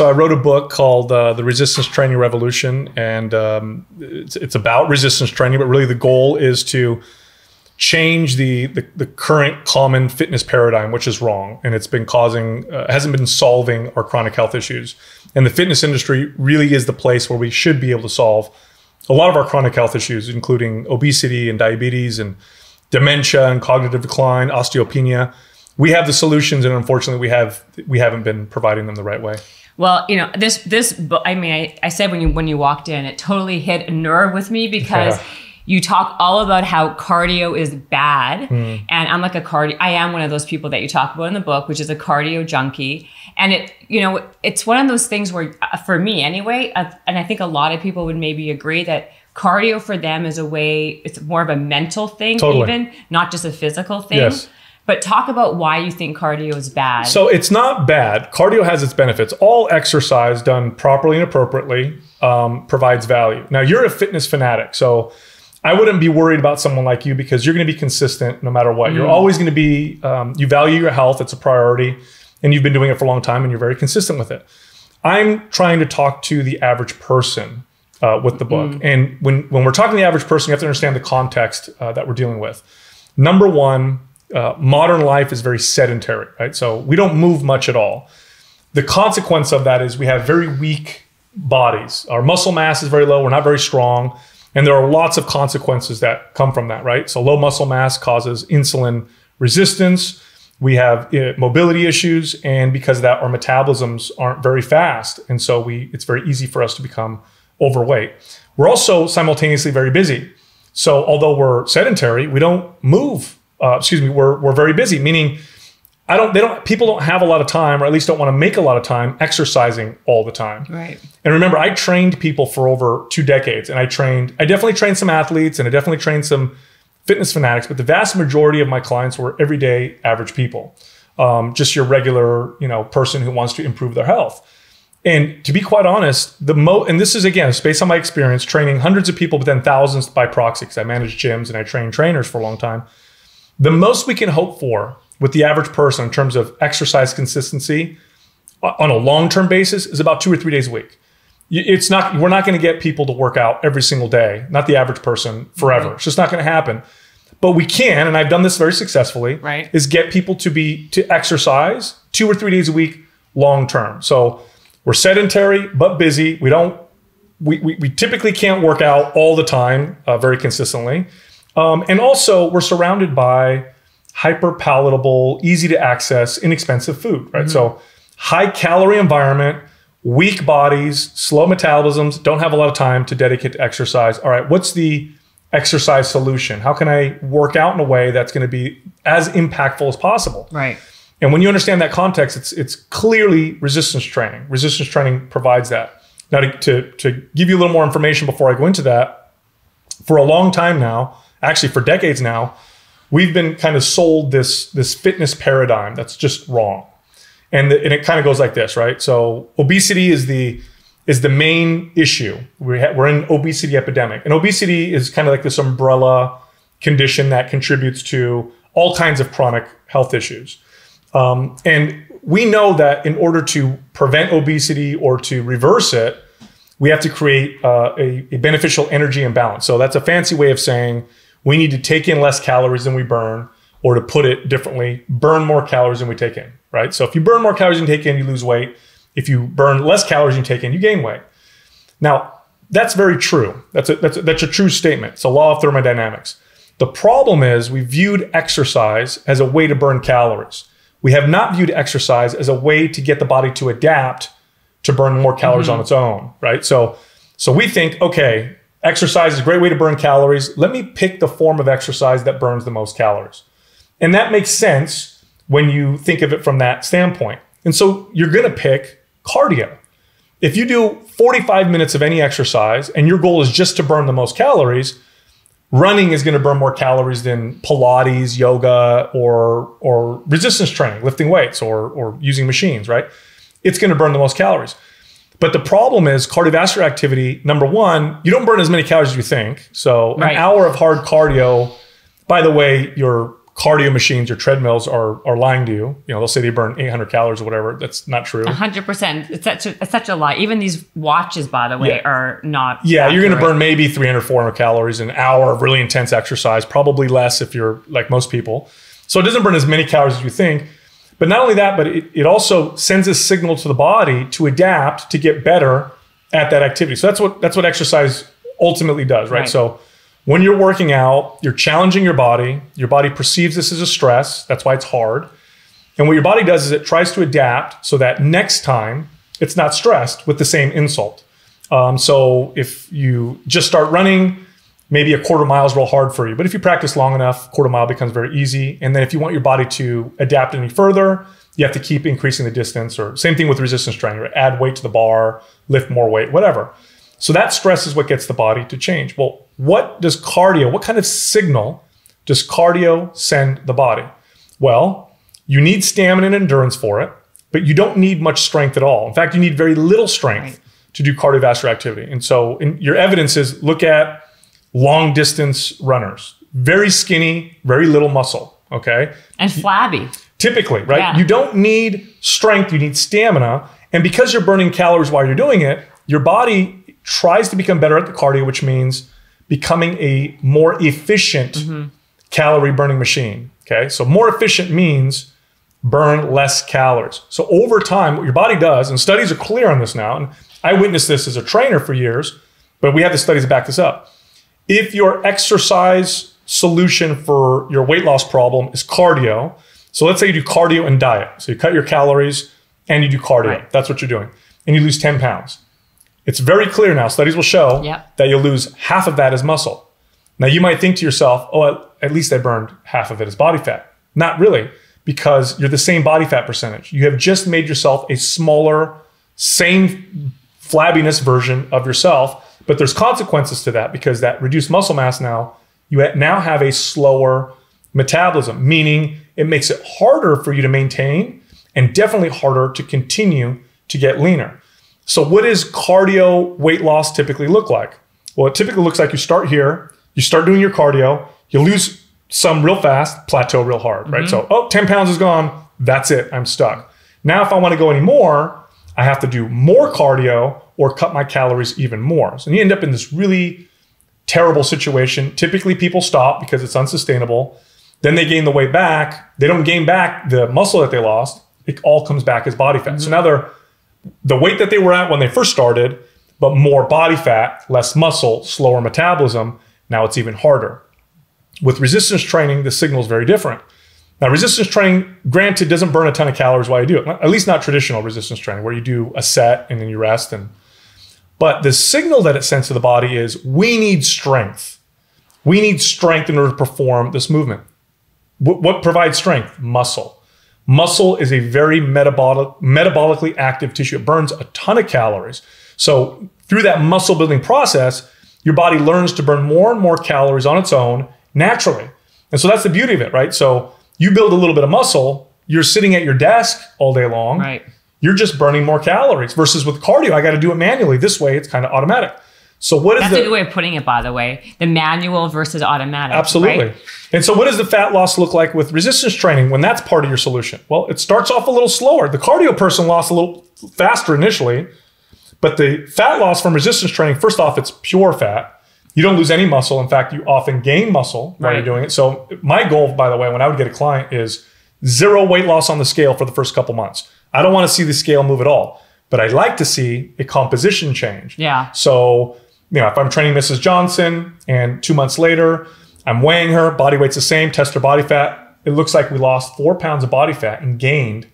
So I wrote a book called uh, The Resistance Training Revolution, and um, it's, it's about resistance training, but really the goal is to change the, the, the current common fitness paradigm, which is wrong, and it's been causing uh, hasn't been solving our chronic health issues. And the fitness industry really is the place where we should be able to solve a lot of our chronic health issues, including obesity and diabetes and dementia and cognitive decline, osteopenia. We have the solutions, and unfortunately, we have we haven't been providing them the right way. Well, you know, this this I mean, I, I said when you when you walked in, it totally hit a nerve with me because yeah. you talk all about how cardio is bad. Mm. And I'm like a cardio I am one of those people that you talk about in the book, which is a cardio junkie. And it, you know, it's one of those things where uh, for me anyway, uh, and I think a lot of people would maybe agree that cardio for them is a way it's more of a mental thing totally. even, not just a physical thing. Yes. But talk about why you think cardio is bad. So it's not bad. Cardio has its benefits. All exercise done properly and appropriately um, provides value. Now you're a fitness fanatic, so I wouldn't be worried about someone like you because you're going to be consistent no matter what. Mm. You're always going to be. Um, you value your health; it's a priority, and you've been doing it for a long time, and you're very consistent with it. I'm trying to talk to the average person uh, with the book, mm. and when when we're talking to the average person, you have to understand the context uh, that we're dealing with. Number one uh, modern life is very sedentary, right? So we don't move much at all. The consequence of that is we have very weak bodies. Our muscle mass is very low. We're not very strong. And there are lots of consequences that come from that, right? So low muscle mass causes insulin resistance. We have uh, mobility issues, and because of that, our metabolisms aren't very fast, and so we it's very easy for us to become overweight. We're also simultaneously very busy. So although we're sedentary, we don't move uh, excuse me, we're, we're very busy, meaning I don't, they don't, people don't have a lot of time, or at least don't want to make a lot of time exercising all the time. Right. And remember, I trained people for over two decades, and I trained, I definitely trained some athletes, and I definitely trained some fitness fanatics, but the vast majority of my clients were everyday average people, um, just your regular, you know, person who wants to improve their health. And to be quite honest, the mo and this is again it's based on my experience training hundreds of people, but then thousands by proxy because I manage gyms and I train trainers for a long time. The most we can hope for with the average person in terms of exercise consistency uh, on a long-term basis is about two or three days a week. It's not we're not going to get people to work out every single day, not the average person forever. Right. It's just not going to happen. But we can, and I've done this very successfully, right. is get people to be to exercise two or three days a week long term. So we're sedentary but busy. We don't we, we, we typically can't work out all the time uh, very consistently. Um, and also, we're surrounded by hyper palatable, easy to access, inexpensive food, right? Mm-hmm. So, high calorie environment, weak bodies, slow metabolisms, don't have a lot of time to dedicate to exercise. All right, what's the exercise solution? How can I work out in a way that's going to be as impactful as possible? Right. And when you understand that context, it's it's clearly resistance training. Resistance training provides that. Now, to, to, to give you a little more information before I go into that, for a long time now, actually for decades now, we've been kind of sold this this fitness paradigm that's just wrong. And, the, and it kind of goes like this, right? So obesity is the is the main issue. We ha- we're in an obesity epidemic, and obesity is kind of like this umbrella condition that contributes to all kinds of chronic health issues. Um, and we know that in order to prevent obesity or to reverse it, we have to create uh, a, a beneficial energy imbalance. So that's a fancy way of saying we need to take in less calories than we burn, or to put it differently, burn more calories than we take in, right? So if you burn more calories than you take in, you lose weight. If you burn less calories than you take in, you gain weight. Now, that's very true. That's a, that's a, that's a true statement. It's a law of thermodynamics. The problem is we viewed exercise as a way to burn calories. We have not viewed exercise as a way to get the body to adapt to burn more calories mm-hmm. on its own, right? So so we think, okay, Exercise is a great way to burn calories. Let me pick the form of exercise that burns the most calories. And that makes sense when you think of it from that standpoint. And so you're going to pick cardio. If you do 45 minutes of any exercise and your goal is just to burn the most calories, running is going to burn more calories than Pilates, yoga, or or resistance training, lifting weights, or or using machines, right? It's going to burn the most calories. But the problem is cardiovascular activity, number one, you don't burn as many calories as you think. So right. an hour of hard cardio, by the way, your cardio machines or treadmills are are lying to you. You know, they'll say they burn 800 calories or whatever. That's not true. hundred percent. It's such a, it's such a lie. Even these watches, by the way, Yeah. are not. Yeah, you're going to burn maybe 300, 400 calories an hour of really intense exercise, probably less if you're like most people. So it doesn't burn as many calories as you think. But not only that, but it, it also sends a signal to the body to adapt to get better at that activity. So that's what that's what exercise ultimately does, right? Right. So when you're working out, you're challenging your body. Your body perceives this as a stress. That's why it's hard. And what your body does is it tries to adapt so that next time it's not stressed with the same insult. Um, so if you just start running, maybe a quarter mile is real hard for you. But if you practice long enough, quarter mile becomes very easy. And then if you want your body to adapt any further, you have to keep increasing the distance. Or same thing with resistance training, or add weight to the bar, lift more weight, whatever. So that stress is what gets the body to change. Well, what does cardio, what kind of signal does cardio send the body? Well, you need stamina and endurance for it, but you don't need much strength at all. In fact, you need very little strength Right. to do cardiovascular activity. And so in, your evidence is look at long distance runners, very skinny, very little muscle. Okay. and flabby. Typically, right? Yeah. You don't need strength, you need stamina. And because you're burning calories while you're doing it, your body tries to become better at the cardio, which means becoming a more efficient mm-hmm. calorie burning machine. Okay. So more efficient means burn less calories. So over time, what your body does, and studies are clear on this now, and I witnessed this as a trainer for years, but we have the studies to back this up. If your exercise solution for your weight loss problem is cardio, so let's say you do cardio and diet. So you cut your calories and you do cardio. Right. That's what you're doing. And you lose 10 pounds. It's very clear now, studies will show Yep. that you'll lose half of that as muscle. Now you might think to yourself, oh, at- at least I burned half of it as body fat. Not really, because you're the same body fat percentage. You have just made yourself a smaller, same flabbiness version of yourself, but there's consequences to that because that reduced muscle mass now, you now have a slower metabolism, meaning it makes it harder for you to maintain and definitely harder to continue to get leaner. So, what does cardio weight loss typically look like? Well, it typically looks like you start here, you start doing your cardio, you lose some real fast, plateau real hard, right? Mm-hmm. So, oh, 10 pounds is gone, that's it, I'm stuck. Now, if I want to go any more, I have to do more cardio or cut my calories even more. So, you end up in this really terrible situation. Typically, people stop because it's unsustainable. Then they gain the weight back. They don't gain back the muscle that they lost. It all comes back as body fat. So mm-hmm. now they're the weight that they were at when they first started, but more body fat, less muscle, slower metabolism. Now it's even harder. With resistance training, the signal is very different. Now, resistance training, granted, doesn't burn a ton of calories while you do it. At least not traditional resistance training, where you do a set and then you rest. And but the signal that it sends to the body is we need strength. We need strength in order to perform this movement. What, what provides strength? Muscle. Muscle is a very metabolic, metabolically active tissue. It burns a ton of calories. So through that muscle building process, your body learns to burn more and more calories on its own naturally. And so that's the beauty of it, right? So you build a little bit of muscle, you're sitting at your desk all day long Right. you're just burning more calories versus with cardio i got to do it manually this way it's kind of automatic so what is That's the a good way of putting it, by the way. The manual versus automatic. absolutely right? and so what does the fat loss look like with resistance training when that's part of your solution well it starts off a little slower the cardio person lost a little faster initially but the fat loss from resistance training first off it's pure fat you don't lose any muscle in fact you often gain muscle while you're doing it so my goal by the way when i would get a client is zero weight loss on the scale for the first couple months i don't want to see the scale move at all but i'd like to see a composition change Yeah. so, you know, if I'm training Mrs. Johnson and two months later, I'm weighing her, body weight's the same, test her body fat, it looks like we lost four pounds of body fat and gained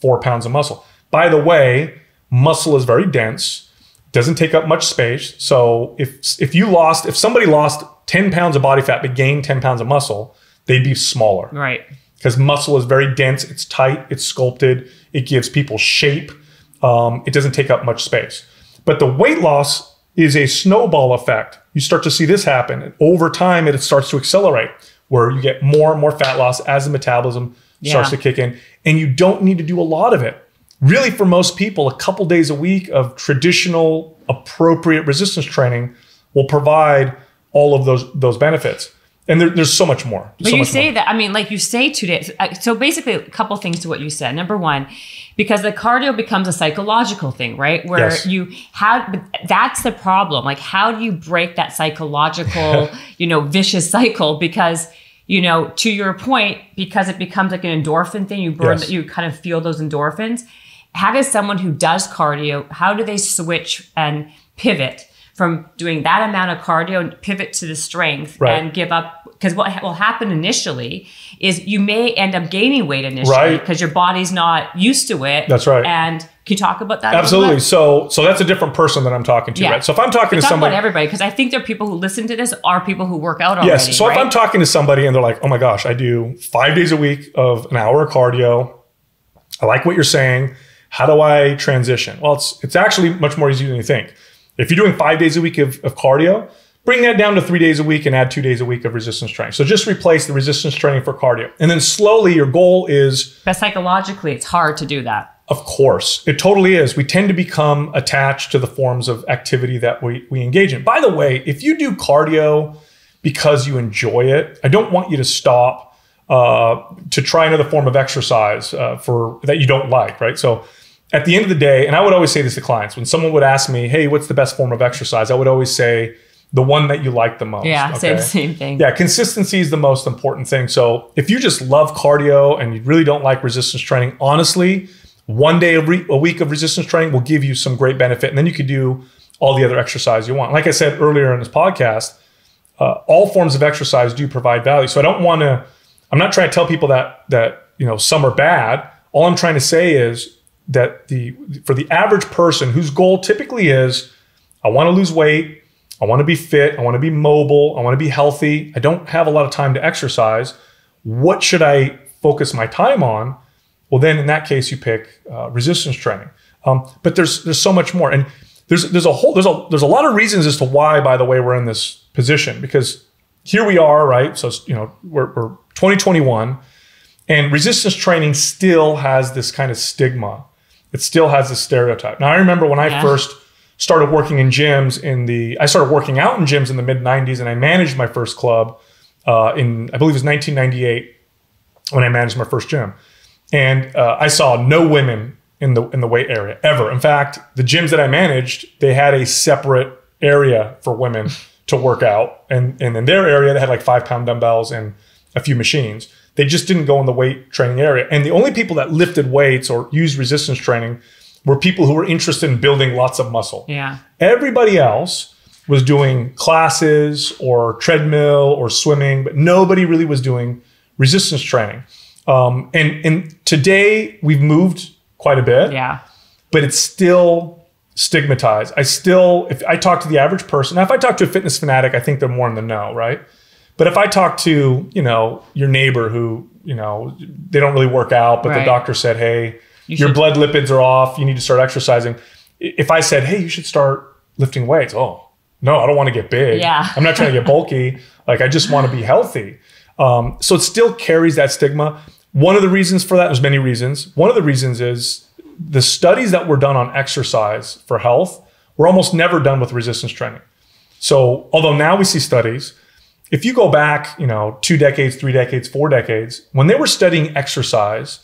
four pounds of muscle. By the way, muscle is very dense, doesn't take up much space. So if if you lost, if somebody lost 10 pounds of body fat but gained 10 pounds of muscle, they'd be smaller Right. because muscle is very dense, it's tight, it's sculpted, it gives people shape, um, it doesn't take up much space. But the weight loss is a snowball effect. You start to see this happen. And over time, it starts to accelerate where you get more and more fat loss as the metabolism starts to kick in. And you don't need to do a lot of it. Really, for most people, a couple days a week of traditional, appropriate resistance training will provide all of those, those benefits. and there, there's so much more. But so you say more. that, I mean, like you say two days. uh, So basically, a couple things to what you said. Number one, because the cardio becomes a psychological thing, right? Where Yes. you how that's the problem. Like, how do you break that psychological, you know, vicious cycle? Because you know, to your point, because it becomes like an endorphin thing. You burn, Yes. you kind of feel those endorphins. How does someone who does cardio, how do they switch and pivot? From doing that amount of cardio and pivot to the strength Right. and give up because what will happen initially is you may end up gaining weight initially Right. because your body's not used to it. That's right. And can you talk about that? Absolutely. So so that's a different person that I'm talking to, Yeah. right? So if I'm talking to Talk somebody, about everybody because I think there are people who listen to this are people who work out already. yes. So if? I'm talking to somebody and they're like, "Oh my gosh, I do five days a week of an hour of cardio. I like what you're saying. How do I transition?" Well, it's it's actually much more easy than you think. If you're doing five days a week of, of cardio, bring that down to three days a week and add two days a week of resistance training. So just replace the resistance training for cardio, and then slowly your goal is but psychologically, it's hard to do that. Of course, it totally is. We tend to become attached to the forms of activity that we, we engage in. By the way, if you do cardio because you enjoy it, I don't want you to stop uh, to try another form of exercise uh, for that you don't like, right? So at the end of the day, and I would always say this to clients when someone would ask me, "Hey, what's the best form of exercise?" I would always say the one that you like the most. Yeah, same okay? same thing. Yeah, consistency is the most important thing. So if you just love cardio and you really don't like resistance training, honestly, one day a, re- a week of resistance training will give you some great benefit, and then you could do all the other exercise you want. Like I said earlier in this podcast, uh, all forms of exercise do provide value. So I don't want to. I'm not trying to tell people that that you know some are bad. All I'm trying to say is that the for the average person whose goal typically is, I want to lose weight. I want to be fit. I want to be mobile. I want to be healthy. I don't have a lot of time to exercise. What should I focus my time on? Well, then in that case, you pick uh, resistance training. Um, but there's there's so much more, and there's there's a whole there's a there's a lot of reasons as to why, by the way, we're in this position because here we are, right? So you know we're, we're 2021, and resistance training still has this kind of stigma. It still has this stereotype. Now I remember when I Yeah. first started working in gyms in the I started working out in gyms in the mid 90s, and I managed my first club uh, in I believe it was 1998 when I managed my first gym, and uh, I saw no women in the in the weight area ever. In fact, the gyms that I managed they had a separate area for women to work out, and and in their area they had like five pound dumbbells and a few machines. They just didn't go in the weight training area, and the only people that lifted weights or used resistance training were people who were interested in building lots of muscle. Yeah. Everybody else was doing classes or treadmill or swimming, but nobody really was doing resistance training. Um, and and today we've moved quite a bit, Yeah. but it's still stigmatized. I still, if I talk to the average person, now if I talk to a fitness fanatic, I think they're more in the know, right? But if I talk to you know your neighbor who you know they don't really work out, but the doctor said, hey, your should- blood lipids are off, you need to start exercising. If I said, hey, you should start lifting weights, oh no, I don't want to get big. Yeah. I'm not trying to get bulky. Like I just want to be healthy. Um, so it still carries that stigma. One of the reasons for that, there's many reasons. One of the reasons is the studies that were done on exercise for health were almost never done with resistance training. So although now we see studies, if you go back, you know, two decades, three decades, four decades, when they were studying exercise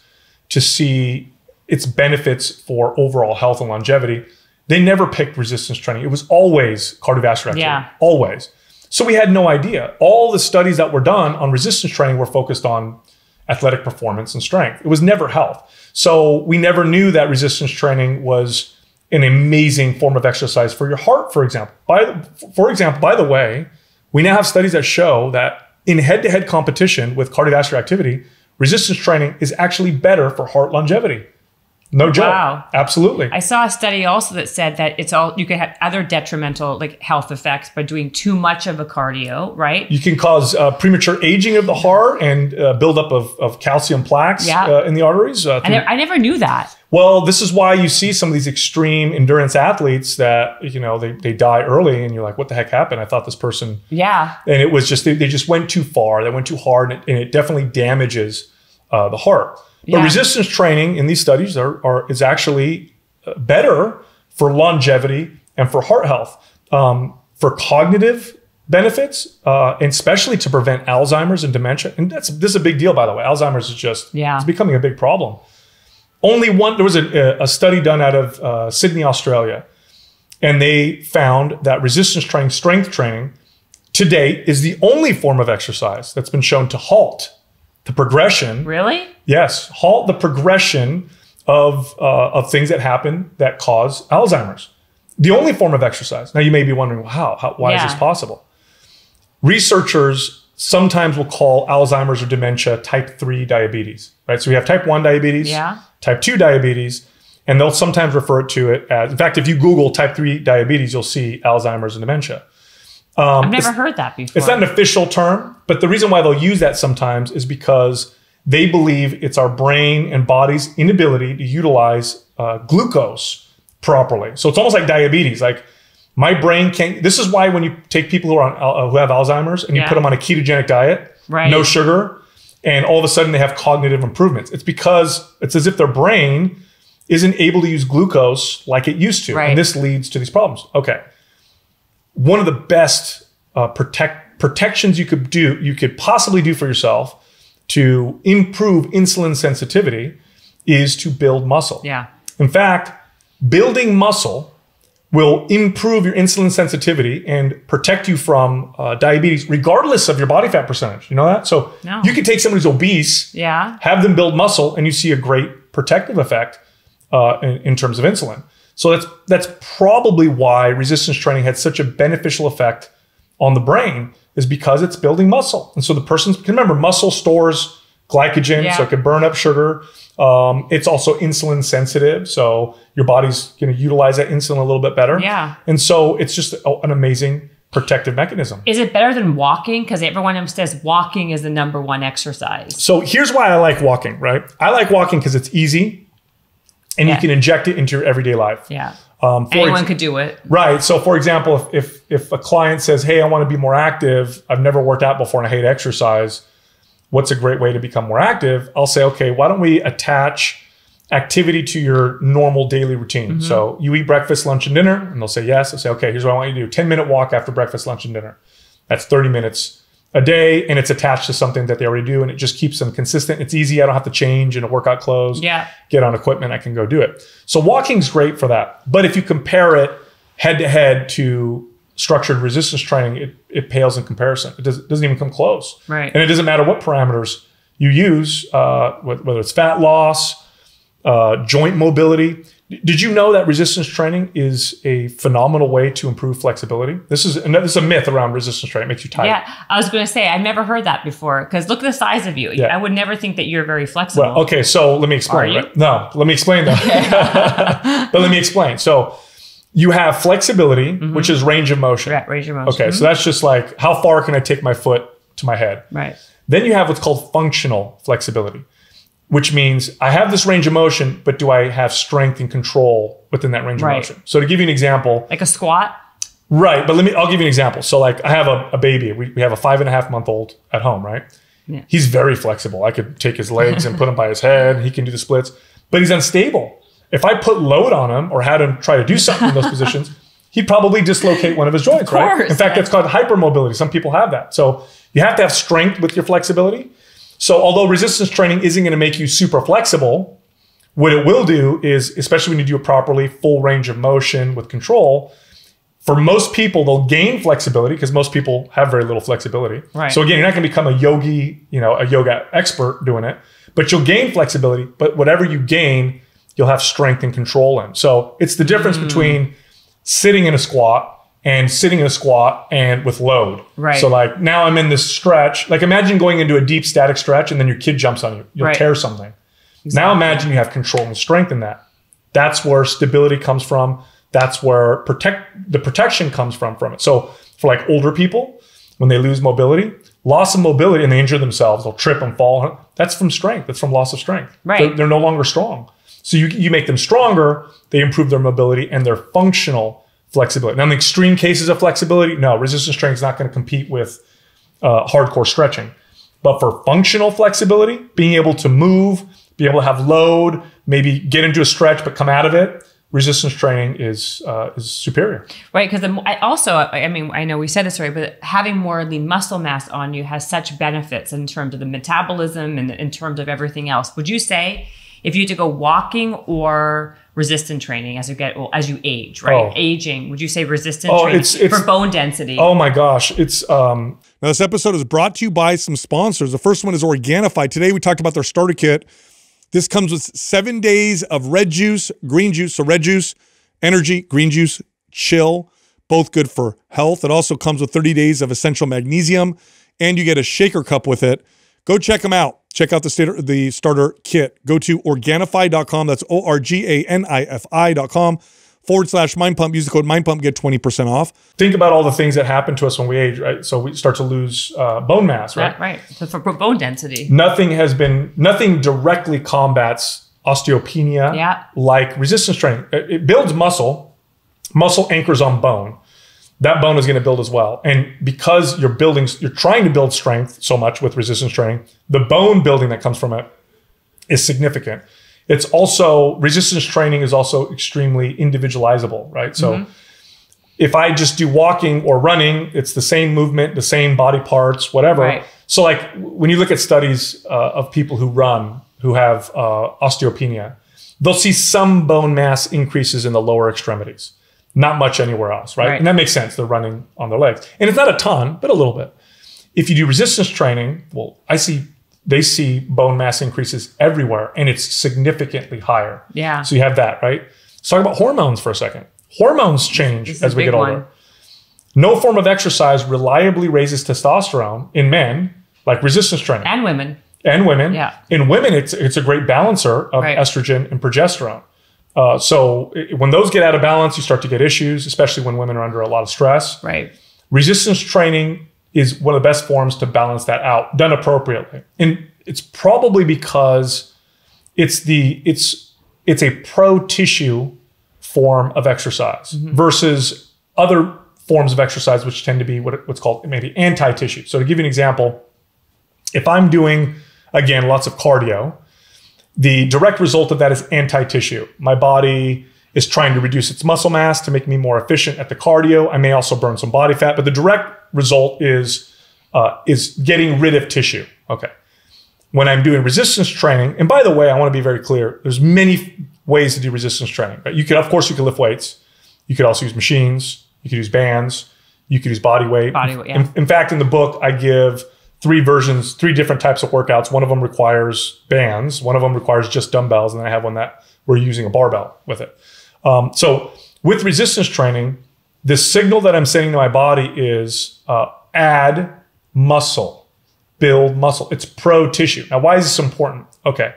to see its benefits for overall health and longevity, they never picked resistance training. It was always cardiovascular activity. Yeah. Always. So we had no idea. All the studies that were done on resistance training were focused on athletic performance and strength. It was never health. So we never knew that resistance training was an amazing form of exercise for your heart, for example. By the, for example, by the way, we now have studies that show that in head-to-head competition with cardiovascular activity, resistance training is actually better for heart longevity. No joke. Wow. Absolutely. I saw a study also that said that it's all you can have other detrimental like health effects by doing too much of a cardio, right? you can cause uh, premature aging of the heart and uh, buildup of, of calcium plaques Yeah. uh, in the arteries. Uh, I, ne- I never knew that. well, this is why you see some of these extreme endurance athletes that, you know, they, they die early and you're like, what the heck happened? I thought this person, Yeah. and it was just, they, they just went too far. They went too hard and it, and it definitely damages uh, the heart. But Yeah. resistance training in these studies are, are is actually uh, better for longevity and for heart health. Um, for cognitive benefits, uh, and especially to prevent Alzheimer's and dementia. And that's this is a big deal, by the way. Alzheimer's is just Yeah. it's becoming a big problem. Only one there was a, a study done out of uh, Sydney, Australia, and they found that resistance training, strength training, to date is the only form of exercise that's been shown to halt the progression Really? Yes, halt the progression of uh, of things that happen that cause Alzheimer's. The only form of exercise. Now you may be wondering, well, how? how why is this possible? Researchers sometimes will call Alzheimer's or dementia type three diabetes. Right. So we have type one diabetes, Yeah. type two diabetes, and they'll sometimes refer to it as. In fact, if you Google type three diabetes, you'll see Alzheimer's and dementia. I've never heard that before. It's not an official term, but the reason why they'll use that sometimes is because they believe it's our brain and body's inability to utilize uh, glucose properly. So it's almost like diabetes. Like my brain can't. This is why when you take people who are on uh, who have Alzheimer's and you Yeah. put them on a ketogenic diet, Right. no sugar, and all of a sudden they have cognitive improvements. It's because it's as if their brain isn't able to use glucose like it used to, Right. and this leads to these problems. Okay one of the best uh, protect protections you could do you could possibly do for yourself to improve insulin sensitivity is to build muscle. yeah. In fact, building muscle will improve your insulin sensitivity and protect you from uh, diabetes, regardless of your body fat percentage. You know that? So No. you can take somebody who's obese, Yeah. have them build muscle, and you see a great protective effect uh, in, in terms of insulin. So that's that's probably why resistance training had such a beneficial effect on the brain is because it's building muscle. And so the person can remember muscle stores glycogen, Yeah. so it can burn up sugar. Um, it's also insulin sensitive, so your body's going to utilize that insulin a little bit better. Yeah. And so it's just an amazing protective mechanism. Is it better than walking? Because everyone says walking is the number one exercise. So here's why I like walking, right? I like walking because it's easy and Yeah. you can inject it into your everyday life. Yeah. Um, Anyone ex- could do it. Right. So, for example, if, if if a client says, "Hey, I want to be more active. I've never worked out before, and I hate exercise. What's a great way to become more active?" I'll say, "Okay, why don't we attach activity to your normal daily routine? So, you eat breakfast, lunch, and dinner." And they'll say, "Yes." I'll say, "Okay, here's what I want you to do: ten minute walk after breakfast, lunch, and dinner. That's thirty minutes." A day, and it's attached to something that they already do, and it just keeps them consistent. It's easy. I don't have to change into workout clothes Yeah. get on equipment, I can go do it. So walking's great for that. But if you compare it head to head to structured resistance training, it, it pales in comparison. It, does, it doesn't even come close. Right. And it doesn't matter what parameters you use, uh, whether it's fat loss, uh, joint mobility. Did you know that resistance training is a phenomenal way to improve flexibility? This is, this is a myth around resistance training. It makes you tight. Yeah. I was going to say, I've never heard that before. Because look at the size of you. Yeah. I would never think that you're very flexible. Well, okay, so let me explain. Right? No, let me explain that. but let me explain. So you have flexibility, mm-hmm. which is range of motion. Yeah, raise your motion. Okay, so mm-hmm. that's just like how far can I take my foot to my head? Right. Then you have what's called functional flexibility, which means I have this range of motion, but do I have strength and control within that range Right. of motion? So to give you an example, Like a squat. Right, but let me. I'll give you an example. So, like, I have a, a baby. We, we have a five and a half month old at home. Right. Yeah. He's very flexible. I could take his legs and put him by his head. He can do the splits, but he's unstable. If I put load on him or had him try to do something in those positions, he'd probably dislocate one of his joints. right. course, In fact, right. that's called hypermobility. Some people have that. So you have to have strength with your flexibility. So although resistance training isn't going to make you super flexible, what it will do is, especially when you do it properly, full range of motion with control, for most people, they'll gain flexibility because most people have very little flexibility. Right. So again, you're not going to become a yogi, you know, a yoga expert doing it, but you'll gain flexibility. But whatever you gain, you'll have strength and control in. So it's the difference Mm. between sitting in a squat and sitting in a squat and with load. Right. So like now I'm in this stretch. Like imagine going into a deep static stretch and then your kid jumps on you. You'll Right. tear something. Now imagine you have control and strength in that. That's where stability comes from. That's where protect the protection comes from from it. So for like older people, when they lose mobility, loss of mobility and they injure themselves, they'll trip and fall. That's from strength. That's from loss of strength. Right. They're, they're no longer strong. So you, you make them stronger, they improve their mobility and they're functional flexibility. Now, in the extreme cases of flexibility, no, resistance training is not going to compete with uh, hardcore stretching. But for functional flexibility, being able to move, be able to have load, maybe get into a stretch but come out of it, resistance training is uh, is superior. Right, because I also, I mean, I know we said this already, but having more lean muscle mass on you has such benefits in terms of the metabolism and in terms of everything else. Would you say if you had to go walking or resistance training as you get as you age, right? Oh. Aging, would you say resistance Oh, training it's- it's- for bone density? Oh my gosh, it's um, Now, this episode is brought to you by some sponsors. The first one is Organifi. Today, we talked about their starter kit. This comes with seven days of red juice, green juice. So, red juice, energy, green juice, chill, both good for health. It also comes with 30 days of essential magnesium, and you get a shaker cup with it. Go check them out. Check out the, starter, the starter kit. Go to Organifi.com. That's O R G A N I F I.com forward slash mind pump. Use the code mind pump, get 20% off. think about all the things that happen to us when we age, right? So we start to lose uh, bone mass, right? right, right. So for bone density. Nothing has been, nothing directly combats osteopenia Yeah. like resistance training. It, it builds muscle, muscle anchors on bone. That bone is going to build as well. And because you're building, you're trying to build strength so much with resistance training, the bone building that comes from it is significant. It's also, resistance training is also extremely individualizable, right? So if I just do walking or running, it's the same movement, the same body parts, whatever. Right. So, like when you look at studies uh, of people who run who have uh, osteopenia, they'll see some bone mass increases in the lower extremities, not much anywhere else, right? Right. And that makes sense. They're running on their legs, and it's not a ton, but a little bit. If you do resistance training, well, I see they see bone mass increases everywhere, and it's significantly higher. Yeah. So you have that, right? Let's talk about hormones for a second. Hormones change This is as we get older. one. No form of exercise reliably raises testosterone in men, like resistance training, And women. and women. Yeah. In women, it's it's a great balancer of Right. estrogen and progesterone. Uh, so i- when those get out of balance, you start to get issues, especially when women are under a lot of stress. Right. Resistance training is one of the best forms to balance that out, done appropriately. And it's probably because it's the it's it's a pro tissue form of exercise versus other forms of exercise which tend to be what, what's called maybe anti-tissue. So to give you an example, if I'm doing again lots of cardio, the direct result of that is anti-tissue. My body is trying to reduce its muscle mass to make me more efficient at the cardio. I may also burn some body fat, but the direct result is uh, is getting rid of tissue. Okay. When I'm doing resistance training, and by the way, I want to be very clear. There's many ways to do resistance training. Right? You could, of course, you could lift weights. You could also use machines. You could use bands. You could use body weight. Body weight, yeah. In, in fact, in the book, I give three versions, three different types of workouts. One of them requires bands. One of them requires just dumbbells, and then I have one that we're using a barbell with it. Um, so with resistance training, the signal that I'm sending to my body is uh, add muscle, build muscle. It's pro tissue. Now, why is this important? Okay.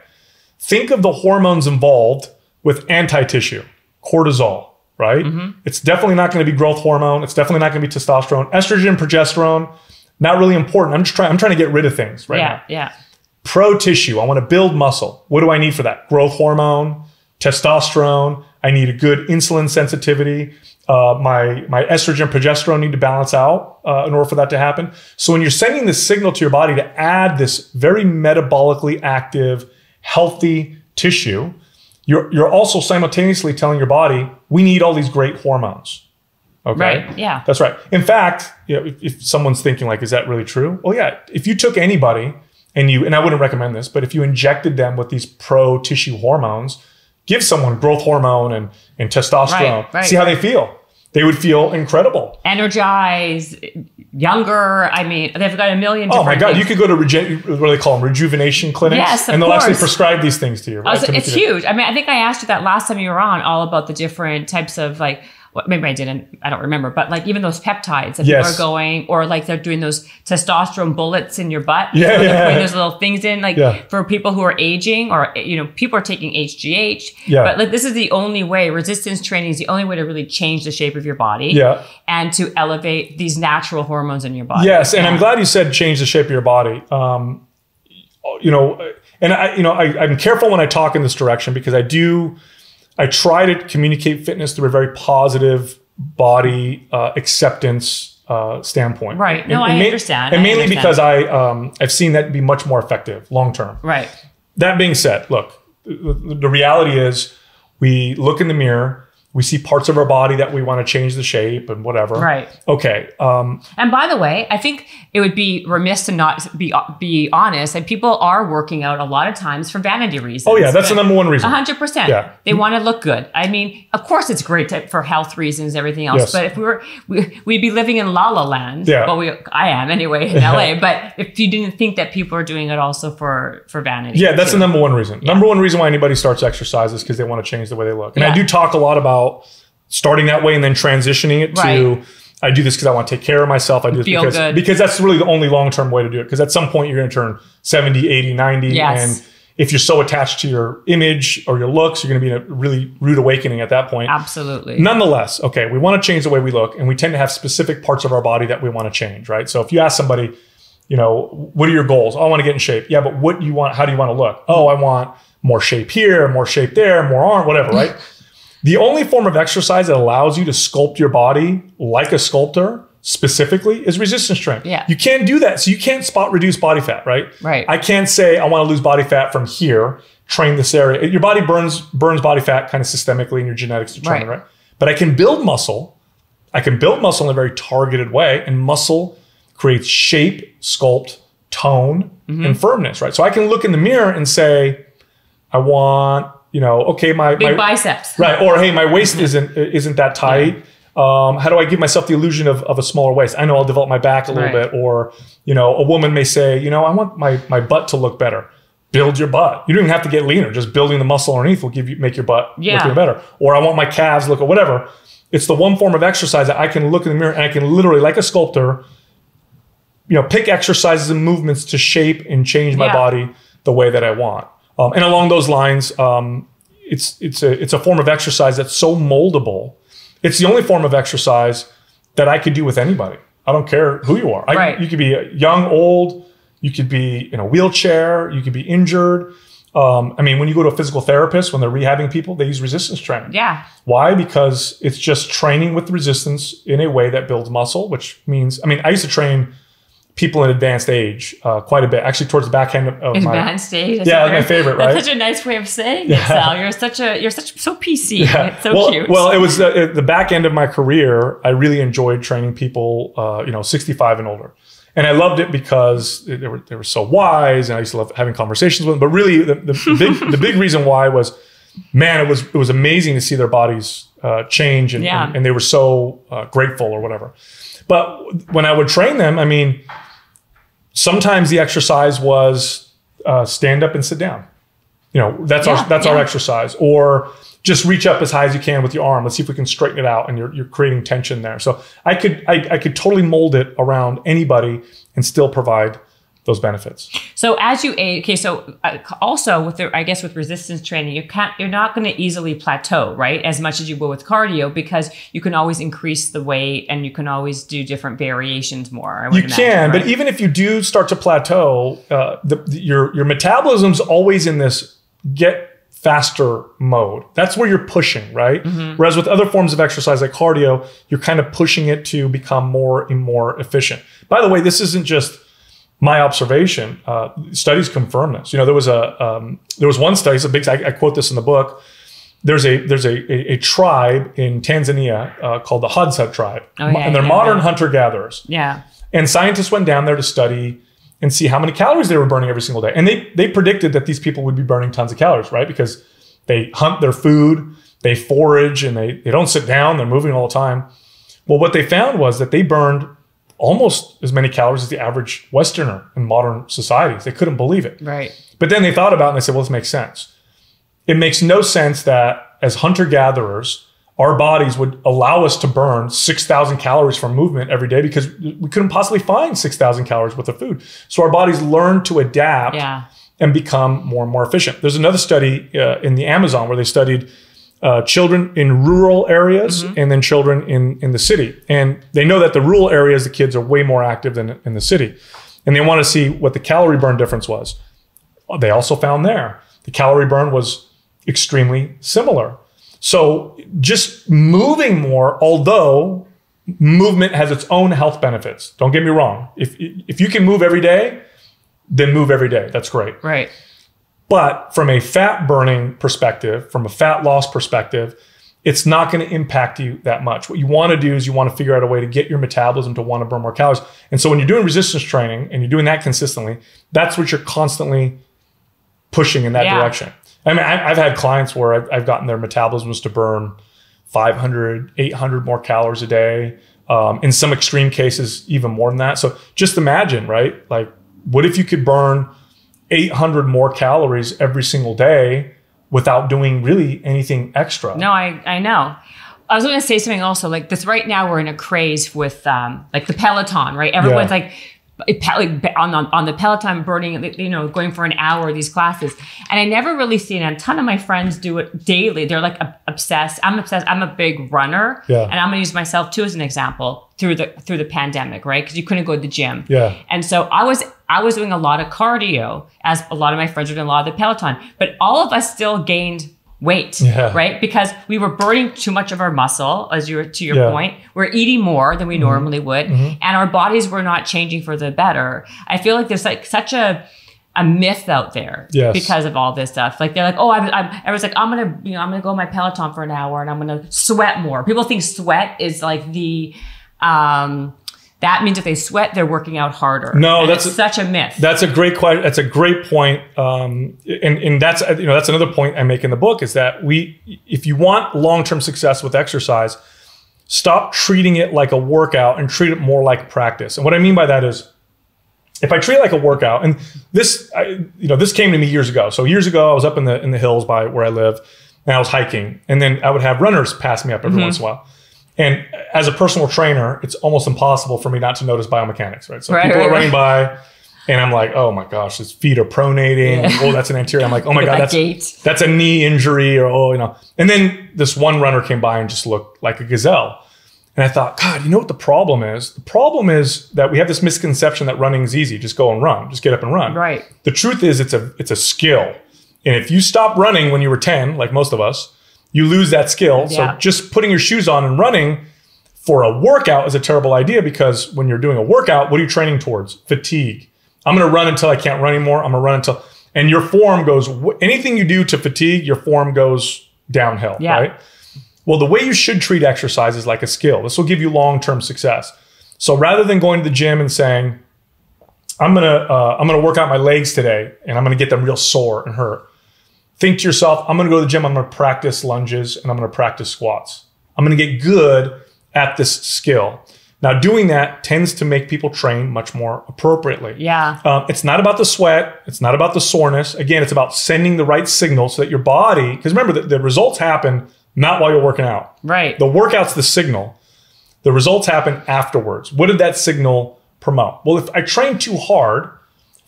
Think of the hormones involved with anti tissue, cortisol, right? It's definitely not going to be growth hormone. It's definitely not going to be testosterone. Estrogen, progesterone, not really important. I'm just trying, I'm trying to get rid of things right now yeah. Yeah. pro tissue. I want to build muscle. What do I need for that? Growth hormone, testosterone. I need a good insulin sensitivity. Uh, my my estrogen, progesterone need to balance out uh, in order for that to happen. So when you're sending this signal to your body to add this very metabolically active, healthy tissue, you're you're also simultaneously telling your body we need all these great hormones. Okay. Right. Yeah. That's right. In fact, you know, if, if someone's thinking like, is that really true? Well, yeah. If you took anybody and you, and I wouldn't recommend this, but if you injected them with these pro tissue hormones, give someone growth hormone and, and testosterone, Right, right. see how they feel. They would feel incredible. Energize, younger. I mean, they've got a million. Oh my God, things. you could go to what do they call them? Rejuvenation clinics. Yes, of and they'll actually prescribe these things to you. Right? To it's huge. I mean, I think I asked you that last time you were on, all about the different types of like. What, maybe I didn't. I don't remember. But like even those peptides that Yes. people are going, or like they're doing those testosterone bullets in your butt. Yeah, they're yeah. putting those little things in, like Yeah. for people who are aging, or you know, people are taking HGH. Yeah. But like this is the only way. Resistance training is the only way to really change the shape of your body. Yeah. And to elevate these natural hormones in your body. Yes, and I'm glad you said change the shape of your body. Um, you know, and I, you know, I, I'm careful when I talk in this direction because I do, I try to communicate fitness through a very positive body uh, acceptance uh, standpoint. Right. No, I ma- understand. And I mainly understand. because I, um, I've seen that be much more effective long term. Right. That being said, look, the, the reality is we look in the mirror We see parts of our body that we want to change the shape and whatever. Right. Okay. Um, And by the way, I think it would be remiss to not be be honest. That people are working out a lot of times for vanity reasons. oh yeah, that's the number one reason. hundred percent. Yeah. They want to look good. I mean, of course, it's great to, for health reasons, everything else. Yes. But if we were, we, we'd be living in La La Land. Yeah. Well, we, I am anyway in LA. but if you didn't think that people are doing it also for for vanity. Yeah, that's too. the number one reason. Number one reason why anybody starts exercise is because they want to change the way they look. And I do talk a lot about starting that way and then transitioning it to I do this because I want to take care of myself. I do this Feel because, good. because that's really the only long term way to do it. Because at some point you're going to turn 70, 80, 90. Yes. And if you're so attached to your image or your looks, you're going to be in a really rude awakening at that point. Absolutely. Nonetheless, okay, we want to change the way we look, and we tend to have specific parts of our body that we want to change, right? So if you ask somebody, you know, what are your goals? Oh, I want to get in shape. Yeah, but what do you want? How do you want to look? Oh, I want more shape here, more shape there, more arm, whatever, right? the only form of exercise that allows you to sculpt your body like a sculptor specifically is resistance training. Yeah. You can't do that. So you can't spot reduce body fat, right? Right. I can't say I want to lose body fat from here, train this area. Your body burns burns body fat kind of systemically in your genetics determine, Right. right? But I can build muscle. I can build muscle in a very targeted way, and muscle creates shape, sculpt, tone, Mm-hmm. and firmness, right? So I can look in the mirror and say, I want, you know, okay, my Big my, biceps. right, or hey, my waist isn't isn't that tight. Um, how do I give myself the illusion of, of a smaller waist? I know I'll develop my back a little Right. bit, or you know, a woman may say, you know, I want my my butt to look better. Build your butt. You don't even have to get leaner. Just building the muscle underneath will give you make your butt Yeah. look even better. Or I want my calves look or whatever. It's the one form of exercise that I can look in the mirror and I can literally, like a sculptor, you know, pick exercises and movements to shape and change my Yeah. body the way that I want. Um, and along those lines, um, it's it's a it's a form of exercise that's so moldable. It's the only form of exercise that I could do with anybody. I don't care who you are. I, Right. You could be young, old. You could be in a wheelchair. You could be injured. Um, I mean, when you go to a physical therapist, when they're rehabbing people, they use resistance training. Yeah. Why? Because it's just training with resistance in a way that builds muscle, which means, I mean, I used to train people in advanced age uh, quite a bit, actually towards the back end of, of my. Advanced stage. Yeah, that's my favorite, right? That's such a nice way of saying it, Sal. You're such a you're such so PC. It's so well, cute. well, it was uh, the back end of my career. I really enjoyed training people, uh, you know, 65 and older, and I loved it because they were they were so wise, and I used to love having conversations with them. But really, the, the big the big reason why was, man, it was it was amazing to see their bodies uh, change, and, Yeah. and and they were so uh, grateful or whatever. But when I would train them, I mean, sometimes the exercise was uh, stand up and sit down. You know, that's Yeah, our that's our exercise. Or just reach up as high as you can with your arm. Let's see if we can straighten it out, and you're you're creating tension there. So I could I, I could totally mold it around anybody and still provide those benefits. So as you age, okay. So uh, also with the, I guess with resistance training, you can't, you're not going to easily plateau, right? As much as you will with cardio, because you can always increase the weight and you can always do different variations more. You imagine, can, but even if you do start to plateau, uh, the, the- your your metabolism's always in this get faster mode. That's where you're pushing, right? Mm-hmm. Whereas with other forms of exercise like cardio, you're kind of pushing it to become more and more efficient. By the way, this isn't just my observation. Uh, studies confirm this. You know, there was a um, there was one study. It's a big. I, I quote this in the book. There's a there's a a, a tribe in Tanzania uh, called the Hadza tribe, Oh, yeah, and they're yeah, modern yeah. hunter gatherers. yeah, And scientists went down there to study and see how many calories they were burning every single day. And they they predicted that these people would be burning tons of calories, right? Because they hunt their food, they forage, and they they don't sit down. They're moving all the time. Well, what they found was that they burned almost as many calories as the average Westerner in modern societies. They couldn't believe it. right. But then they thought about it and they said, well, this makes sense. It makes no sense that as hunter gatherers, our bodies would allow us to burn 6,000 calories from movement every day because we couldn't possibly find 6,000 calories worth of food. So our bodies learn to adapt Yeah. and become more and more efficient. There's another study uh, in the Amazon where they studied uh, children in rural areas and then children in, in the city. And they know that the rural areas, the kids are way more active than in the city. And they want to see what the calorie burn difference was. They also found there the calorie burn was extremely similar. So just moving more, although movement has its own health benefits. Don't get me wrong. If if you can move every day, then move every day. That's great. Right. But from a fat burning perspective, from a fat loss perspective, it's not going to impact you that much. What you want to do is you want to figure out a way to get your metabolism to want to burn more calories. And so when you're doing resistance training and you're doing that consistently, that's what you're constantly pushing in that Yeah. direction. I mean, I've had clients where I've, I've gotten their metabolisms to burn 500, 800 more calories a day. Um, in some extreme cases, even more than that. So just imagine, right? Like, what if you could burn 800 more calories every single day without doing really anything extra? No, I, I know. I was going to say something also like this. Right now, we're in a craze with um, like the Peloton, right? Everyone's Yeah. like, like on the, on the Peloton, burning, you know, going for an hour these classes, and I never really seen a ton of my friends do it daily. They're like obsessed. I'm obsessed. I'm a big runner, Yeah. and I'm going to use myself too as an example through the through the pandemic, right? Because you couldn't go to the gym, Yeah. and so I was I was doing a lot of cardio, as a lot of my friends were doing a lot of the Peloton, but all of us still gained weight, Yeah. right? Because we were burning too much of our muscle, as you were to your Yeah. point. We're eating more than we normally would, and our bodies were not changing for the better. I feel like there's like such a a myth out there Yes. because of all this stuff. Like they're like, oh, I'm, I'm, everyone's like, I'm gonna, you know, I'm gonna go on my Peloton for an hour and I'm gonna sweat more. People think sweat is like the, um, that means if they sweat, they're working out harder. No, And that's a- such a myth. That's a great question. That's a great point. Um, and, and that's you know that's another point I make in the book is that we, if you want long term success with exercise, stop treating it like a workout and treat it more like practice. And what I mean by that is, if I treat it like a workout, and this I, you know this came to me years ago. So years ago, I was up in the in the hills by where I live, and I was hiking, and then I would have runners pass me up every once in a while. And as a personal trainer, it's almost impossible for me not to notice biomechanics, right? So Right, people right, are running by, and I'm like, oh my gosh, his feet are pronating. Yeah. Oh, that's an anterior. I'm like, oh my god, at that that's gait. that's a knee injury, or oh, you know. And then this one runner came by and just looked like a gazelle. And I thought, God, you know what the problem is? The problem is that we have this misconception that running is easy. Just go and run. Just get up and run. Right. The truth is it's a it's a skill. And if you stop running when you were 10, like most of us, you lose that skill. Yeah. So just putting your shoes on and running for a workout is a terrible idea because when you're doing a workout, what are you training towards? Fatigue. I'm going to run until I can't run anymore. I'm going to run until and your form goes anything you do to fatigue, your form goes downhill, Yeah. right? Well, the way you should treat exercise is like a skill. This will give you long-term success. So rather than going to the gym and saying, "I'm gonna uh, I'm gonna work out my legs today and I'm gonna get them real sore and hurt," think to yourself, "I'm gonna go to the gym. I'm gonna practice lunges and I'm gonna practice squats. I'm gonna get good at this skill." Now, doing that tends to make people train much more appropriately. Yeah. Um, it's not about the sweat. It's not about the soreness. Again, it's about sending the right signal so that your body, because remember, the, the results happen not while you're working out. Right. The workout's the signal. The results happen afterwards. What did that signal promote? Well, if I train too hard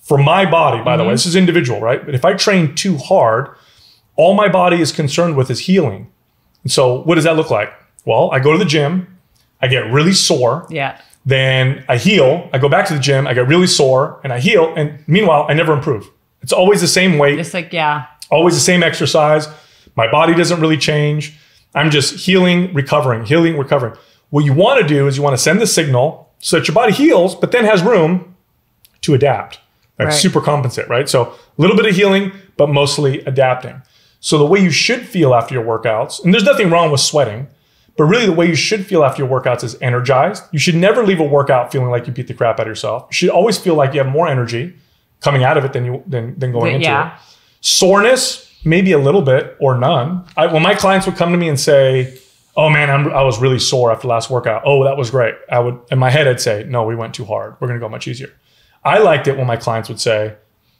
for my body, by the way, mm-hmm. this is individual, right? But if I train too hard, all my body is concerned with is healing. And so, what does that look like? Well, I go to the gym, I get really sore, yeah. then I heal. I go back to the gym. I get really sore and I heal. And meanwhile, I never improve. It's always the same weight, It's like, yeah. always the same exercise. My body doesn't really change. I'm just healing, recovering, healing, recovering. What you want to do is you want to send the signal so that your body heals, but then has room to adapt, like Right. super compensate, right? So a little bit of healing, but mostly adapting. So the way you should feel after your workouts, and there's nothing wrong with sweating, but really the way you should feel after your workouts is energized. You should never leave a workout feeling like you beat the crap out of yourself. You should always feel like you have more energy coming out of it than you than, than going into Yeah. it. Soreness, maybe a little bit or none. I, when my clients would come to me and say, "Oh man, I'm, I was really sore after last workout. Oh, that was great." I would in my head I'd say, "No, we went too hard. We're going to go much easier." I liked it when my clients would say,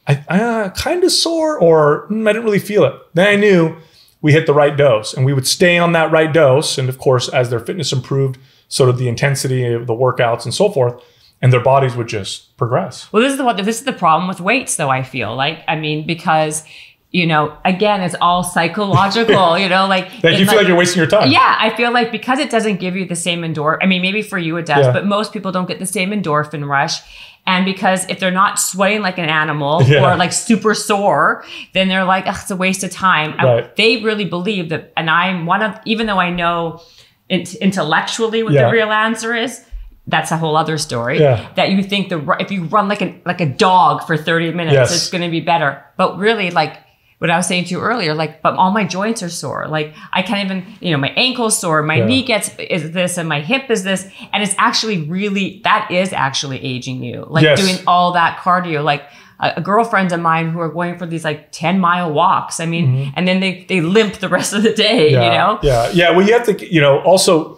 "I, I uh, kind of sore," or "Mm, "I didn't really feel it." Then I knew we hit the right dose, and we would stay on that right dose. And of course, as their fitness improved, so did the intensity of the workouts and so forth, and their bodies would just progress. Well, this is the what this is the problem with weights, though. I feel like I mean because you know again it's all psychological. you know, like That you feel like you're wasting your time. Yeah, I feel like because it doesn't give you the same endorphin. I mean, maybe for you it does, Yeah. but most people don't get the same endorphin rush. And because if they're not sweating like an animal Yeah. or like super sore, then they're like, it's a waste of time. I- they really believe that, and I'm one of, even though I know int- intellectually what Yeah. the real answer is, that's a whole other story. Yeah. That you think the if you run like a like a dog for 30 minutes, Yes. it's going to be better. But really, like what I was saying to you earlier, like, but all my joints are sore. Like I can't even, you know, my ankle's sore, my Yeah. knee gets is this, and my hip is this, and it's actually really that is actually aging you. Like Yes. doing all that cardio, like. A, a girlfriends of mine who are going for these like 10 mile walks. I mean, and then they, they limp the rest of the day, Mm-hmm. yeah, you know? Yeah, yeah. Well, you have to, you know, also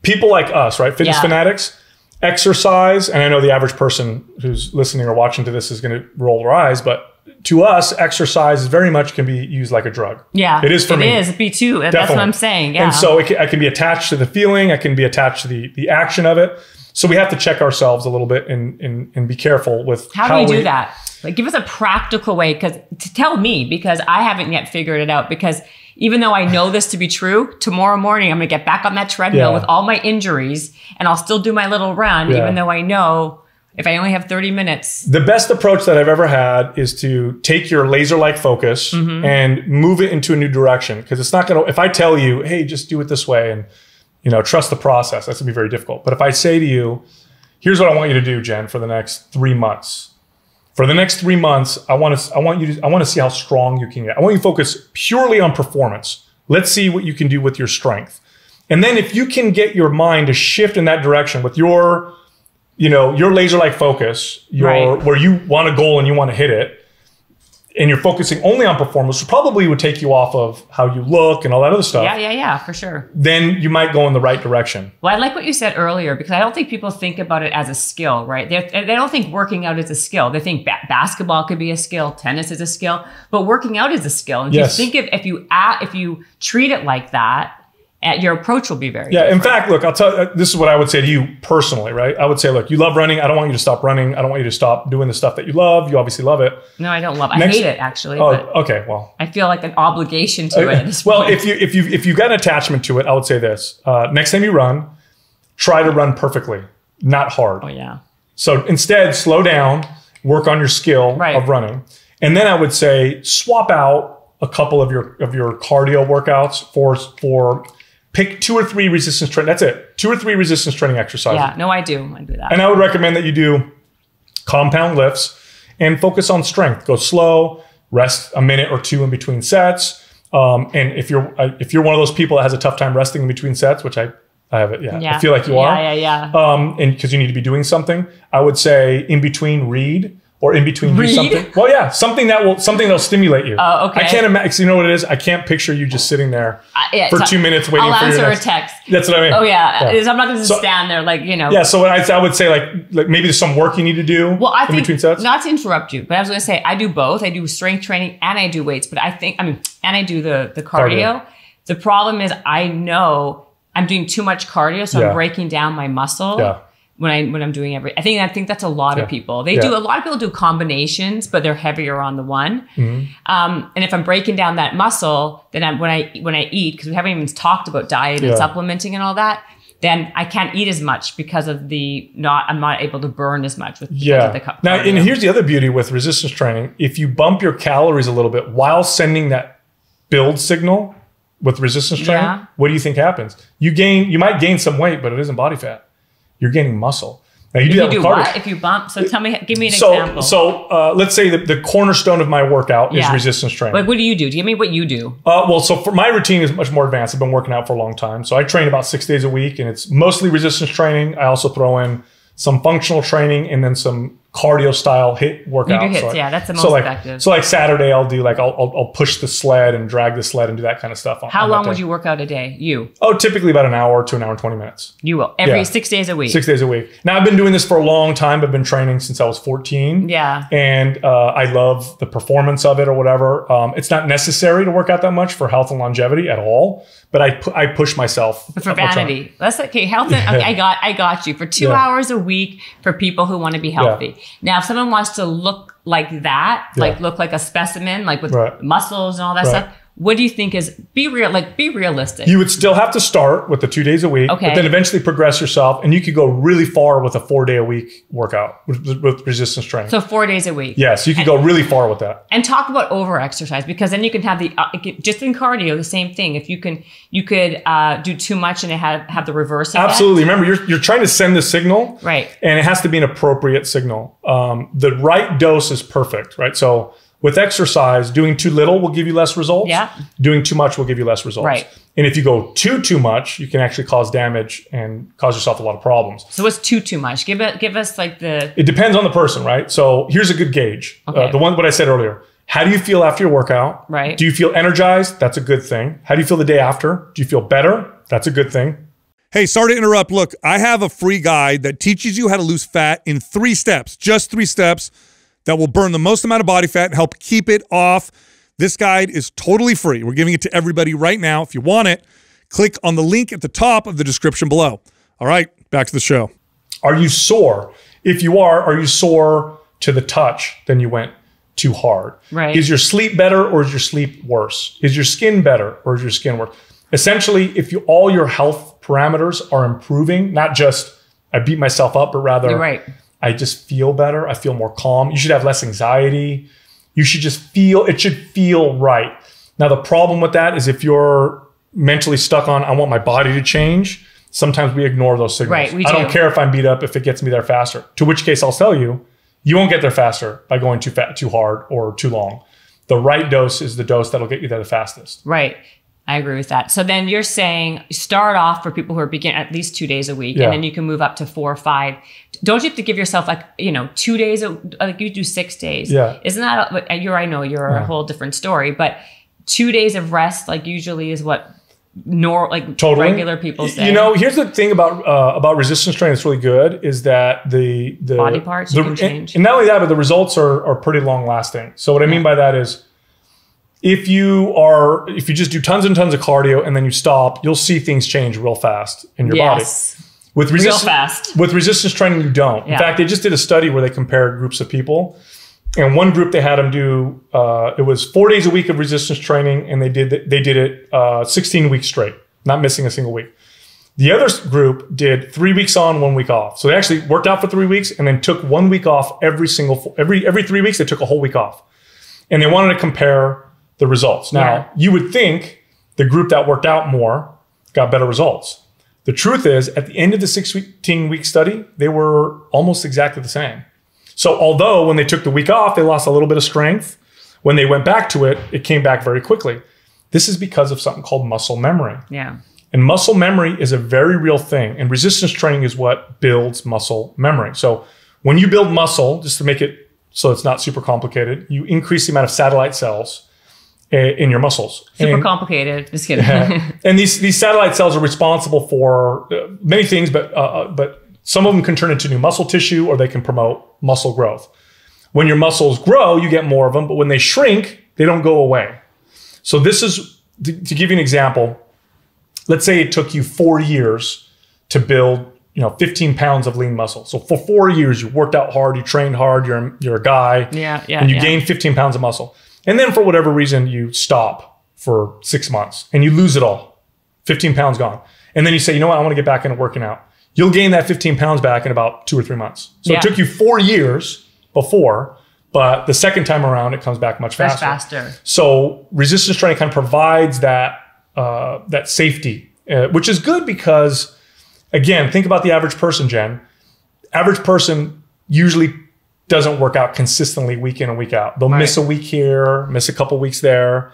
people like us, right? Fitness Yeah. fanatics, exercise, and I know the average person who's listening or watching to this is going to roll their eyes, but to us, exercise very much can be used like a drug. Yeah. It is for It me. is. Me too. That's what I'm saying. Yeah. And so it can, I can be attached to the feeling, I can be attached to the the action of it. So we have to check ourselves a little bit and and, and be careful with How do you we, do that? Like, give us a practical way, because to tell me, because I haven't yet figured it out. Because even though I know this to be true, tomorrow morning I'm gonna get back on that treadmill Yeah. with all my injuries, and I'll still do my little run, Yeah. even though I know if I only have 30 minutes. The best approach that I've ever had is to take your laser like focus Mm-hmm. and move it into a new direction. Because it's not going to, if I tell you, hey, just do it this way and, you know, trust the process, that's going to be very difficult. But if I say to you, here's what I want you to do, Jen, for the next three months. For the next three months, I want to, I want you to, I want to see how strong you can get. I want you to focus purely on performance. Let's see what you can do with your strength. And then if you can get your mind to shift in that direction with your, you know, your laser like focus, your Right. where you want a goal and you want to hit it, and you're focusing only on performance, which probably would take you off of how you look and all that other stuff, Yeah, yeah, yeah, for sure. then you might go in the right direction. Well, I like what you said earlier because I don't think people think about it as a skill, right? They're, they don't think working out is a skill. They think ba- basketball could be a skill, tennis is a skill, but working out is a skill. And if Yes. you think of if you if you treat it like that, your approach will be very Yeah. In fact, look, I'll tell. uh, This is what I would say to you personally, right? I would say, look, you love running. I don't want you to stop running. I don't want you to stop doing the stuff that you love. You obviously love it. No, I don't love. It. I hate it actually, Oh, okay. Well, I feel like an obligation to it. At this well, point. if you if you if you've got an attachment to it, I would say this: uh, next time you run, try to run perfectly, not hard. oh yeah, So instead, slow down, work on your skill Right. of running, and then I would say swap out a couple of your of your cardio workouts for for pick two or three resistance training. That's it, two or three resistance training exercises. yeah. No, I do. I do that. And I would recommend that you do compound lifts and focus on strength. Go slow, rest a minute or two in between sets. Um, and if you're uh, if you're one of those people that has a tough time resting in between sets, which I I have it, yeah, yeah, I feel like you yeah, are Yeah, Yeah, yeah, um, and because you need to be doing something, I would say in between read or in between Read? do something. Well, yeah, something that will something that'll stimulate you. Oh, okay. I can't imagine. You know what it is? I can't picture you just sitting there Uh, yeah, for so two minutes waiting I'll for answer your a next. text. That's what I mean. Oh yeah, Yeah. I'm not going to So- stand there like you know. Yeah, so I, I would say like like maybe there's some work you need to do Well, I in think between sets. not to interrupt you, but I was going to say I do both. I do strength training and I do weights. But I think I mean, and I do the the cardio. Cardio. The problem is I know I'm doing too much cardio, so Yeah. I'm breaking down my muscle. Yeah. When I when I'm doing every, I think I think that's a lot Yeah. of people. They Yeah. do a lot of people do combinations, but they're heavier on the one. Mm-hmm. Um, and if I'm breaking down that muscle, then I, when I when I eat, because we haven't even talked about diet and supplementing and all that, then I can't eat as much because of the not I'm not able to burn as much with Yeah. the ca- Now, and here's the other beauty with resistance training: if you bump your calories a little bit while sending that build signal with resistance training, Yeah. what do you think happens? You gain, you might gain some weight, but it isn't body fat. You're gaining muscle. Now you do you that do with cardio. what if you bump? So tell me, give me an So, example. so uh, let's say the, the cornerstone of my workout is resistance training. like, what do you do? Give me what you do. Uh, well, so for my routine is much more advanced. I've been working out for a long time, so I train about six days a week, and it's mostly resistance training. I also throw in some functional training and then some cardio style HIIT workouts. hits, So I- yeah, that's the so most like, effective. So like Saturday, I'll do like I'll, I'll, I'll push the sled and drag the sled and do that kind of stuff. on- How on long would you work out a day? You, Oh, typically about an hour to an hour and twenty minutes. you will every Yeah. six days a week. Six days a week. Now I've been doing this for a long time. I've been training since I was fourteen. Yeah. and uh, I love the performance of it or whatever. Um, it's not necessary to work out that much for health and longevity at all, but I pu- I push myself But for vanity, that's okay. Health. And, okay, I got, I got you for two Yeah. hours a week for people who want to be healthy. Now, if someone wants to look like that, like look like a specimen, like with Right. muscles and all that Right. stuff, what do you think is be real? Like be realistic. You would still have to start with the two days a week, Okay. but then eventually progress yourself, and you could go really far with a four day a week workout with, with resistance training. so four days a week. yes, you could go really far with that. and talk about over exercise because then you can have the uh, just in cardio the same thing if you can you could uh, do too much and it have have the reverse effect. Absolutely. Remember, you're, you're trying to send the signal, Right. And it has to be an appropriate signal. Um, the right dose is perfect, right? So with exercise, doing too little will give you less results. Yeah. Doing too much will give you less results. Right. And if you go too too much, you can actually cause damage and cause yourself a lot of problems. So what's too too much? Give it. Give us like the. It depends on the person, right? So here's a good gauge. Uh, Okay. the one what I said earlier. How do you feel after your workout? Right. Do you feel energized? That's a good thing. How do you feel the day after? Do you feel better? That's a good thing. Hey, sorry to interrupt. Look, I have a free guide that teaches you how to lose fat in three steps, just three steps that will burn the most amount of body fat and help keep it off. This guide is totally free. We're giving it to everybody right now. If you want it, click on the link at the top of the description below. All right, back to the show. Are you sore? If you are, are you sore to the touch? Then you went too hard. Right. Is your sleep better or is your sleep worse? Is your skin better or is your skin worse? Essentially, if you all your health parameters are improving, not just I beat myself up, but rather You're right. I just feel better. I feel more calm. You should have less anxiety. You should just feel, it should feel right. Now, the problem with that is if you're mentally stuck on, I want my body to change, sometimes we ignore those signals. Right, we I don't care if I'm beat up if it gets me there faster. To which case, I'll tell you, you won't get there faster by going too fat, too hard, or too long. The right dose is the dose that'll get you there the fastest. Right. I agree with that. So then you're saying start off for people who are beginning at least two days a week, Yeah. and then you can move up to four or five. Don't you have to give yourself like you know two days? Like you do six days. Yeah. Isn't that? but You're. I know you're a whole different story, but two days of rest like usually is what nor like Totally. regular people say. You know, here's the thing about uh, about resistance training that's really good is that the the Body parts the, and- change. And, not only that, but the results are are pretty long lasting. So what I mean by that is if you are if you just do tons and tons of cardio and then you stop, you'll see things change real fast in your body. With Real resistance fast. with resistance training, you don't. In fact, they just did a study where they compared groups of people. And one group they had them do uh, it was four days a week of resistance training, and they did they did it uh, 16 weeks straight, not missing a single week. The other group did three weeks on, one week off. So they actually worked out for three weeks and then took one week off every single every every three weeks. They took a whole week off, and they wanted to compare the results. Now Yeah. you would think the group that worked out more got better results. The truth is, at the end of the 16 week study, they were almost exactly the same. So, although when they took the week off, they lost a little bit of strength, when they went back to it, it came back very quickly. This is because of something called muscle memory. Yeah. And muscle memory is a very real thing. And resistance training is what builds muscle memory. So, when you build muscle, just to make it so it's not super complicated, you increase the amount of satellite cells in your muscles. Super And- complicated. Just kidding. and these these satellite cells are responsible for uh, many things, but uh, uh, but some of them can turn into new muscle tissue, or they can promote muscle growth. When your muscles grow, you get more of them, but when they shrink, they don't go away. So this is to, to give you an example. Let's say it took you four years to build, you know, 15 pounds of lean muscle. So for four years, you worked out hard, you trained hard, you're a- you're a guy, Yeah, yeah, and you yeah. gain 15 pounds of muscle. And then for whatever reason, you stop for six months and you lose it all 15 pounds gone. And then you say, you know what, I want to get back into working out. You'll gain that 15 pounds back in about two or three months. So Yeah. it took you four years before, but the second time around, it comes back much Much faster. faster. So resistance training kind of provides that uh, that safety, uh, which is good because, again, think about the average person, Jen. Average person usually doesn't work out consistently week in and week out. They'll miss a week here, miss a couple weeks there.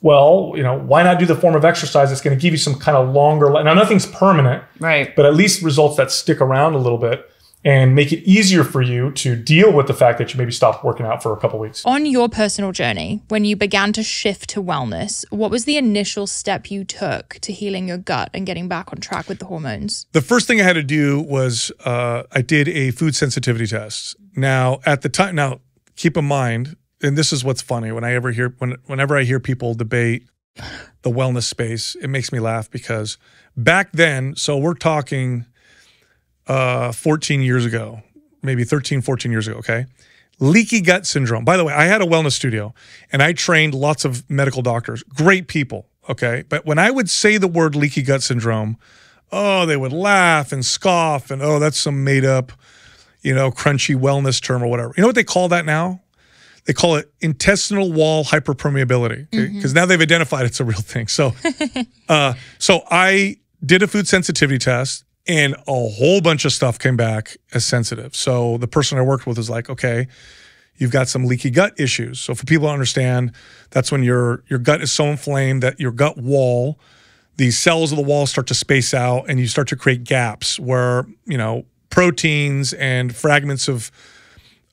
Well, you know, why not do the form of exercise that's going to give you some kind of longer? Life? Now, nothing's permanent, Right. but at least results that stick around a little bit and make it easier for you to deal with the fact that you maybe stopped working out for a couple weeks. On your personal journey, when you began to shift to wellness, what was the initial step you took to healing your gut and getting back on track with the hormones? The first thing I had to do was uh, I did a food sensitivity test. Now, at the time, now keep in mind, and this is what's funny when I ever hear when whenever I hear people debate the wellness space, it makes me laugh because back then, so we're talking uh, 14 years ago, maybe 13, 14 years ago, okay? Leaky gut syndrome. By the way, I had a wellness studio and I trained lots of medical doctors, great people, okay? But when I would say the word leaky gut syndrome, oh, they would laugh and scoff and oh, that's some made up, you know, crunchy wellness term or whatever. You know what they call that now? They call it intestinal wall hyperpermeability because now they've identified it's a real thing. So, uh, so I did a food sensitivity test and a whole bunch of stuff came back as sensitive. So the person I worked with was like, okay, you've got some leaky gut issues. So for people to understand, that's when your your gut is so inflamed that your gut wall, the cells of the wall start to space out and you start to create gaps where, you know, proteins and fragments of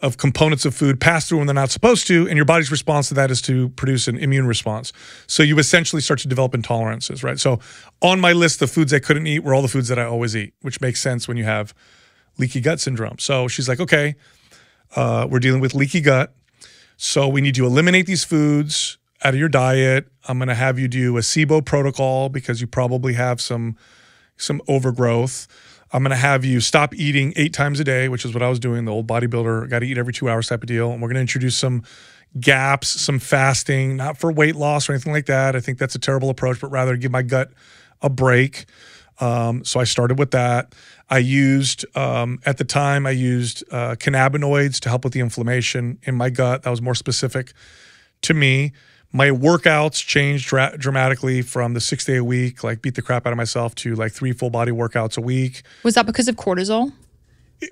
of components of food pass through when they're not supposed to, and your body's response to that is to produce an immune response. So you essentially start to develop intolerances, right? So on my list, the foods I couldn't eat were all the foods that I always eat, which makes sense when you have leaky gut syndrome. So she's like, okay, uh, we're dealing with leaky gut. So we need to eliminate these foods out of your diet. I'm going to have you do a SIBO protocol because you probably have some some overgrowth. I'm going to have you stop eating eight times a day, which is what I was doing. The old bodybuilder got to eat every two hours type of deal. And we're going to introduce some gaps, some fasting, not for weight loss or anything like that. I think that's a terrible approach, but rather give my gut a break. Um, so I started with that. I used, um, at the time, I used uh, cannabinoids to help with the inflammation in my gut. That was more specific to me. My workouts changed dra- dramatically from the six day a week, like beat the crap out of myself, to like three full body workouts a week. Was that because of cortisol?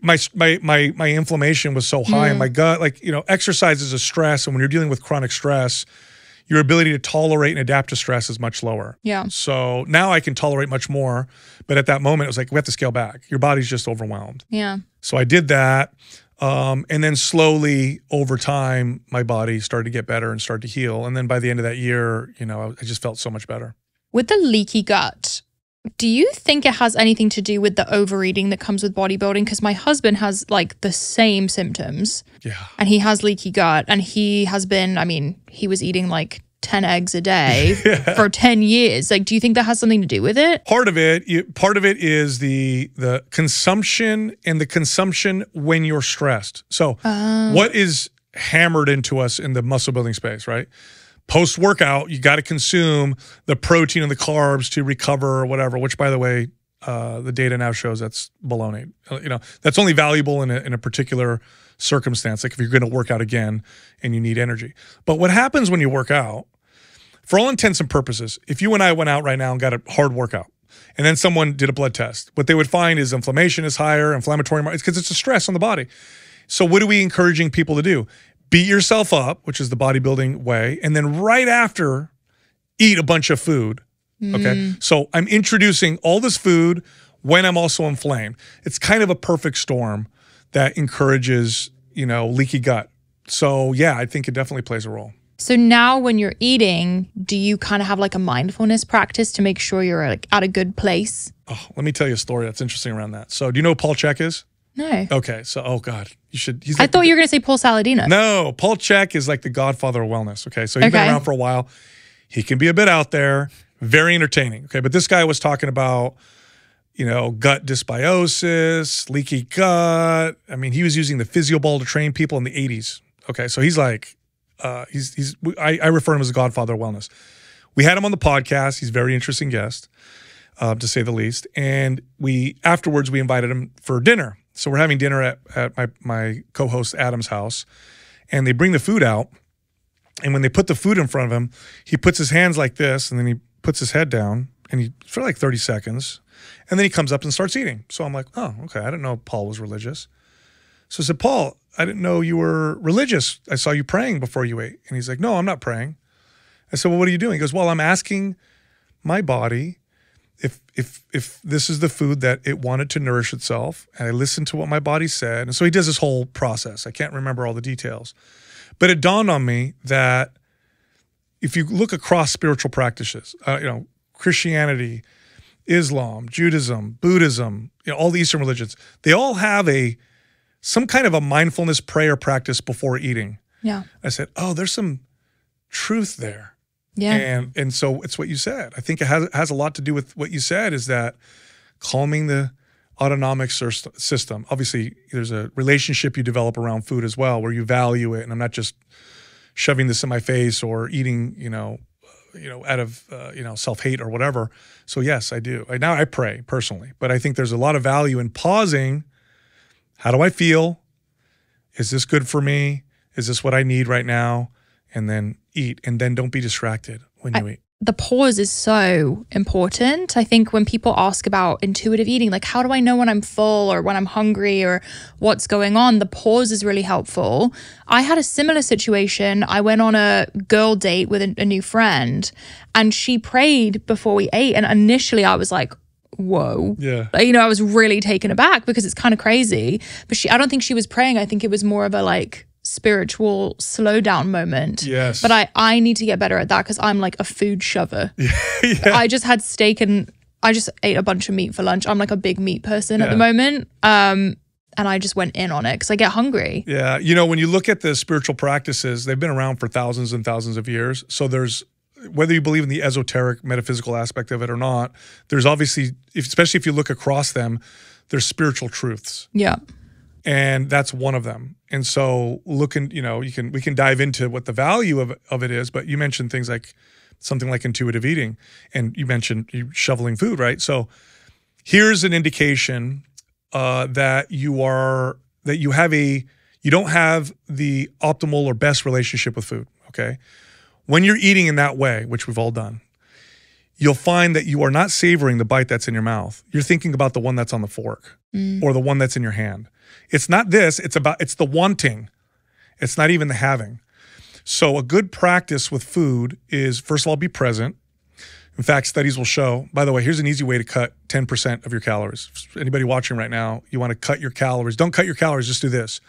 My my my my inflammation was so high in mm. my gut. Like you know, exercise is a stress, and when you're dealing with chronic stress, your ability to tolerate and adapt to stress is much lower. Yeah. So now I can tolerate much more, but at that moment it was like we have to scale back. Your body's just overwhelmed. Yeah. So I did that. Um, and then slowly over time, my body started to get better and start to heal. And then by the end of that year, you know, I, I just felt so much better. With the leaky gut, do you think it has anything to do with the overeating that comes with bodybuilding? Because my husband has like the same symptoms Yeah. and he has leaky gut and he has been, I mean, he was eating like 10 eggs a day for 10 years. Like, do you think that has something to do with it? Part of it, you, part of it is the the consumption and the consumption when you're stressed. So, what is hammered into us in the muscle building space, right? Post workout, you got to consume the protein and the carbs to recover or whatever. Which, by the way, uh, the data now shows that's baloney. Uh, You know, that's only valuable in a, in a particular circumstance, like if you're going to work out again and you need energy. But what happens when you work out, for all intents and purposes, if you and I went out right now and got a hard workout, and then someone did a blood test, what they would find is inflammation is higher, inflammatory, it's because it's a stress on the body. So, what are we encouraging people to do? Beat yourself up, which is the bodybuilding way, and then right after, eat a bunch of food. Okay. Mm. So, I'm introducing all this food when I'm also inflamed. It's kind of a perfect storm that encourages, you know, leaky gut. So, yeah, I think it definitely plays a role. So now when you're eating, do you kind of have like a mindfulness practice to make sure you're like at a good place? Oh, let me tell you a story that's interesting around that. So, do you know who Paul Chek is? No. Okay, so oh god, you should. He's I thought the- you were going to say Paul Saladino. No, Paul Chek is like the godfather of wellness. Okay, so he's been around for a while. He can be a bit out there, very entertaining. Okay, but this guy was talking about, you know, gut dysbiosis, leaky gut. I mean, he was using the physio ball to train people in the '80s. Okay, so he's like, uh, he's he's. I, I refer him as the godfather wellness. We had him on the podcast. He's a very interesting guest, uh, to say the least. And we afterwards we invited him for dinner. So we're having dinner at, at my my co-host Adam's house, and they bring the food out. And when they put the food in front of him, he puts his hands like this, and then he puts his head down, and he for like thirty seconds, and then he comes up and starts eating. So I'm like, oh, okay. I didn't know Paul was religious. So I said, Paul, I didn't know you were religious. I saw you praying before you ate. And he's like, no, I'm not praying. I said, well, what are you doing? He goes, well, I'm asking my body if if if this is the food that it wanted to nourish itself. And I listened to what my body said. And so he does this whole process. I can't remember all the details. But it dawned on me that if you look across spiritual practices, uh, you know, Christianity, Islam, Judaism, Buddhism, you know, all the Eastern religions, they all have a some kind of a mindfulness prayer practice before eating. Yeah. I said, "Oh, there's some truth there." Yeah. And and so it's what you said. I think it has has a lot to do with what you said is that calming the autonomic system. Obviously, there's a relationship you develop around food as well where you value it and I'm not just shoving this in my face or eating, you know, you know, out of uh, you know self-hate or whatever. So yes, I do. I, now I pray personally, but I think there's a lot of value in pausing. How do I feel? Is this good for me? Is this what I need right now? And then eat, and then don't be distracted when you eat. the pause is so important. I think when people ask about intuitive eating, like how do I know when I'm full or when I'm hungry or what's going on, the pause is really helpful. I had a similar situation. I went on a girl date with a, a new friend and she prayed before we ate. And initially I was like, whoa. Yeah. Like, you know, I was really taken aback because it's kind of crazy. But she, I don't think she was praying. I think it was more of a like, spiritual slowdown moment. Yes. But I I need to get better at that because I'm like a food shover. I just had steak and I just ate a bunch of meat for lunch. I'm like a big meat person at the Yeah. moment. Um and I just went in on it because I get hungry. Yeah, you know, when you look at the spiritual practices, they've been around for thousands and thousands of years. So there's whether you believe in the esoteric metaphysical aspect of it or not, there's obviously, if, especially if you look across them, there's spiritual truths, Yeah. and that's one of them. And so, looking, you know, you can we can dive into what the value of of it is, but you mentioned things like something like intuitive eating, and you mentioned you shoveling food, right? So here's an indication uh, that you are that you have a you don't have the optimal or best relationship with food. Okay, when you're eating in that way, which we've all done, you'll find that you are not savoring the bite that's in your mouth. You're thinking about the one that's on the fork mm. or the one that's in your hand. It's not this. It's about it's the wanting. It's not even the having. So a good practice with food is first of all be present. In fact, studies will show, by the way, here's an easy way to cut 10% of your calories. Anybody watching right now, you want to cut your calories. Don't cut your calories, just do this.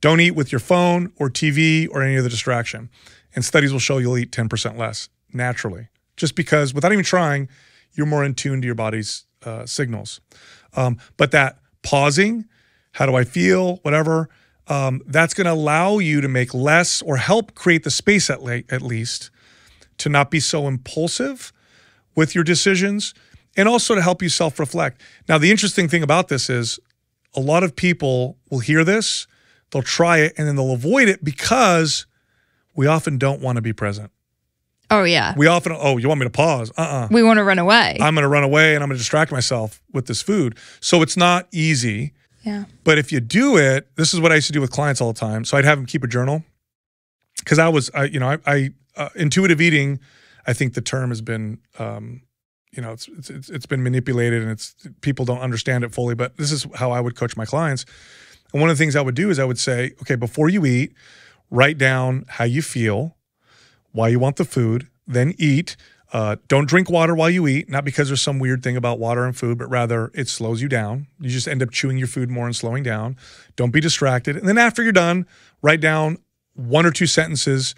Don't eat with your phone or TV or any other distraction. And studies will show you'll eat 10% less naturally, just because without even trying, you're more in tune to your body's uh, signals. Um, but that pausing, how do I feel, whatever, um, that's going to allow you to make less or help create the space at, at least to not be so impulsive with your decisions and also to help you self reflect. Now, the interesting thing about this is a lot of people will hear this, they'll try it, and then they'll avoid it because we often don't want to be present. Oh yeah. We often, oh, you want me to pause? Uh uh We want to run away. I'm going to run away and I'm going to distract myself with this food. So it's not easy. yeah. But if you do it, this is what I used to do with clients all the time. So I'd have them keep a journal because I was, I, you know, I, I uh, intuitive eating. I think the term has been, um, you know, it's, it's it's it's been manipulated and it's people don't understand it fully. But this is how I would coach my clients. And one of the things I would do is I would say, okay, before you eat, write down how you feel, why you want the food, then eat. Uh, don't drink water while you eat, not because there's some weird thing about water and food, but rather it slows you down. You just end up chewing your food more and slowing down. Don't be distracted. And then after you're done, write down one or two sentences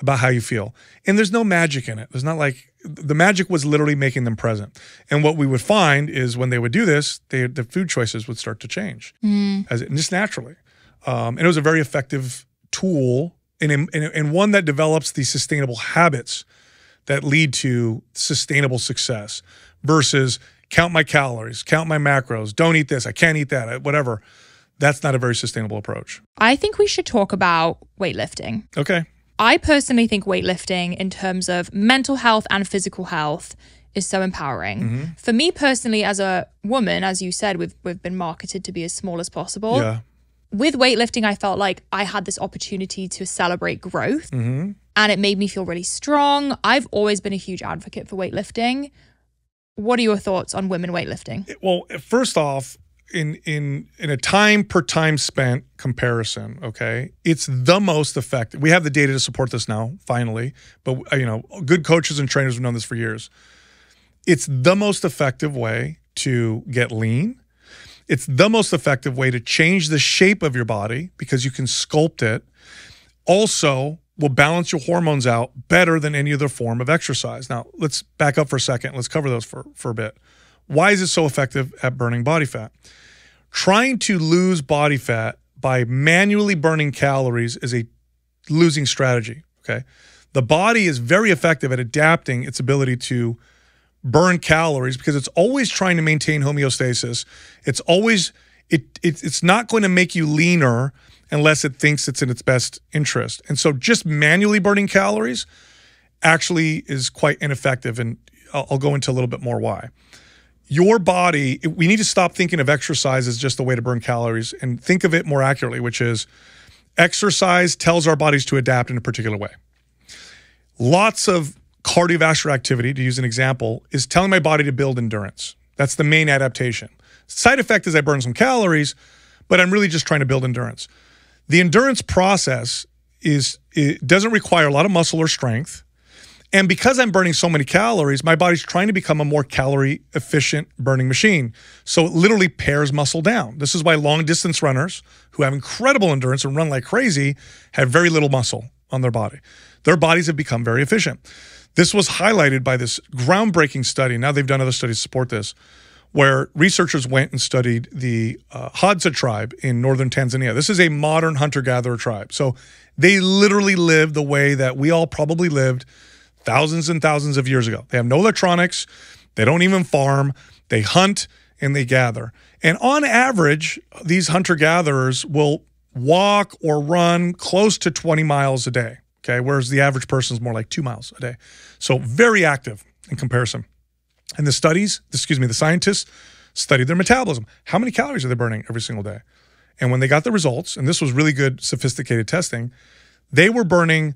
about how you feel. And there's no magic in it. There's not like the magic was literally making them present. And what we would find is when they would do this, they, the food choices would start to change as it, just naturally. Um, and it was a very effective tool and, and, and one that develops these sustainable habits that lead to sustainable success versus count my calories, count my macros, don't eat this, I can't eat that, whatever. That's not a very sustainable approach. I think we should talk about weightlifting. Okay. I personally think weightlifting, in terms of mental health and physical health, is so empowering. Mm-hmm. For me personally, as a woman, as you said, we've we've been marketed to be as small as possible. Yeah. With weightlifting, I felt like I had this opportunity to celebrate growth, and it made me feel really strong. I've always been a huge advocate for weightlifting. What are your thoughts on women weightlifting? Well, first off, in in in a time per time spent comparison, okay, it's the most effective. We have the data to support this now, finally. But uh, you know, good coaches and trainers have known this for years. It's the most effective way to get lean. It's the most effective way to change the shape of your body because you can sculpt it. Also, will balance your hormones out better than any other form of exercise. Now, let's back up for a second. Let's cover those for, for a bit. Why is it so effective at burning body fat? Trying to lose body fat by manually burning calories is a losing strategy. Okay. The body is very effective at adapting its ability to burn calories because it's always trying to maintain homeostasis. It's always it, it it's not going to make you leaner unless it thinks it's in its best interest. And so just manually burning calories actually is quite ineffective and I'll, I'll go into a little bit more why. Your body, we need to stop thinking of exercise as just a way to burn calories and think of it more accurately, which is exercise tells our bodies to adapt in a particular way. Lots of cardiovascular activity, to use an example, is telling my body to build endurance. That's the main adaptation. Side effect is I burn some calories, but I'm really just trying to build endurance. The endurance process is it doesn't require a lot of muscle or strength. And because I'm burning so many calories, my body's trying to become a more calorie efficient burning machine. So it literally pares muscle down. This is why long distance runners who have incredible endurance and run like crazy have very little muscle on their body. Their bodies have become very efficient. This was highlighted by this groundbreaking study. Now they've done other studies to support this, where researchers went and studied the uh, Hadza tribe in northern Tanzania. This is a modern hunter gatherer tribe. So they literally live the way that we all probably lived thousands and thousands of years ago. They have no electronics, they don't even farm, they hunt and they gather. And on average, these hunter gatherers will walk or run close to 20 miles a day. Okay. Whereas the average person is more like two miles a day. So very active in comparison. And the studies, excuse me, the scientists studied their metabolism. How many calories are they burning every single day? And when they got the results, and this was really good, sophisticated testing, they were burning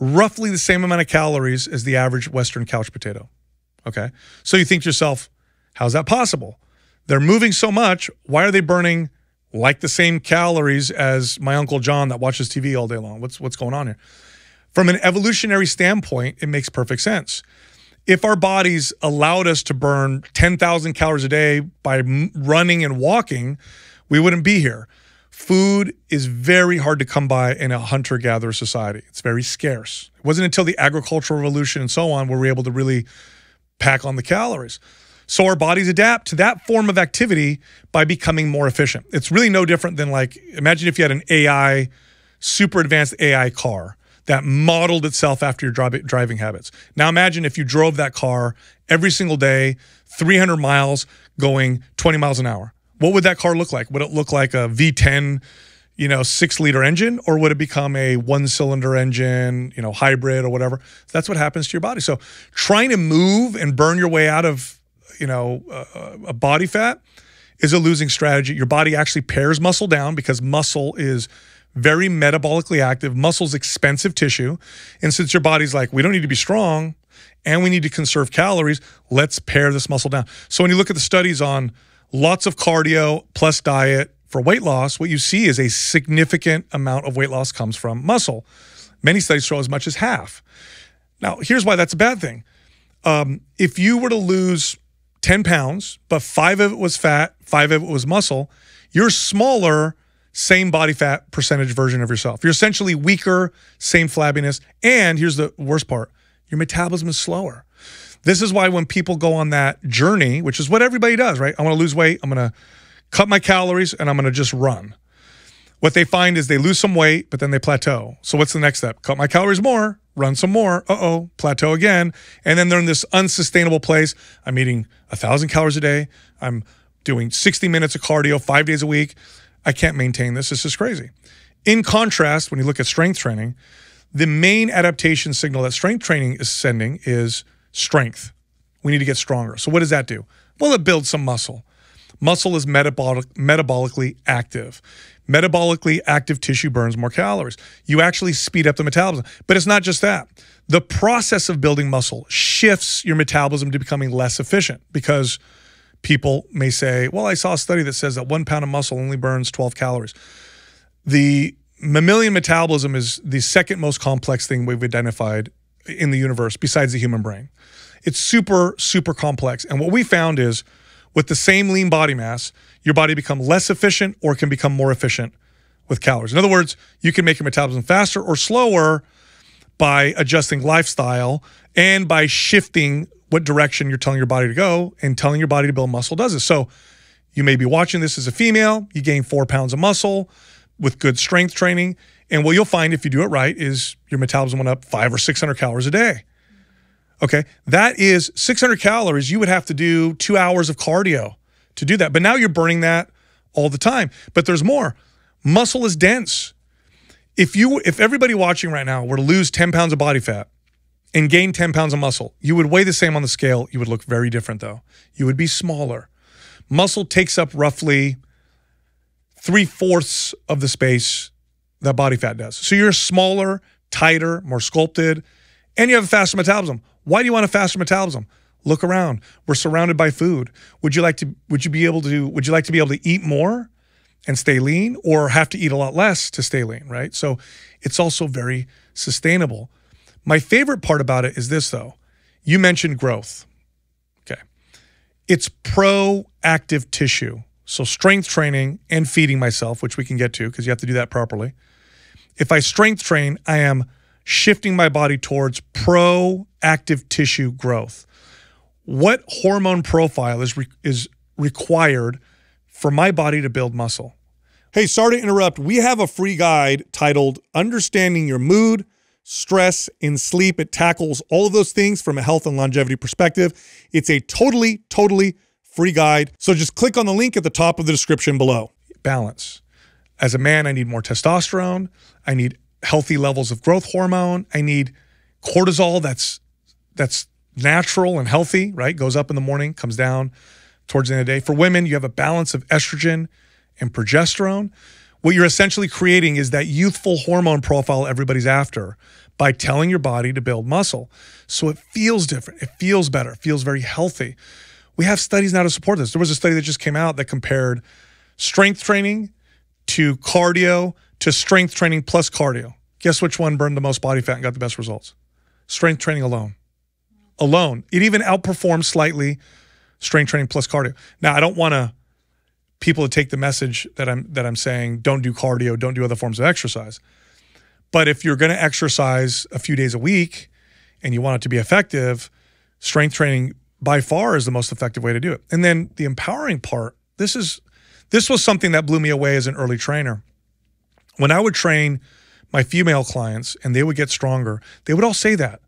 roughly the same amount of calories as the average Western couch potato. Okay. So you think to yourself, how's that possible? They're moving so much. Why are they burning like the same calories as my Uncle John that watches TV all day long? What's, what's going on here? From an evolutionary standpoint, it makes perfect sense. If our bodies allowed us to burn 10,000 calories a day by running and walking, we wouldn't be here. Food is very hard to come by in a hunter gatherer society. It's very scarce. It wasn't until the agricultural revolution and so on were we were able to really pack on the calories. So our bodies adapt to that form of activity by becoming more efficient. It's really no different than like imagine if you had an AI, super advanced AI car that modeled itself after your driving habits. Now imagine if you drove that car every single day, 300 miles, going 20 miles an hour. What would that car look like? Would it look like a V10, you know, six liter engine, or would it become a one cylinder engine, you know, hybrid or whatever? That's what happens to your body. So trying to move and burn your way out of, you know, uh, a body fat is a losing strategy. Your body actually pares muscle down because muscle is very metabolically active. Muscle's expensive tissue. And since your body's like, we don't need to be strong and we need to conserve calories, let's pare this muscle down. So when you look at the studies on lots of cardio plus diet for weight loss, what you see is a significant amount of weight loss comes from muscle. Many studies show as much as half. Now, here's why that's a bad thing. Um, if you were to lose 10 pounds, but five of it was fat, five of it was muscle, you're smaller same body fat percentage version of yourself. You're essentially weaker, same flabbiness. And here's the worst part your metabolism is slower. This is why when people go on that journey, which is what everybody does, right? I want to lose weight, I'm to cut my calories, and I'm to just run. What they find is they lose some weight, but then they plateau. So what's the next step? Cut my calories more, run some more. Uh oh, plateau again. And then they're in this unsustainable place. I'm eating a thousand calories a day. I'm doing 60 minutes of cardio five days a week. I can't maintain this. This is crazy. In contrast, when you look at strength training, the main adaptation signal that strength training is sending is strength. We need to get stronger. So, what does that do? Well, it builds some muscle. Muscle is metabolic, metabolically active. Metabolically active tissue burns more calories. You actually speed up the metabolism. But it's not just that. The process of building muscle shifts your metabolism to becoming less efficient because people may say, well, I saw a study that says that one pound of muscle only burns 12 calories. The mammalian metabolism is the second most complex thing we've identified in the universe besides the human brain. It's super, super complex. And what we found is with the same lean body mass, your body become less efficient or can become more efficient with calories. In other words, you can make your metabolism faster or slower by adjusting lifestyle and by shifting what direction you're telling your body to go and telling your body to build muscle does this. So you may be watching this as a female, you gain four pounds of muscle with good strength training. And what you'll find if you do it right is your metabolism went up five or 600 calories a day. Okay. That is 600 calories. You would have to do two hours of cardio to do that. But now you're burning that all the time. But there's more. Muscle is dense. If you, if everybody watching right now were to lose 10 pounds of body fat, and gain 10 pounds of muscle. You would weigh the same on the scale. You would look very different though. You would be smaller. Muscle takes up roughly three fourths of the space that body fat does. So you're smaller, tighter, more sculpted, and you have a faster metabolism. Why do you want a faster metabolism? Look around. We're surrounded by food. Would you like to would you be able to would you like to be able to eat more and stay lean or have to eat a lot less to stay lean, right? So it's also very sustainable. My favorite part about it is this though. You mentioned growth. Okay. It's proactive tissue. So strength training and feeding myself, which we can get to because you have to do that properly. If I strength train, I am shifting my body towards proactive tissue growth. What hormone profile is re- is required for my body to build muscle? Hey, sorry to interrupt. We have a free guide titled Understanding Your Mood, Stress, and Sleep. It tackles all of those things from a health and longevity perspective. It's a totally, totally free guide. So just click on the link at the top of the description below. Balance. As a man, I need more testosterone. I need healthy levels of growth hormone. I need cortisol that's that's natural and healthy, right? Goes up in the morning, comes down towards the end of the day. For women, you have a balance of estrogen and progesterone. What you're essentially creating is that youthful hormone profile everybody's after by telling your body to build muscle. So it feels different. It feels better. It feels very healthy. We have studies now to support this. There was a study that just came out that compared strength training to cardio to strength training plus cardio. Guess which one burned the most body fat and got the best results? Strength training alone. Alone. It even outperformed slightly strength training plus cardio. Now, I don't want to people to take the message that I'm that I'm saying don't do cardio, don't do other forms of exercise. But if you're going to exercise a few days a week and you want it to be effective, strength training by far is the most effective way to do it. And then the empowering part, this is this was something that blew me away as an early trainer. When I would train my female clients and they would get stronger, they would all say that.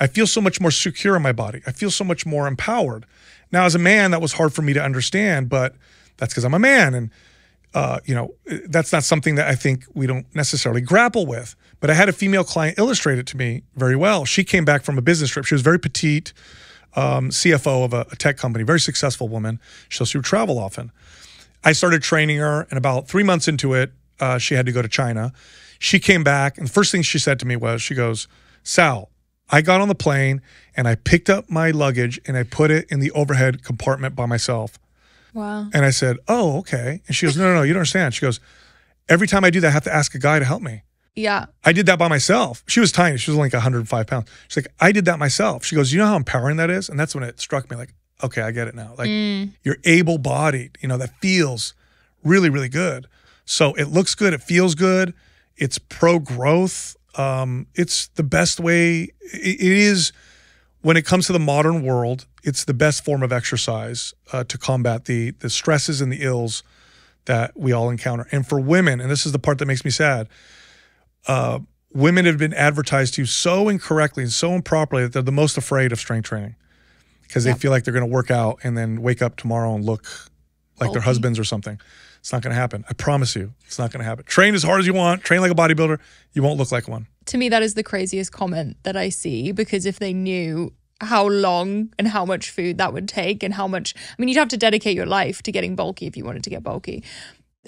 I feel so much more secure in my body. I feel so much more empowered. Now, as a man, that was hard for me to understand, but that's because I'm a man. And, uh, you know, that's not something that I think we don't necessarily grapple with. But I had a female client illustrate it to me very well. She came back from a business trip. She was very petite, um, CFO of a, a, tech company, very successful woman. So she would travel often. I started training her, and about three months into it, uh, she had to go to China. She came back, and the first thing she said to me was, she goes, Sal, I got on the plane and I picked up my luggage and I put it in the overhead compartment by myself. Wow. And I said, Oh, okay. And she goes, No, no, no, you don't understand. She goes, Every time I do that, I have to ask a guy to help me. Yeah. I did that by myself. She was tiny. She was like 105 pounds. She's like, I did that myself. She goes, You know how empowering that is? And that's when it struck me like, okay, I get it now. Like mm. you're able bodied, you know, that feels really, really good. So it looks good. It feels good. It's pro growth. Um, it's the best way. It, it is when it comes to the modern world. It's the best form of exercise uh, to combat the the stresses and the ills that we all encounter. And for women, and this is the part that makes me sad. Uh, women have been advertised to so incorrectly and so improperly that they're the most afraid of strength training because they feel like they're going to work out and then wake up tomorrow and look like their husbands or something. It's not going to happen. I promise you, it's not going to happen. Train as hard as you want, train like a bodybuilder, you won't look like one. To me, that is the craziest comment that I see because if they knew how long and how much food that would take and how much, I mean, you'd have to dedicate your life to getting bulky if you wanted to get bulky.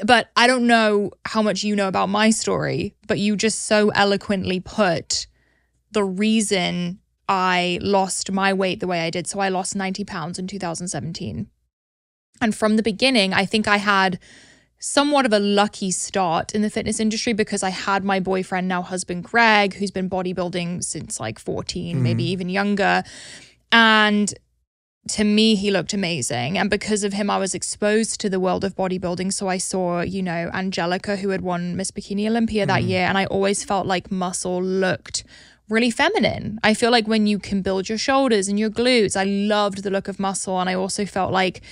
But I don't know how much you know about my story, but you just so eloquently put the reason I lost my weight the way I did. So I lost 90 pounds in 2017. And from the beginning, I think I had somewhat of a lucky start in the fitness industry because I had my boyfriend, now husband Greg, who's been bodybuilding since like 14, mm-hmm. maybe even younger. And to me, he looked amazing. And because of him, I was exposed to the world of bodybuilding. So I saw, you know, Angelica, who had won Miss Bikini Olympia that mm-hmm. year. And I always felt like muscle looked really feminine. I feel like when you can build your shoulders and your glutes, I loved the look of muscle. And I also felt like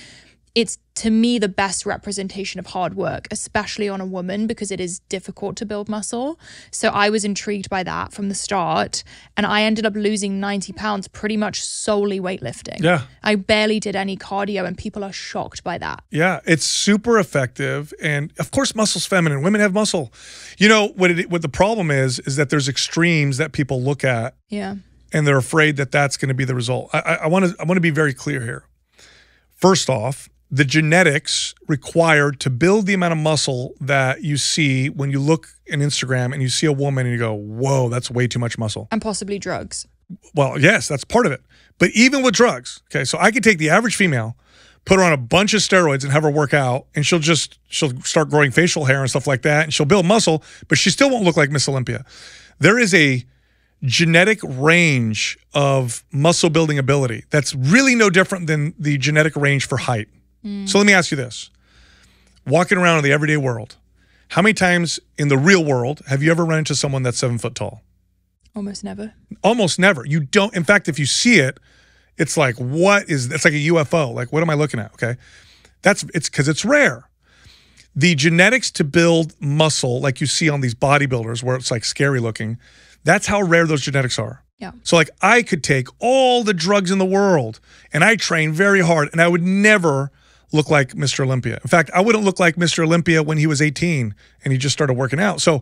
it's to me the best representation of hard work, especially on a woman, because it is difficult to build muscle. So I was intrigued by that from the start. And I ended up losing 90 pounds pretty much solely weightlifting. Yeah. I barely did any cardio, and people are shocked by that. Yeah. It's super effective. And of course, muscle's feminine. Women have muscle. You know, what, it, what the problem is, is that there's extremes that people look at. Yeah. And they're afraid that that's going to be the result. I want to I want to be very clear here. First off, the genetics required to build the amount of muscle that you see when you look in Instagram and you see a woman and you go, whoa, that's way too much muscle. And possibly drugs. Well, yes, that's part of it. But even with drugs, okay, so I could take the average female, put her on a bunch of steroids and have her work out, and she'll just she'll start growing facial hair and stuff like that, and she'll build muscle, but she still won't look like Miss Olympia. There is a genetic range of muscle building ability that's really no different than the genetic range for height. Mm. So let me ask you this. Walking around in the everyday world, how many times in the real world have you ever run into someone that's seven foot tall? Almost never. Almost never. You don't. In fact, if you see it, it's like, what is? It's like a UFO. Like, what am I looking at? Okay, that's it's because it's rare. The genetics to build muscle, like you see on these bodybuilders, where it's like scary looking, that's how rare those genetics are. Yeah. So, like, I could take all the drugs in the world and I train very hard, and I would never look like Mr. Olympia. In fact, I wouldn't look like Mr. Olympia when he was 18 and he just started working out. So,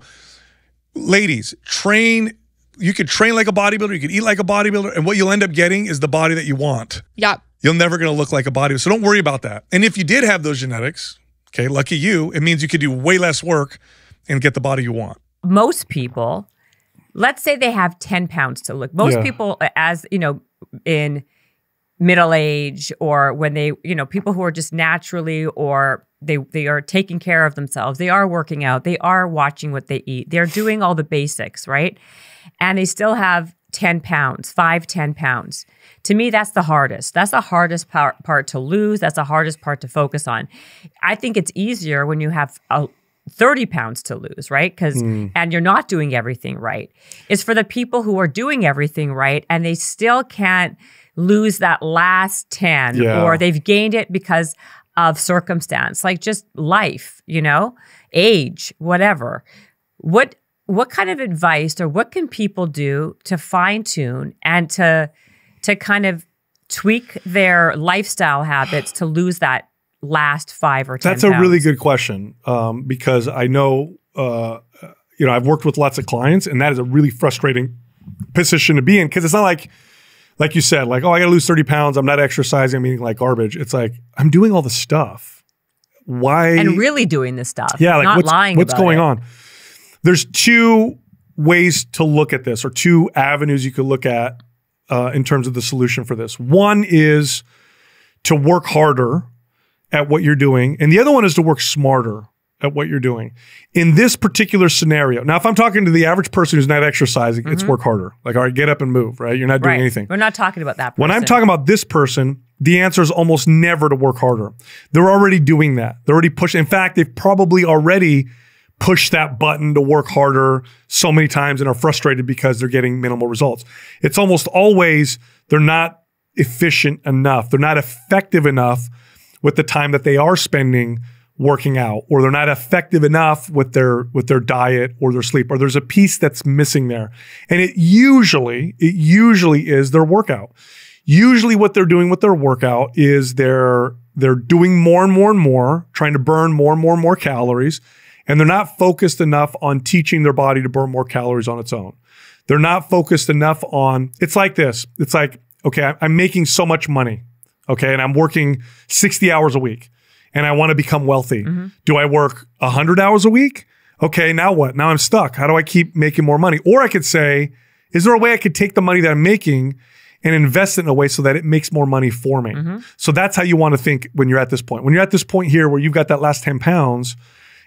ladies, train. You could train like a bodybuilder, you could eat like a bodybuilder, and what you'll end up getting is the body that you want. Yeah. You're never going to look like a bodybuilder. So don't worry about that. And if you did have those genetics, okay, lucky you, it means you could do way less work and get the body you want. most people, let's say they have 10 pounds to look. Most Yeah. people, uh, as you know, in middle age or when they, you know, people who are just naturally or they they are taking care of themselves, they are working out, they are watching what they eat, they're doing all the basics, right? And they still have 10 pounds, five, 10 pounds. To me, that's the hardest. That's the hardest part, part to lose. That's the hardest part to focus on. I think it's easier when you have a 30 pounds to lose, right? Because, hmm. and you're not doing everything right. It's for the people who are doing everything right and they still can't lose that last 10 Yeah. or they've gained it because of circumstance, like just life, you know, age, whatever. What, what kind of advice or what can people do to fine tune and to, to kind of tweak their lifestyle habits to lose that last five or 10 That's a pounds? really good question um, because I know, uh, you know, I've worked with lots of clients, and that is a really frustrating position to be in because it's not like, like you said, like, oh, I got to lose 30 pounds. I'm not exercising. I'm eating like garbage. It's like, I'm doing all the stuff. Why? and really doing this stuff. yeah, like not what's, lying. what's going it. on? There's two ways to look at this, or two avenues you could look at uh, in terms of the solution for this. One is to work harder at what you're doing, and the other one is to work smarter at what you're doing. In this particular scenario, now if I'm talking to the average person who's not exercising, it's work harder. Like, all right, get up and move, right? You're not doing Mm-hmm. Right. anything. We're not talking about that. Person. When I'm talking about this person, the answer is almost never to work harder. They're already doing that. They're already pushing. In fact, they've probably already pushed that button to work harder so many times and are frustrated because they're getting minimal results. It's almost always they're not efficient enough. They're not effective enough with the time that they are spending working out or they're not effective enough with their with their diet or their sleep or there's a piece that's missing there. And it usually it usually is their workout. Usually what they're doing with their workout is they're they're doing more and more and more trying to burn more and more and more calories and they're not focused enough on teaching their body to burn more calories on its own. They're not focused enough on it's like this it's like okay i'm making so much money okay and i'm working 60 hours a week and i want to become wealthy. Do i work 100 hours a week? Okay now what? Now i'm stuck. How do i keep making more money? Or i could say is there a way i could take the money that i'm making and invest it in a way so that it makes more money for me? So that's how you want to think when you're at this point. When you're at this point here where you've got that last 10 pounds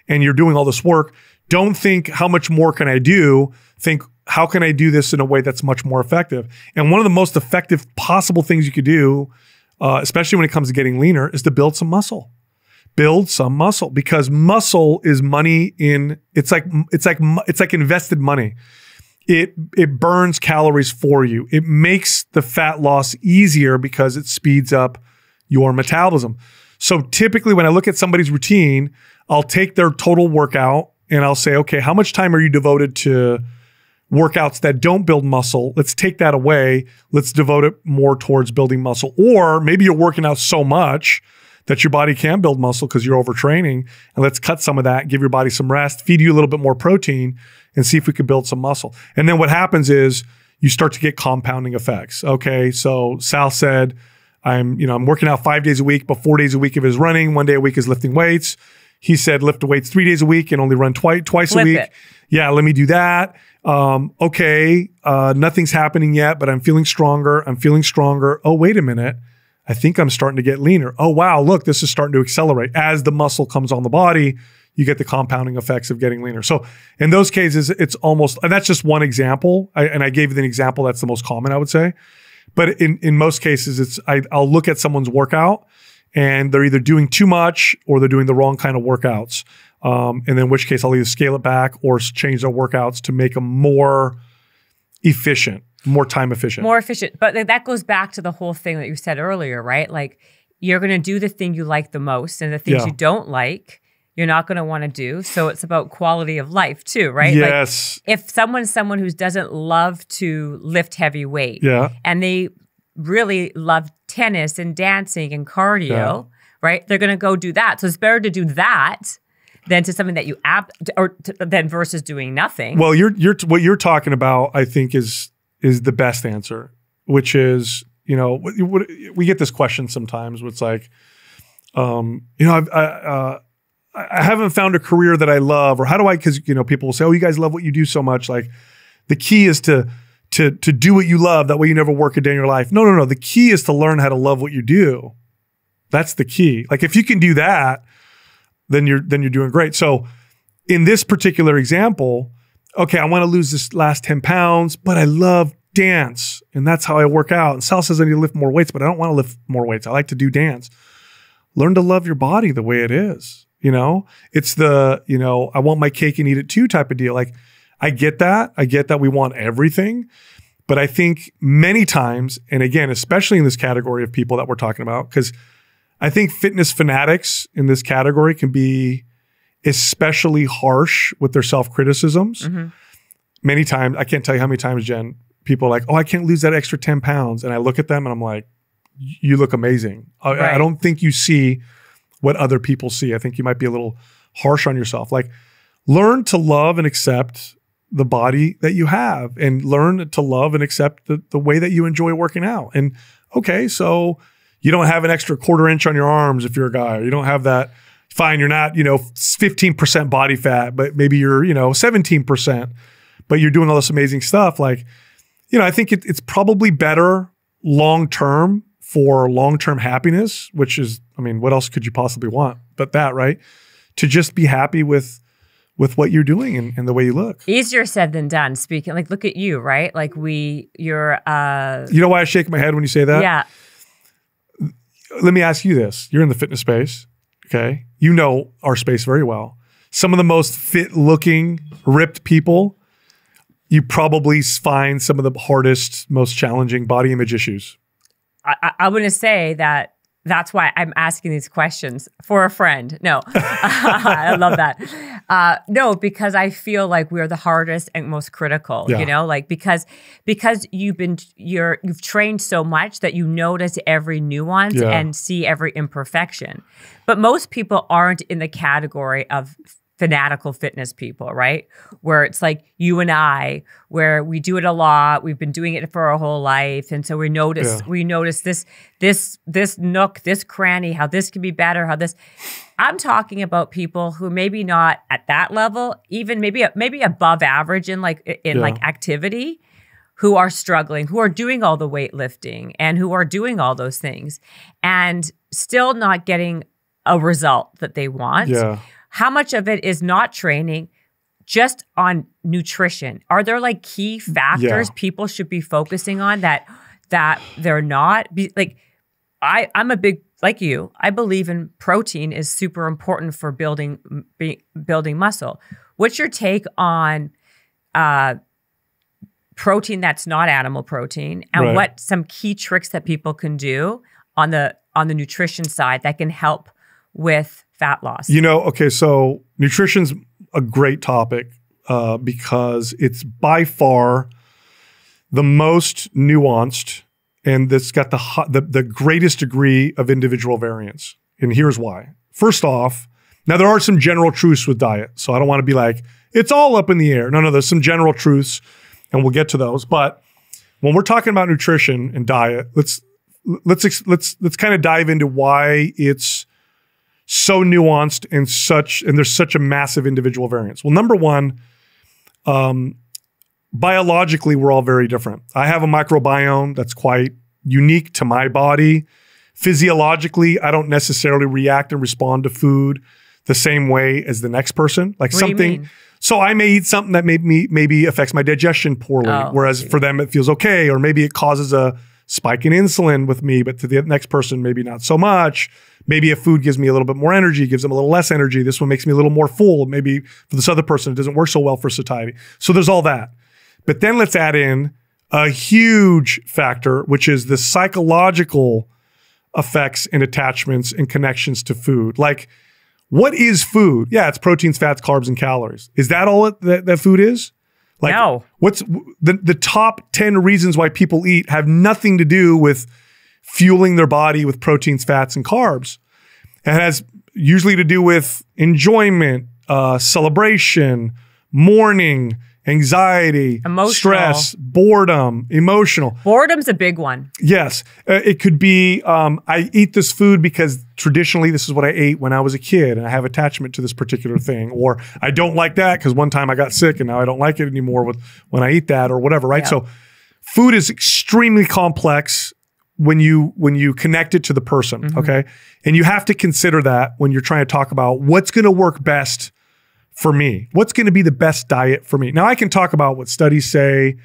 and you're doing all this work, don't think how much more can I do? Think how can I do this in a way that's much more effective? And one of the most effective possible things you could do, uh, especially when it comes to getting leaner, is to build some muscle. Build some muscle because muscle is money in. It's like it's like it's like invested money. It it burns calories for you. It makes the fat loss easier because it speeds up your metabolism. So typically, when I look at somebody's routine, I'll take their total workout and I'll say, okay, how much time are you devoted to workouts that don't build muscle? Let's take that away. Let's devote it more towards building muscle. Or maybe you're working out so much that your body can build muscle because you're overtraining. And let's cut some of that, give your body some rest, feed you a little bit more protein, and see if we can build some muscle. And then what happens is you start to get compounding effects. Okay, so Sal said, I'm, you know, I'm working out five days a week, but four days a week of his running, one day a week is lifting weights. He said lift weights three days a week and only run twice twice Flip a week. it. Yeah, let me do that. Um, okay, uh, nothing's happening yet, but I'm feeling stronger. I'm feeling stronger. Oh, wait a minute. I think I'm starting to get leaner. Oh, wow, look, this is starting to accelerate. As the muscle comes on the body, you get the compounding effects of getting leaner. So in those cases, it's almost, and that's just one example. I, and I gave you an example that's the most common, I would say. But in, in most cases, it's I, I'll look at someone's workout and they're either doing too much or they're doing the wrong kind of workouts. Um, and in which case, I'll either scale it back or change their workouts to make them more efficient, more time efficient. more efficient. But that goes back to the whole thing that you said earlier, right? Like you're going to do the thing you like the most, and the things Yeah. you don't like, you're not going to want to do. So it's about quality of life too, right? Like Yes. if someone's someone who doesn't love to lift heavy weight, yeah. and they really love tennis and dancing and cardio, Yeah. right? They're going to go do that. So it's better to do that than to something that you ab or than versus doing nothing. Well, you're you're what you're talking about. I think is is the best answer, which is you know we get this question sometimes. It's like, um, you know, I've, I uh, I haven't found a career that I love, or how do I? Because you know, people will say, "Oh, you guys love what you do so much." Like, the key is to to to do what you love. That way, you never work a day in your life. No, no, no. The key is to learn how to love what you do. That's the key. Like, if you can do that, then you're then you're doing great. So, in this particular example, okay, I want to lose this last 10 pounds, but I love dance. And that's how I work out. And Sal says I need to lift more weights, but I don't want to lift more weights. I like to do dance. Learn to love your body the way it is. You know, it's the, you know, I want my cake and eat it too type of deal. Like, I get that. I get that we want everything. But I think many times, and again, especially in this category of people that we're talking about, because I think fitness fanatics in this category can be especially harsh with their self criticisms. Mm-hmm. Many times, I can't tell you how many times, Jen, people are like, oh, I can't lose that extra 10 pounds. And I look at them and I'm like, you look amazing. I, I don't think you see what other people see. I think you might be a little harsh on yourself. Like, learn to love and accept the body that you have and learn to love and accept the, the way that you enjoy working out. And okay, so you don't have an extra quarter inch on your arms if you're a guy, or you don't have that. Fine, you're not, you know, 15% body fat, but maybe you're, you know, 17%, but you're doing all this amazing stuff. Like, you know, I think it, it's probably better long term for long term happiness, which is, I mean, what else could you possibly want but that, right? To just be happy with with what you're doing and, and the way you look. Easier said than done. Speaking like, look at you, right? Like we, you're, uh, You know why I shake my head when you say that? yeah, let me ask you this. You're in the fitness space, okay? You know our space very well. Some of the most fit looking, ripped people, you probably find some of the hardest, most challenging body image issues. I, I, to say that that's why I'm asking these questions for a friend. No, I love that. Uh, no, because I feel like we're the hardest and most critical. Yeah. You know, like because because you've been you're you've trained so much that you notice every nuance Yeah. and see every imperfection. But most people aren't in the category of fanatical fitness people, right? Where it's like you and I, where we do it a lot. We've been doing it for our whole life, and so we notice Yeah. we notice this this this nook, this cranny, how this can be better, how this. I'm talking about people who maybe not at that level, even maybe maybe above average in like in Yeah. like activity, who are struggling, who are doing all the weightlifting, and who are doing all those things, and still not getting a result that they want. Yeah. How much of it is not training? Just on nutrition. Are there like key factors Yeah. people should be focusing on that that they're not? Be, like I I'm a big like you. I believe in protein is super important for building be, building muscle. What's your take on uh protein that's not animal protein and Right. what some key tricks that people can do on the on the nutrition side that can help with fat loss? You know, okay, so nutrition's a great topic uh, because it's by far the most nuanced and that's got the, ho- the the greatest degree of individual variance. And here's why. First off, now there are some general truths with diet, so I don't want to be like it's all up in the air. No, no, there's some general truths, and we'll get to those. But when we're talking about nutrition and diet, let's let's let's let's kind of dive into why it's so nuanced and such and there's such a massive individual variance. Well, number one, um, biologically we're all very different. I have a microbiome that's quite unique to my body. Physiologically, I don't necessarily react and respond to food the same way as the next person. Like What something. So I may eat something that maybe maybe affects my digestion poorly, Oh, whereas for them it feels okay, or maybe it causes a spike in insulin with me, but to the next person maybe not so much. Maybe a food gives me a little bit more energy, gives them a little less energy. This one makes me a little more full. Maybe for this other person it doesn't work so well for satiety. So there's all that. But then let's add in a huge factor, which is the psychological effects and attachments and connections to food. Like, what is food? Yeah, it's proteins, fats, carbs, and calories. Is that all it, that, that food is? Like, No. what's the, the top 10 reasons why people eat have nothing to do with fueling their body with proteins, fats, and carbs. It has usually to do with enjoyment, uh, celebration, mourning, anxiety, Emotional. stress, boredom, emotional. Boredom's a big one. Yes, uh, it could be. Um, I eat this food because traditionally this is what I ate when I was a kid, and I have attachment to this particular thing. Or I don't like that because one time I got sick, and now I don't like it anymore with when I eat that or whatever. Right. Yeah. So, food is extremely complex when you when you connect it to the person. Mm-hmm. Okay, and you have to consider that when you're trying to talk about what's going to work best for me. What's going to be the best diet for me? Now I can talk about what studies say.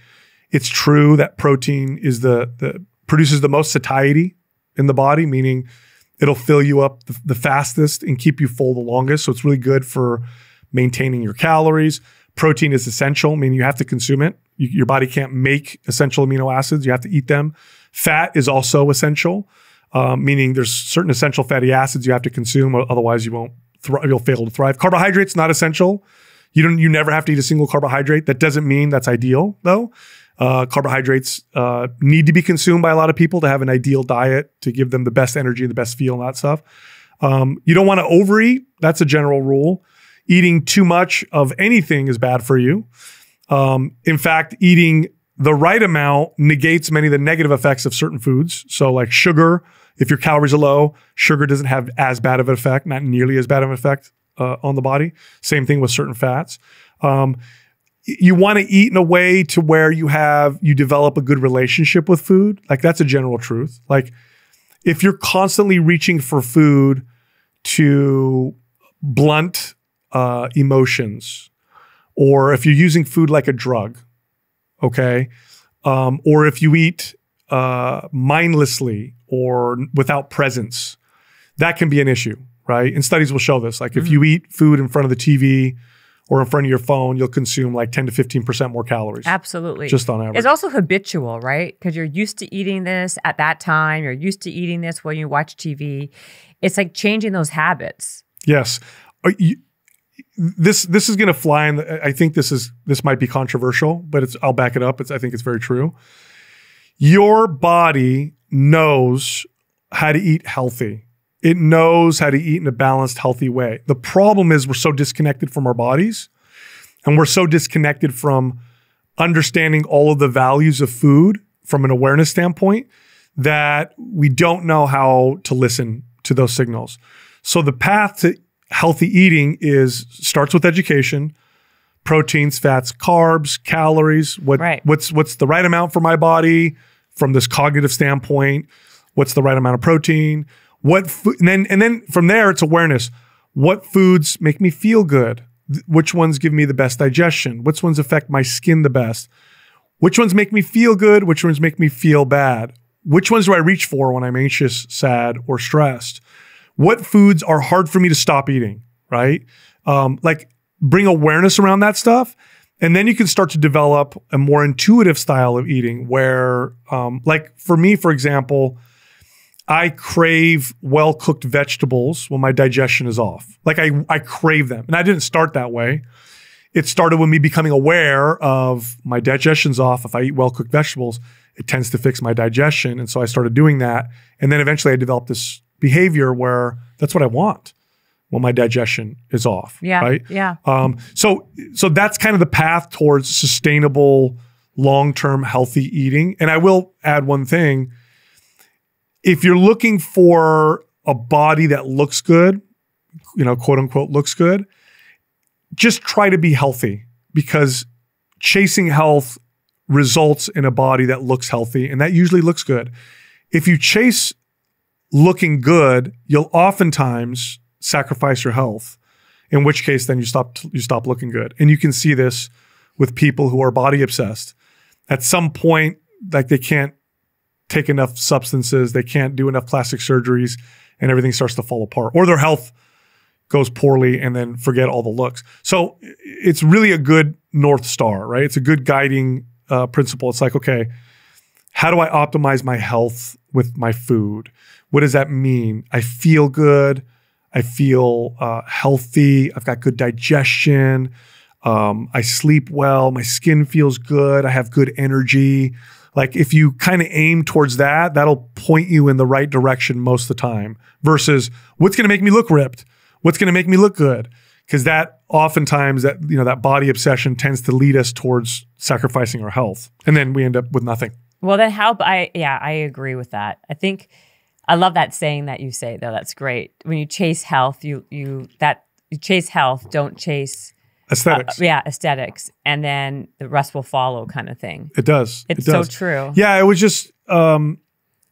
It's true that protein is the the produces the most satiety in the body, meaning it'll fill you up the, the fastest and keep you full the longest. So it's really good for maintaining your calories. Protein is essential, meaning you have to consume it. You, your body can't make essential amino acids; you have to eat them. Fat is also essential, um, meaning there's certain essential fatty acids you have to consume, otherwise you won't. You'll fail to thrive. Carbohydrates not essential. You don't. You never have to eat a single carbohydrate. That doesn't mean that's ideal, though. Uh, carbohydrates uh, need to be consumed by a lot of people to have an ideal diet to give them the best energy, and the best feel, and that stuff. Um, you don't want to overeat. That's a general rule. Eating too much of anything is bad for you. Um, in fact, eating the right amount negates many of the negative effects of certain foods. So, like sugar, if your calories are low, sugar doesn't have as bad of an effect, not nearly as bad of an effect uh, on the body. Same thing with certain fats. Um, you want to eat in a way to where you have you develop a good relationship with food. Like that's a general truth. Like if you're constantly reaching for food to blunt uh, emotions, or if you're using food like a drug, okay, um, or if you eat uh, mindlessly or without presence, that can be an issue, right? And studies will show this. Like if you eat food in front of the TV or in front of your phone, you'll consume like 10 to 15% more calories. Absolutely. Just on average. It's also habitual, right? Because you're used to eating this at that time. You're used to eating this when you watch TV. It's like changing those habits. Yes. Are you- this this is going to fly in the, I think this is this might be controversial, but it's I'll back it up. It's I think it's very true. Your body knows how to eat healthy. It knows how to eat in a balanced, healthy way. The problem is we're so disconnected from our bodies and we're so disconnected from understanding all of the values of food from an awareness standpoint that we don't know how to listen to those signals. So the path to healthy eating is starts with education, proteins, fats, carbs, calories, what Right. what's what's the right amount for my body from this cognitive standpoint, what's the right amount of protein, what food, and then and then from there it's awareness. What foods make me feel good? Which ones give me the best digestion? Which ones affect my skin the best? Which ones make me feel good? Which ones make me feel bad? Which ones do I reach for when I'm anxious, sad, or stressed? What foods are hard for me to stop eating? Right? Um, like bring awareness around that stuff. And then you can start to develop a more intuitive style of eating where, um, like for me, for example, I crave well cooked vegetables when my digestion is off. Like I, I crave them. And I didn't start that way. It started with me becoming aware of my digestion's off. If I eat well cooked vegetables, it tends to fix my digestion. And so I started doing that. And then eventually I developed this behavior where that's what I want when my digestion is off. Yeah. Right. Yeah. Um, so so that's kind of the path towards sustainable, long-term healthy eating. And I will add one thing. if you're looking for a body that looks good, you know, quote unquote looks good, just try to be healthy because chasing health results in a body that looks healthy and that usually looks good. If you chase looking good, you'll oftentimes sacrifice your health. In which case then you stop you stop looking good. And you can see this with people who are body obsessed. At some point like they can't take enough substances, they can't do enough plastic surgeries and everything starts to fall apart or their health goes poorly and then forget all the looks. So it's really a good North Star, right? It's a good guiding uh, principle. It's like, okay, how do I optimize my health with my food? What does that mean? I feel good. I feel uh, healthy. I've got good digestion. Um, I sleep well. My skin feels good. I have good energy. Like if you kind of aim towards that, that'll point you in the right direction most of the time versus what's going to make me look ripped? What's going to make me look good? Because that oftentimes that, you know, that body obsession tends to lead us towards sacrificing our health. And then we end up with nothing. Well, then how? I yeah, I agree with that. I think I love that saying that you say though. That's great. When you chase health, you you that you chase health. Don't chase Aesthetics. uh, yeah aesthetics, and then the rest will follow, kind of thing. It does. It's it so true. Yeah, it was just um,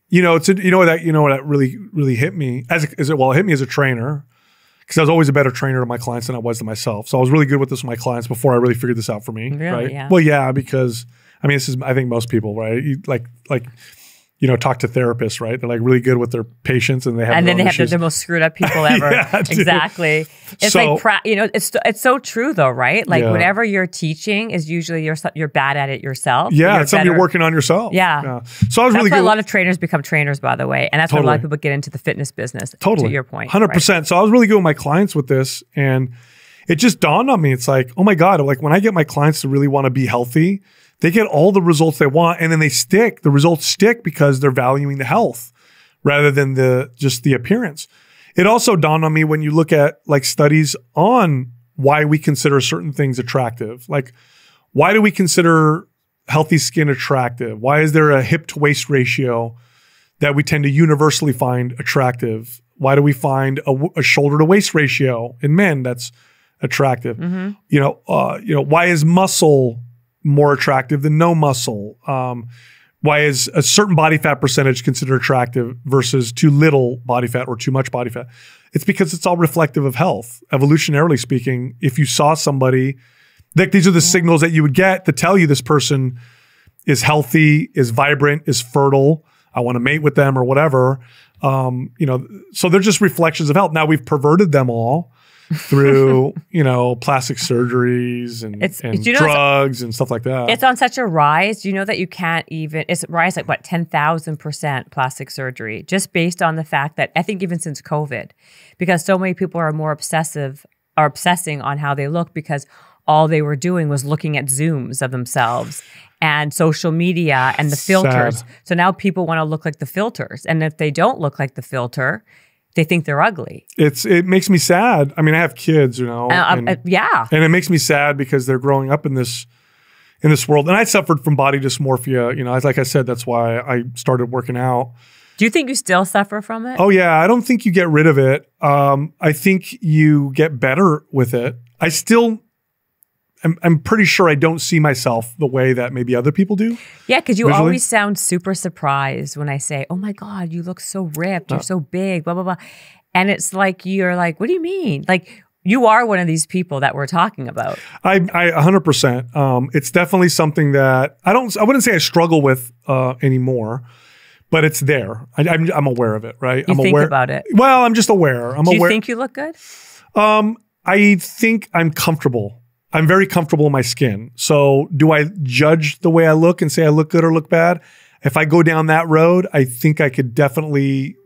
you know, it's a, you know what that you know what that really really hit me as a, as it well it hit me as a trainer because I was always a better trainer to my clients than I was to myself. So I was really good with this with my clients before I really figured this out for me. Really? right? Yeah. Well, yeah, because I mean, this is I think most people, right? You, like like you know, talk to therapists, right? They're like really good with their patients, and they have and then they own have the, the most screwed up people ever. Yeah, exactly. It's So- like pra- you know, it's it's so true though, right? Like Yeah. whatever you're teaching is usually you're you're bad at it yourself. yeah, You're it's something you're working on yourself. Yeah. So I was That's really why good. a lot of trainers become trainers, by the way, and that's why a lot of people get into the fitness business. Totally. to your point, Hundred right? percent. So I was really good with my clients with this, and it just dawned on me. It's like, oh my god! Like when I get my clients to really want to be healthy, they get all the results they want, and then they stick. The results stick because they're valuing the health rather than the just the appearance. It also dawned on me when you look at like studies on why we consider certain things attractive. Like, why do we consider healthy skin attractive? Why is there a hip to waist ratio that we tend to universally find attractive? Why do we find a shoulder to waist ratio in men that's attractive? You know, uh, you know, why is muscle more attractive than no muscle? Um, why is a certain body fat percentage considered attractive versus too little body fat or too much body fat? It's because it's all reflective of health. Evolutionarily speaking, if you saw somebody, like these are the signals that you would get to tell you this person is healthy, is vibrant, is fertile. I want to mate with them or whatever. Um, you know, so they're just reflections of health. Now we've perverted them all through, you know, plastic surgeries and, It's- and you know drugs and stuff like that. It's on such a rise. You know that you can't even. It's rise like what ten thousand percent plastic surgery, just based on the fact that I think even since COVID, because so many people are more obsessive, are obsessing on how they look because all they were doing was looking at zooms of themselves and social media and the filters. Sad. So now people want to look like the filters, and if they don't look like the filter, they think they're ugly. it's it makes me sad. I mean, I have kids, you know, Uh, and, uh, yeah. and it makes me sad because they're growing up in this in this world. And I suffered from body dysmorphia. You know, like I said, that's why I started working out. Do you think you still suffer from it? Oh yeah, I don't think you get rid of it. Um, I think you get better with it. I still, I'm, I'm pretty sure I don't see myself the way that maybe other people do. Yeah, because you Visually? always sound super surprised when I say, "Oh my god, you look so ripped. Uh. You're so big." Blah blah blah, and it's like you're like, "What do you mean?" Like you are one of these people that we're talking about. I, I 100%. Um, it's definitely something that I don't, I wouldn't say I struggle with uh, anymore, but it's there. I, I'm, I'm aware of it, right? You I'm think aware about it. Well, I'm just aware. I'm Do you aware. think you look good? Um, I think I'm comfortable. I'm very comfortable in my skin. So, do I judge the way I look and say I look good or look bad? If I go down that road, I think I could definitely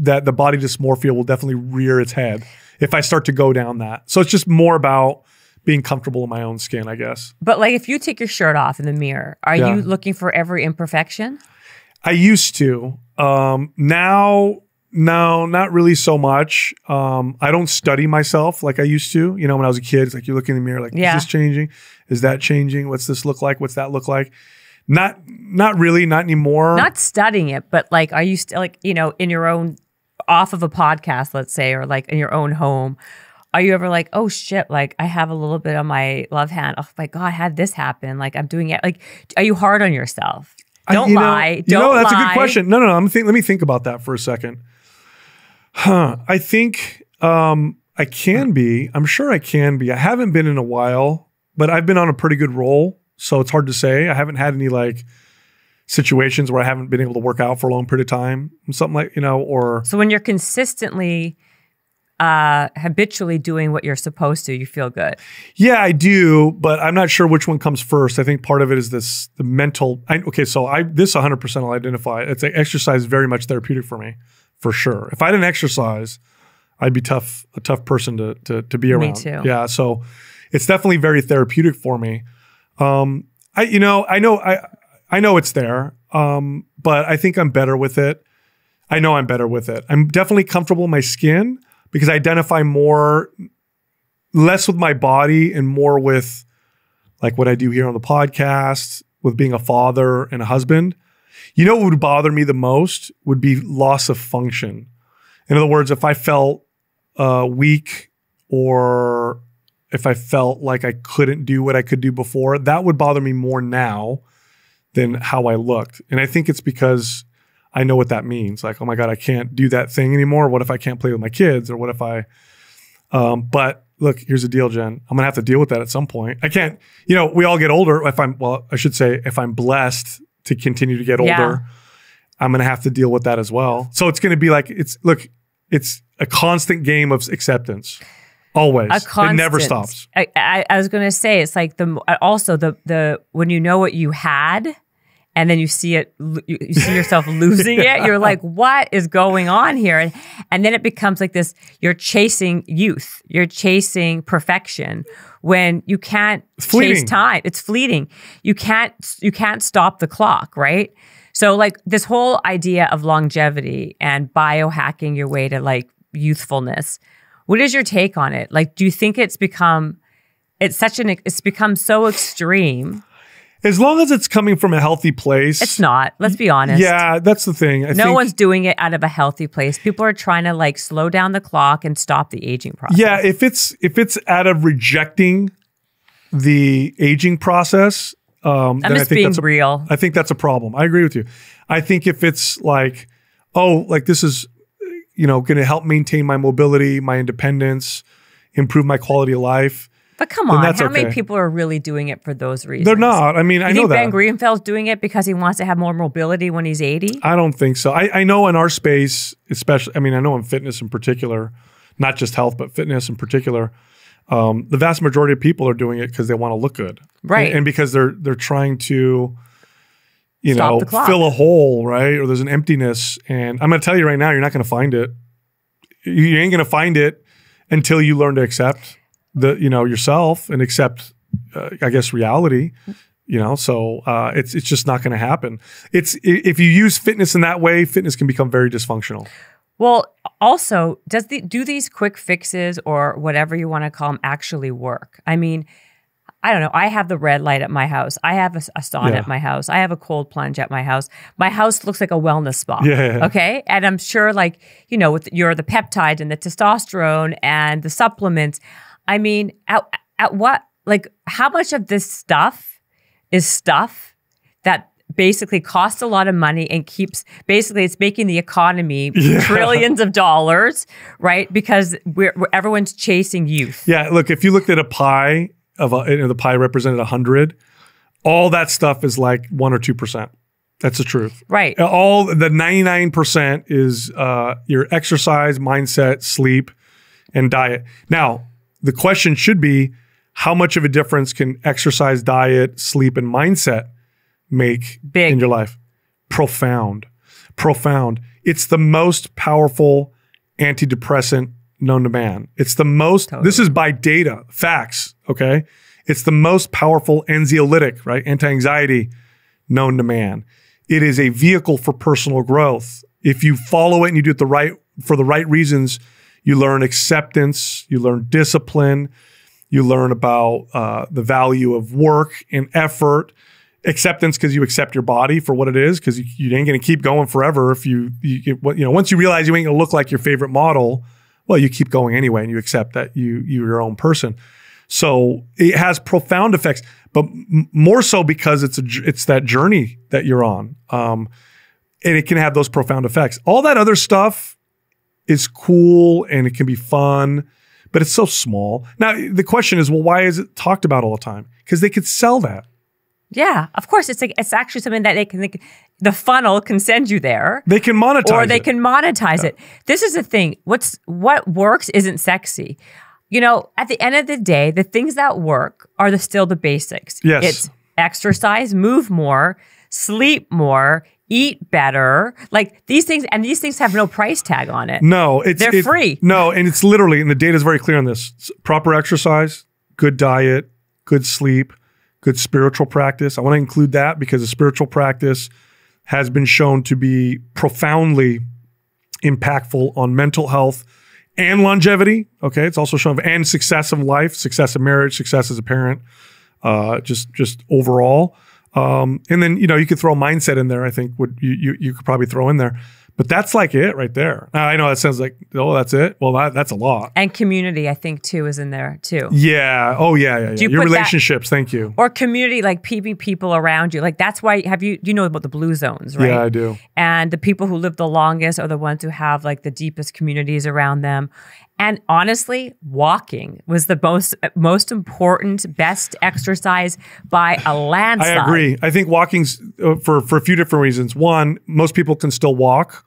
that the body dysmorphia will definitely rear its head if I start to go down that. So it's just more about being comfortable in my own skin, I guess. But like, if you take your shirt off in the mirror, are Yeah. you looking for every imperfection? I used to. Um, now, no, not really so much. Um, I don't study myself like I used to. You know, when I was a kid, it's like you look in the mirror, like, Yeah. is this changing? Is that changing? What's this look like? What's that look like? Not not really, not anymore. Not studying it, but like, are you still like, you know, in your own, off of a podcast, let's say, or like in your own home? Are you ever like, oh shit, like I have a little bit on my love hand. Oh my God, I had this happen? Like I'm doing it. Like, are you hard on yourself? I- Don't you know- lie. you Don't know, that's a good question. No, no, no. I'm think, let me think about that for a second. Huh. I think um, I can be. I'm sure I can be. I haven't been in a while, but I've been on a pretty good roll. So it's hard to say. I haven't had any like situations where I haven't been able to work out for a long period of time, something like, you know, or So when you're consistently, uh, habitually doing what you're supposed to, you feel good. Yeah, I do, but I'm not sure which one comes first. I think part of it is this the mental. I, okay, so I this 100 percent I'll identify. It's like exercise very much therapeutic for me, for sure. If I didn't exercise, I'd be tough a tough person to to to be around. too. Yeah, so it's definitely very therapeutic for me. Um, I you know I know I I know it's there, um, but I think I'm better with it. I know I'm better with it. I'm definitely comfortable in my skin because I identify more less with my body and more with like what I do here on the podcast, with being a father and a husband. You know what would bother me the most would be loss of function. In other words, if I felt uh, weak or if I felt like I couldn't do what I could do before, that would bother me more now than how I looked. And I think it's because I know what that means. Like, oh my God, I can't do that thing anymore. What if I can't play with my kids? Or what if I, um, but look, here's the deal, Jen. I'm gonna have to deal with that at some point. I can't, you know, we all get older. If I'm, well, I should say, if I'm blessed to continue to get older, Yeah. I'm gonna have to deal with that as well. So it's gonna be like, it's, look, it's a constant game of acceptance. Always. A constant. It never stops. I, I, I was going to say it's like the also the the when you know what you had, and then you see it you you see yourself losing it. You're like, what is going on here? And and then it becomes like this. You're chasing youth. You're chasing perfection when you can't fleeting. chase time. It's fleeting. You can't you can't stop the clock, right? So like this whole idea of longevity and biohacking your way to like youthfulness. What is your take on it? Like, do you think it's become it's such an it's become so extreme? As long as it's coming from a healthy place. It's not. Let's be honest. Yeah, that's the thing. I No think, one's doing it out of a healthy place. People are trying to like slow down the clock and stop the aging process. Yeah, if it's if it's out of rejecting the aging process, um, I'm just think being that's a, real. I think that's a problem. I agree with you. I think if it's like, oh, like this is, you know, going to help maintain my mobility, my independence, improve my quality of life. But come on, how many people are really doing it for those reasons? They're not. I mean, I know think that. Ben Greenfield's doing it because he wants to have more mobility when he's 80? I don't think so. I, I know in our space, especially, I mean, I know in fitness in particular, not just health, but fitness in particular, um, the vast majority of people are doing it because they want to look good, Right. And, and because they're they're trying to, you Stop know, fill a hole, right? Or there's an emptiness, and I'm going to tell you right now, you're not going to find it. You ain't going to find it until you learn to accept the, you know, yourself and accept, uh, I guess, reality you know so uh, it's it's just not going to happen it's if you use fitness in that way fitness can become very dysfunctional Well, also, does the do these quick fixes or whatever you want to call them actually work? I mean, I don't know. I have the red light at my house. I have a, a sauna Yeah. at my house. I have a cold plunge at my house. My house looks like a wellness spa. Yeah. Okay. And I'm sure, like you know, with your the peptide and the testosterone and the supplements. I mean, at at what like how much of this stuff is stuff that basically costs a lot of money and keeps basically it's making the economy trillions of dollars, right? Because we're, we're everyone's chasing youth. yeah look if you looked at a pie of a, you know, the pie represented 100 all that stuff is like 1 or 2% that's the truth Right. all the 99% is uh, your exercise mindset sleep and diet now the question should be how much of a difference can exercise diet sleep and mindset make Big. in your life? Profound. Profound. It's the most powerful antidepressant known to man. It's the most this is by data facts okay? It's the most powerful anxiolytic right? Anti-anxiety known to man. It is a vehicle for personal growth. If you follow it and you do it the right for the right reasons you learn acceptance you learn discipline you learn about uh, the value of work and effort. Acceptance because you accept your body for what it is because you, you ain't going to keep going forever if you, you you know once you realize you ain't going to look like your favorite model well you keep going anyway and you accept that you you're your own person. So it has profound effects but more so because it's a it's that journey that you're on um, and it can have those profound effects. All that other stuff is cool and it can be fun but it's so small now the question is well why is it talked about all the time because they could sell that Yeah, of course. It's like it's actually something that they can. They can the funnel can send you there, they can monetize it. or they it. can monetize it. This is the thing. What's what works isn't sexy. You know, at the end of the day, the things that work are the still the basics. Yes. it's exercise, move more, sleep more, eat better. Like these things, and these things have no price tag on it. No, it's They're it- free. No, and it's literally, and the data is very clear on this: S- proper exercise, good diet, good sleep, good spiritual practice. I want to include that because the spiritual practice has been shown to be profoundly impactful on mental health and longevity. Okay, it's also shown and success of life, success of marriage, success as a parent, uh, just just overall. Um, and then you know you could throw mindset in there. I think would you you, you could probably throw in there, but that's like it right there. Now, I know that sounds like oh that's it. Well that, that's a lot. And community, I think, too, is in there too. Yeah. Oh yeah yeah. yeah. you Your put that- relationships. thank you. Or community, like keeping people around you. Like that's why have you you know about the blue zones, right? Yeah, I do. And the people who live the longest are the ones who have like the deepest communities around them. And honestly, walking was the most most important, best exercise by a landslide. I agree. I think walking's uh, for for a few different reasons. One, most people can still walk,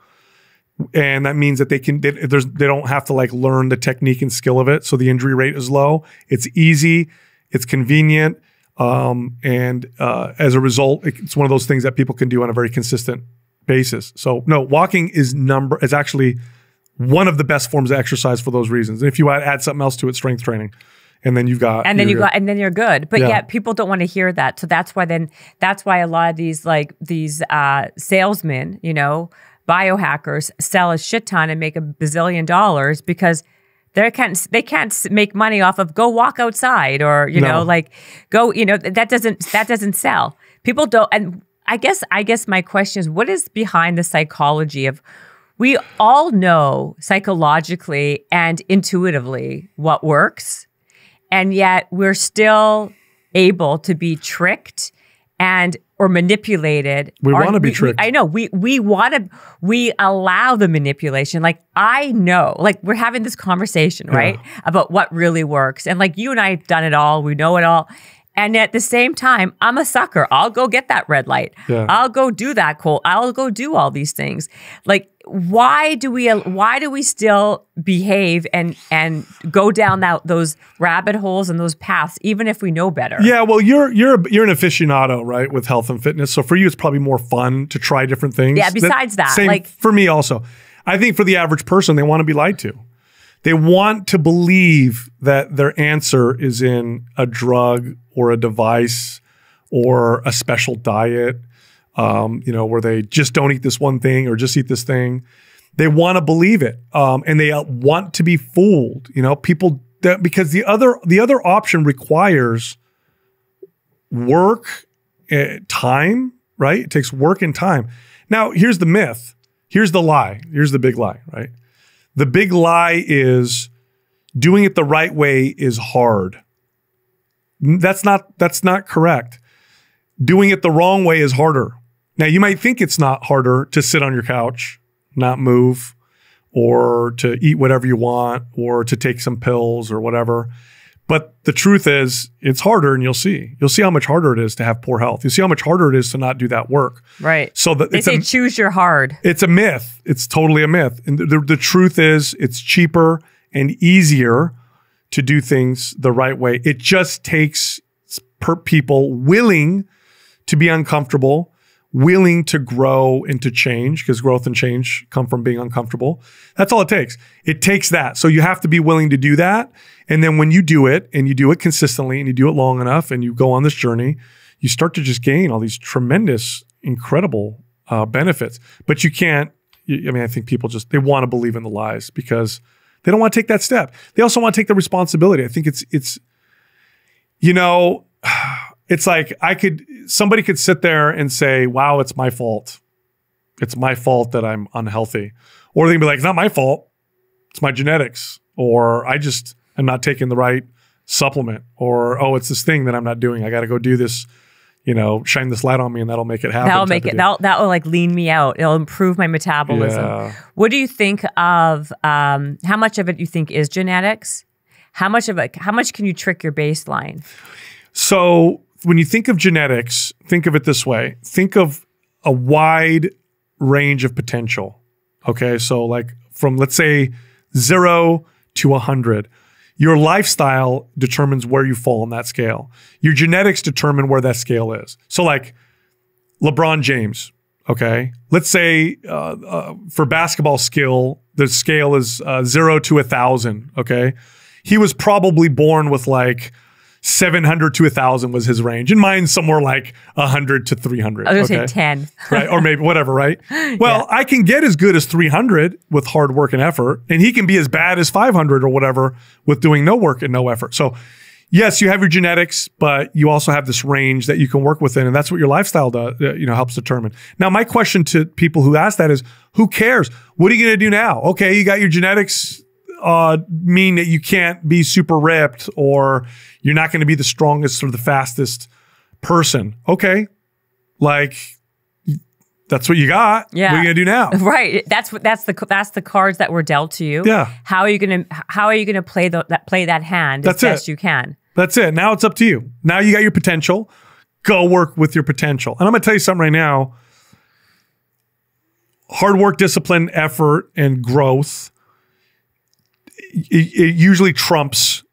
and that means that they can. They, there's they don't have to like learn the technique and skill of it, so the injury rate is low. It's easy, it's convenient, um, and uh, as a result, it's one of those things that people can do on a very consistent basis. So no, walking is number is actually one of the best forms of exercise for those reasons. And if you add, add something else to it, strength training, and then you've got and then you got and then you're good but Yeah. yet people don't want to hear that so that's why then that's why a lot of these like these uh salesmen you know biohackers sell a shit ton and make a bazillion dollars because they can't they can't make money off of go walk outside or you No. know like go you know that doesn't that doesn't sell people don't and i guess i guess my question is what is behind the psychology of we all know psychologically and intuitively what works and yet we're still able to be tricked and or manipulated. We wanna be we- tricked. I know we we want to we allow the manipulation. Like I know, like we're having this conversation right about what really works, and like you and I have done it all. We know it all. And at the same time, I'm a sucker. I'll go get that red light. Yeah. I'll go do that cold. I'll go do all these things. Like, why do we? Why do we still behave and and go down that those rabbit holes and those paths, even if we know better? Yeah, well, you're you're you're an aficionado, right, with health and fitness. So for you, it's probably more fun to try different things. Yeah, besides that, same like- for me also. I think for the average person, they want to be lied to. They want to believe that their answer is in a drug or a device or a special diet. Um, you know, where they just don't eat this one thing or just eat this thing. They want to believe it, um, and they uh, want to be fooled. You know, people that because the other the other option requires work, uh, time, right? It takes work and time. Now, here's the myth. Here's the lie. Here's the big lie, right? The big lie is doing it the right way is hard. That's not that's not correct. Doing it the wrong way is harder. Now, you might think it's not harder to sit on your couch, not move, or to eat whatever you want, or to take some pills or whatever. But the truth is, it's harder, and you'll see. You'll see how much harder it is to have poor health. You'll see how much harder it is to not do that work. right. So that They it's say a, choose your hard. it's a myth. It's totally a myth. And the, the, the truth is, it's cheaper and easier to do things the right way. It just takes per people willing to be uncomfortable, willing to grow and to change, because growth and change come from being uncomfortable. That's all it takes. It takes that. So you have to be willing to do that. And then when you do it and you do it consistently and you do it long enough and you go on this journey, you start to just gain all these tremendous, incredible uh, benefits. But you can't. I mean, I think people just they want to believe in the lies because they don't want to take that step. They also want to take the responsibility. I think it's it's, you know, it's like I could somebody could sit there and say, "Wow, it's my fault. It's my fault that I'm unhealthy," or they can be like, "It's not my fault. It's my genetics," or "I just am not taking the right supplement," or "Oh, it's this thing that I'm not doing. I got to go do this." You know, shine this light on me, and that'll make it happen. That'll make it. That'll that will like lean me out. It'll improve my metabolism. Yeah. What do you think of? Um, how much of it you think is genetics? How much of it? How much can you trick your baseline? So when you think of genetics, think of it this way think of a wide range of potential. Okay. So, like from let's say zero to a 100. Your lifestyle determines where you fall on that scale. Your genetics determine where that scale is. So, like LeBron James, okay? Let's say uh, uh, for basketball skill, the scale is uh, zero to a thousand, okay? He was probably born with like 700 to a thousand was his range, and mine's somewhere like 100 to 300. I was gonna okay? say ten. right? Or maybe whatever, right? Well, I can get as good as 300 with hard work and effort, and he can be as bad as 500 or whatever with doing no work and no effort. So, yes, you have your genetics, but you also have this range that you can work within, and that's what your lifestyle does, uh, you know, helps determine. Now, my question to people who ask that is, who cares? What are you going to do now? Okay, you got your genetics. Uh, mean that you can't be super ripped or you're not going to be the strongest or the fastest person. Okay. Like that's what you got. Yeah. What are you gonna do now? Right. That's what. That's the. That's the cards that were dealt to you. Yeah. How are you gonna? How are you gonna play the, that? Play that hand That's as it. best you can. That's it. Now it's up to you. Now you got your potential. Go work with your potential. And I'm gonna tell you something right now. Hard work, discipline, effort, and growth. It, it usually trumps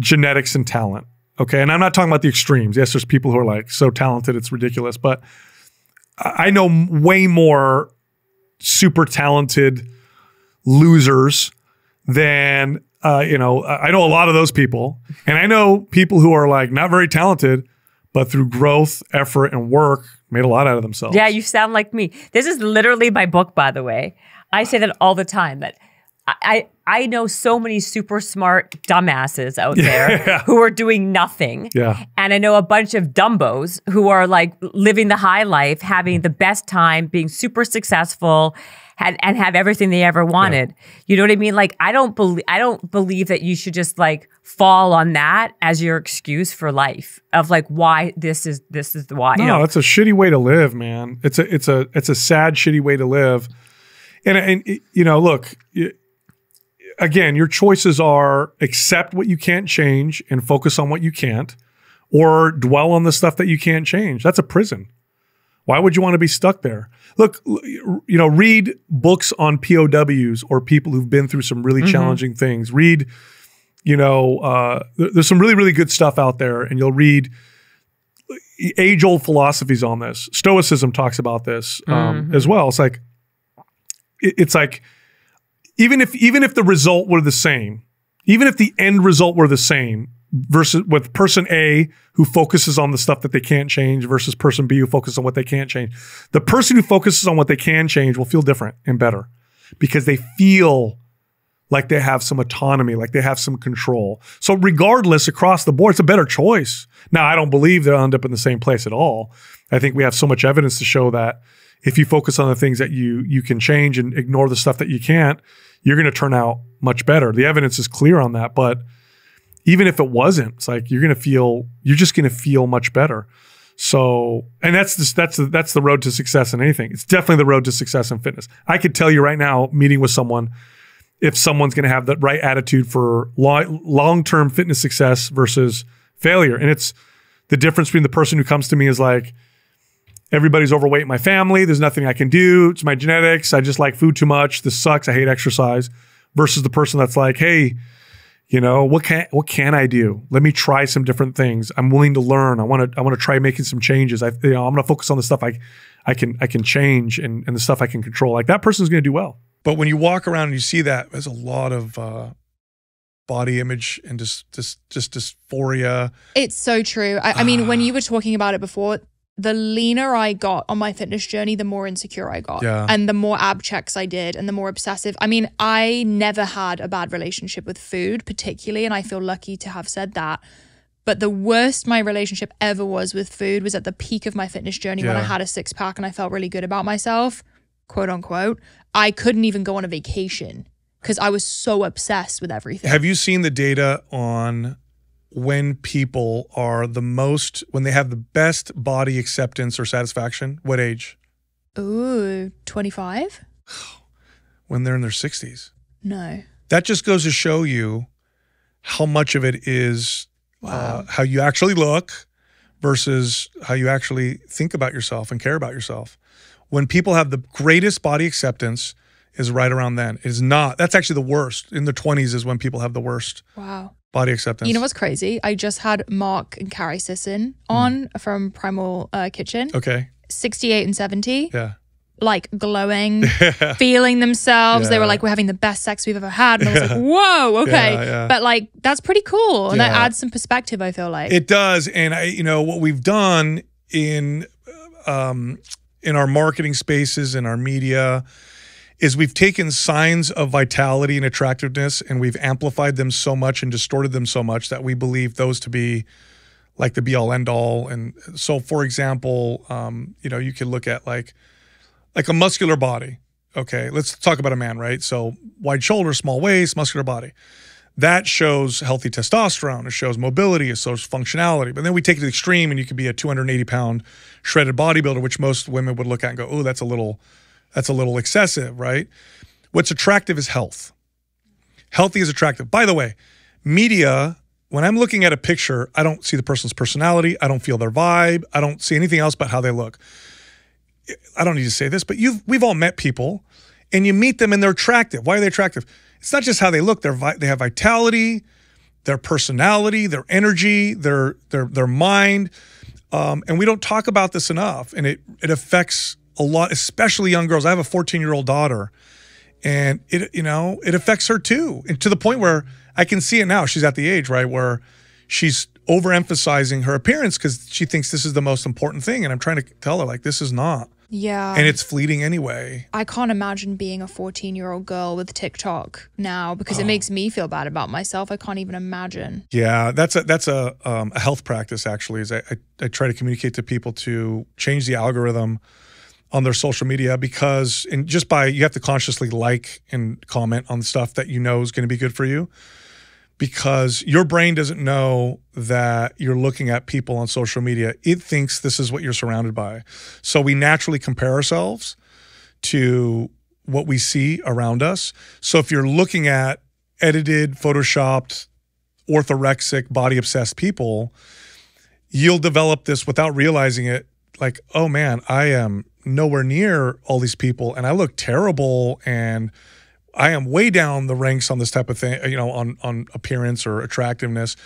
genetics and talent. Okay. And I'm not talking about the extremes. Yes, there's people who are like so talented, it's ridiculous. But I know way more super talented losers than uh, you know. I know a lot of those people, and I know people who are like not very talented, but through growth, effort, and work, made a lot out of themselves. Yeah, you sound like me. This is literally my book, by the way. I say that all the time. That I I, know so many super smart dumbasses out there who are doing nothing. Yeah. And I know a bunch of dumbos who are like living the high life, having the best time, being super successful, and, and have everything they ever wanted. You know what I mean? Like I don't believe I don't believe that you should just like fall on that as your excuse for life of like why this is this is why. No, you know? it's a shitty way to live, man. It's a it's a it's a sad, shitty way to live. And and you know, look, y- again, your choices are accept what you can't change and focus on what you can't, or dwell on the stuff that you can't change. That's a prison. Why would you want to be stuck there? Look, you know, read books on POWs or people who've been through some really challenging things. Read, you know, uh, there's some really, really good stuff out there, and you'll read age old philosophies on this. Stoicism talks about this um, as well. It's like it- it's like even if even if the result were the same, even if the end result were the same versus with person A who focuses on the stuff that they can't change versus person B who focuses on what they can't change. The person who focuses on what they can change will feel different and better because they feel like they have some autonomy, like they have some control. So regardless across the board, it's a better choice. Now, I don't believe they'll end up in the same place at all. I think we have so much evidence to show that if you focus on the things that you you can change and ignore the stuff that you can't, you're going to turn out much better. The evidence is clear on that, but even if it wasn't, it's like you're going to feel you're just going to feel much better. So, and that's the, that's the, that's the road to success in anything. It's definitely the road to success in fitness. I could tell you right now, meeting with someone, if someone's going to have the right attitude for long term fitness success versus failure, and it's the difference between the person who comes to me is like, everybody's overweight in my family. There's nothing I can do. It's my genetics. I just like food too much. This sucks. I hate exercise. Versus the person that's like, hey, you know what can what can I do? Let me try some different things. I'm willing to learn. I want to I want to try making some changes. I you know I'm going to focus on the stuff I I can I can change and and the stuff I can control. Like that person's going to do well. But when you walk around and you see that, there's a lot of uh, body image and just just just dysphoria. It's so true. I, I mean, when you were talking about it before, the leaner I got on my fitness journey, the more insecure I got. Yeah. And the more ab checks I did and the more obsessive. I mean, I never had a bad relationship with food, particularly. And I feel lucky to have said that. But the worst my relationship ever was with food was at the peak of my fitness journey when I had a six pack and I felt really good about myself, quote unquote. I couldn't even go on a vacation because I was so obsessed with everything. Have you seen the data on when people are the most when they have the best body acceptance or satisfaction? What age? Ooh, 25? When they're in their 60s. No. That just goes to show you how much of it is uh, how you actually look versus how you actually think about yourself and care about yourself. When people have the greatest body acceptance is right around then. It is not. That's actually the worst. In the 20s is when people have the worst Wow. Body acceptance. You know what's crazy? I just had Mark and Carrie Sisson on from Primal uh, Kitchen, Okay. 68 and 70, Yeah. like glowing, feeling themselves. They were Yeah. like, we're having the best sex we've ever had. And I was like, whoa, okay. Yeah, yeah. But like, that's pretty cool. And that Yeah. adds some perspective, I feel like. It does, and I, you know, what we've done in, um, in our marketing spaces and our media, is we've taken signs of vitality and attractiveness, and we've amplified them so much and distorted them so much that we believe those to be like the be all end all. And so, for example, um, you know, you could look at like, like a muscular body. Okay, let's talk about a man, right? So wide shoulders, small waist, muscular body that shows healthy testosterone. It shows mobility. It shows functionality. But then we take it to the extreme, and you could be a 280 pound shredded bodybuilder, which most women would look at and go, "Oh, that's a little, that's a little excessive, right?" What's attractive is health. Healthy is attractive. By the way, media. When I'm looking at a picture, I don't see the person's personality. I don't feel their vibe. I don't see anything else but how they look. I don't need to say this, but you've we've all met people, and you meet them and they're attractive. Why are they attractive? It's not just how they look. They're they have vitality, their personality, their energy, their their their mind, um, and we don't talk about this enough. And it it affects a lot, especially young girls. I have a 14 year old daughter, and it you know it affects her too, and to the point where I can see it now. She's at the age right where she's overemphasizing her appearance because she thinks this is the most important thing, and I'm trying to tell her like this is not, yeah. and it's fleeting anyway. I can't imagine being a 14 year old girl with TikTok now because Oh. it makes me feel bad about myself. I can't even imagine. Yeah, that's a that's a um, a health practice actually. Is I, I I try to communicate to people to change the algorithm on their social media because and just by you have to consciously like and comment on stuff that you know is going to be good for you because your brain doesn't know that you're looking at people on social media. It thinks this is what you're surrounded by. So we naturally compare ourselves to what we see around us. So if you're looking at edited, photoshopped, orthorexic, body obsessed people, you'll develop this without realizing it. Like, oh man, I am nowhere near all these people and I look terrible and I am way down the ranks on this type of thing, you know, on on appearance or attractiveness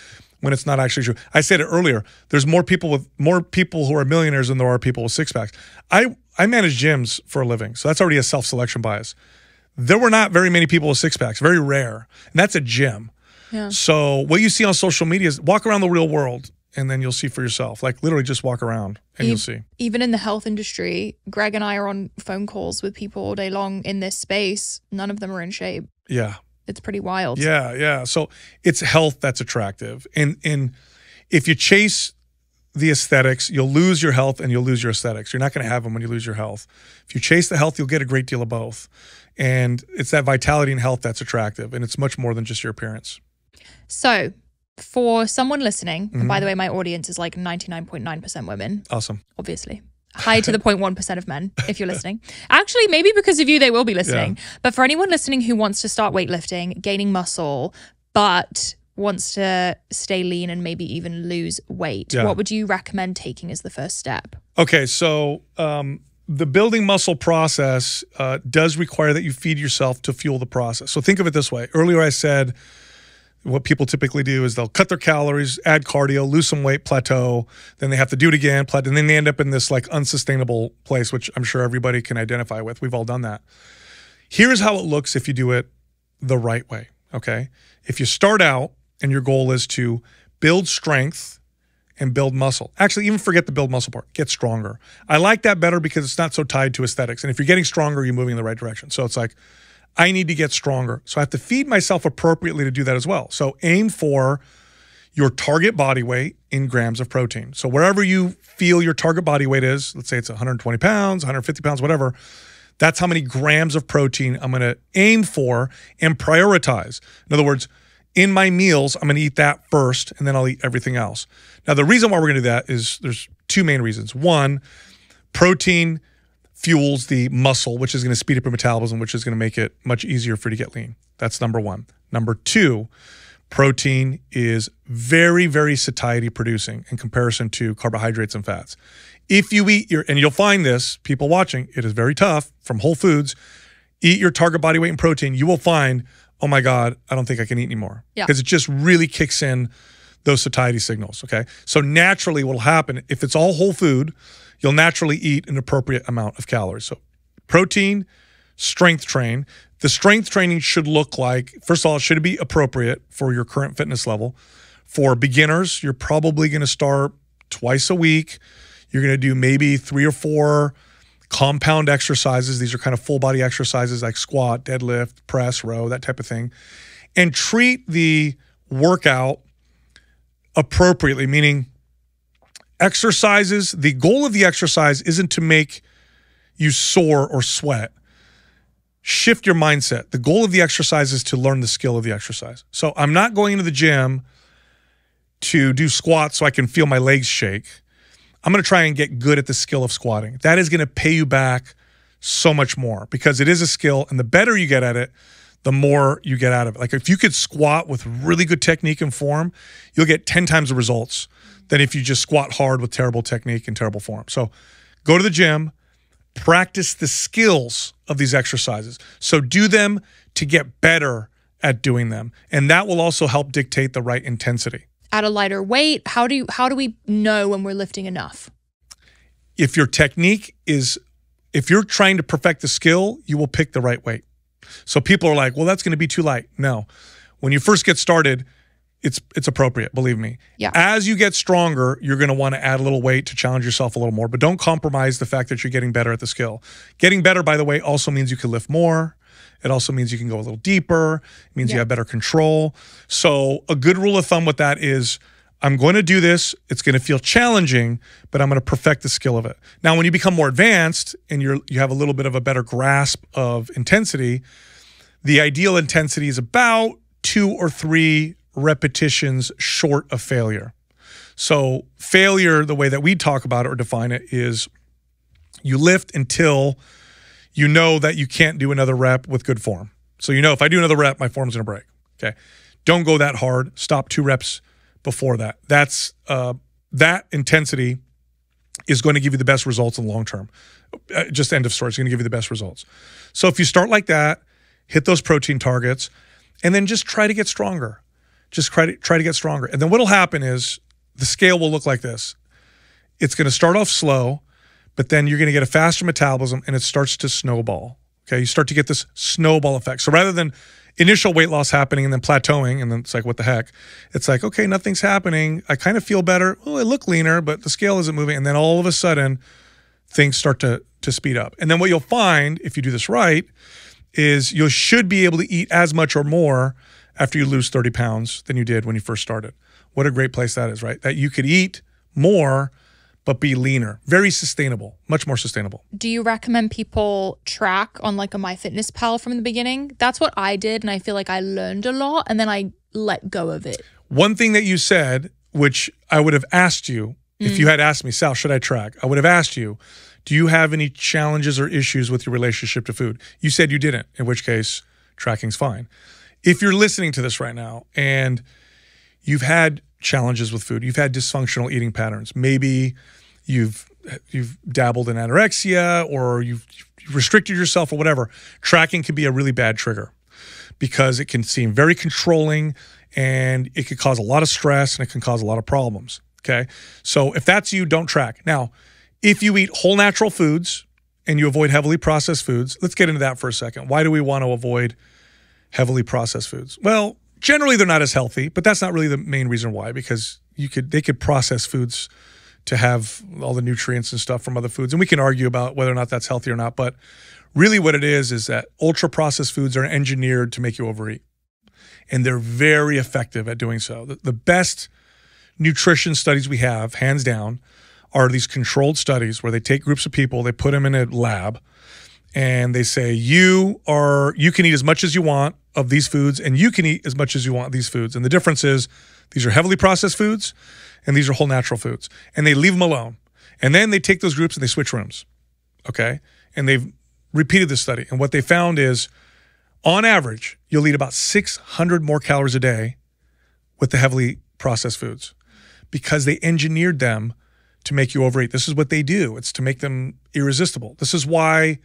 when it's not actually true. I said it earlier. There's more people with more people who are millionaires than there are people with six packs. I I manage gyms for a living, so that's already a self selection bias. There were not very many people with six packs, very rare, and that's a gym. Yeah. So what you see on social media is walk around the real world, and then you'll see for yourself. Like literally, just walk around and you'll see. Even in the health industry, Greg and I are on phone calls with people all day long in this space. None of them are in shape. Yeah. It's pretty wild. Yeah, yeah. So it's health that's attractive. And and if you chase the aesthetics, you'll lose your health and you'll lose your aesthetics. You're not going to have them when you lose your health. If you chase the health, you'll get a great deal of both. And it's that vitality and health that's attractive. And it's much more than just your appearance. So, for someone listening, and Mm-hmm. by the way, my audience is like 99.9% women, Awesome. obviously. High to the 0.1% of men, if you're listening. Actually, maybe because of you, they will be listening. But for anyone listening who wants to start weightlifting, gaining muscle, but wants to stay lean and maybe even lose weight, Yeah. what would you recommend taking as the first step? Okay, so um, the building muscle process uh, does require that you feed yourself to fuel the process. So think of it this way. Earlier, I said what people typically do is they'll cut their calories, add cardio, lose some weight, plateau. Then they have to do it again, plateau, and then they end up in this like unsustainable place, which I'm sure everybody can identify with. We've all done that. Here's how it looks if you do it the right way. Okay, if you start out and your goal is to build strength and build muscle. Actually, even forget the build muscle part. Get stronger. I like that better because it's not so tied to aesthetics. And if you're getting stronger, you're moving in the right direction. So it's like, I need to get stronger. So I have to feed myself appropriately to do that as well. So aim for your target body weight in grams of protein. So wherever you feel your target body weight is, let's say it's 120 pounds, 150 pounds, whatever, that's how many grams of protein I'm going to aim for and prioritize. In other words, in my meals, I'm going to eat that first and then I'll eat everything else. Now, the reason why we're going to do that is there's two main reasons. One, protein fuels the muscle, which is going to speed up your metabolism, which is going to make it much easier for you to get lean. That's number one. Number two, protein is very, very satiety producing in comparison to carbohydrates and fats. If you eat your, and you'll find this, people watching, it is very tough from Whole Foods, eat your target body weight in protein, you will find, oh my God, I don't think I can eat anymore. Yeah. Because it just really kicks in those satiety signals. Okay. So naturally, what'll happen if it's all whole food, you'll naturally eat an appropriate amount of calories. So protein, strength train. The strength training should look like, first of all, it should be appropriate for your current fitness level? For beginners, you're probably going to start twice a week. You're going to do maybe three or four compound exercises. These are kind of full body exercises like squat, deadlift, press, row, that type of thing. And treat the workout appropriately, meaning exercises, the goal of the exercise isn't to make you sore or sweat. Shift your mindset. The goal of the exercise is to learn the skill of the exercise. So I'm not going into the gym to do squats so I can feel my legs shake. I'm going to try and get good at the skill of squatting. That is going to pay you back so much more because it is a skill. And the better you get at it, the more you get out of it. Like if you could squat with really good technique and form, you'll get 10 times the results than if you just squat hard with terrible technique and terrible form. So go to the gym, practice the skills of these exercises. So do them to get better at doing them. And that will also help dictate the right intensity. At a lighter weight, how do you how do we know when we're lifting enough? If your technique is if you're trying to perfect the skill, you will pick the right weight. So people are like, "Well, that's going to be too light." No. When you first get started, it's it's appropriate, believe me. Yeah. As you get stronger, you're going to want to add a little weight to challenge yourself a little more, but don't compromise the fact that you're getting better at the skill. Getting better, by the way, also means you can lift more. It also means you can go a little deeper. It means you have better control. So a good rule of thumb with that is I'm going to do this. It's going to feel challenging, but I'm going to perfect the skill of it. Now, when you become more advanced and you're you have a little bit of a better grasp of intensity, the ideal intensity is about two or three repetitions short of failure. So, failure, the way that we talk about it or define it, is you lift until you know that you can't do another rep with good form. So, you know, if I do another rep, my form's gonna break. Okay. Don't go that hard. Stop two reps before that. That's uh, that intensity is going to give you the best results in the long term. Uh, just end of story. It's going to give you the best results. So if you start like that, hit those protein targets, and then just try to get stronger. Just try to try to get stronger. And then what'll happen is the scale will look like this. It's going to start off slow, but then you're going to get a faster metabolism and it starts to snowball. Okay, you start to get this snowball effect. So rather than initial weight loss happening and then plateauing, and then it's like, what the heck? It's like, okay, nothing's happening. I kind of feel better. Oh, I look leaner, but the scale isn't moving. And then all of a sudden, things start to to speed up. And then what you'll find if you do this right is you should be able to eat as much or more after you lose 30 pounds than you did when you first started. What a great place that is, right? That you could eat more but be leaner. Very sustainable, much more sustainable. Do you recommend people track on like a MyFitnessPal from the beginning? That's what I did, and I feel like I learned a lot, and then I let go of it. One thing that you said, which I would have asked you if you mm. had asked me, Sal, should I track? I would have asked you, do you have any challenges or issues with your relationship to food? You said you didn't, in which case tracking's fine. If you're listening to this right now and you've had challenges with food, you've had dysfunctional eating patterns, maybe you've you've dabbled in anorexia or you've, restricted yourself or whatever, tracking can be a really bad trigger because it can seem very controlling and it could cause a lot of stress and it can cause a lot of problems. Okay. So if that's you, don't track. Now, if you eat whole natural foods and you avoid heavily processed foods, let's get into that for a second. Why do we want to avoid heavily processed foods? Well, generally they're not as healthy, but that's not really the main reason why because you could they could process foods to have all the nutrients and stuff from other foods. And we can argue about whether or not that's healthy or not, but really what it is is that ultra processed foods are engineered to make you overeat. And they're very effective at doing so. The, the best nutrition studies we have, hands down, are these controlled studies where they take groups of people, they put them in a lab, and they say you are you can eat as much as you want of these foods, and you can eat as much as you want these foods. And the difference is these are heavily processed foods, and these are whole natural foods, and they leave them alone. And then they take those groups and they switch rooms, okay? And they've repeated this study, and what they found is, on average, you'll eat about 600 more calories a day with the heavily processed foods because they engineered them to make you overeat. This is what they do. It's to make them irresistible. This is why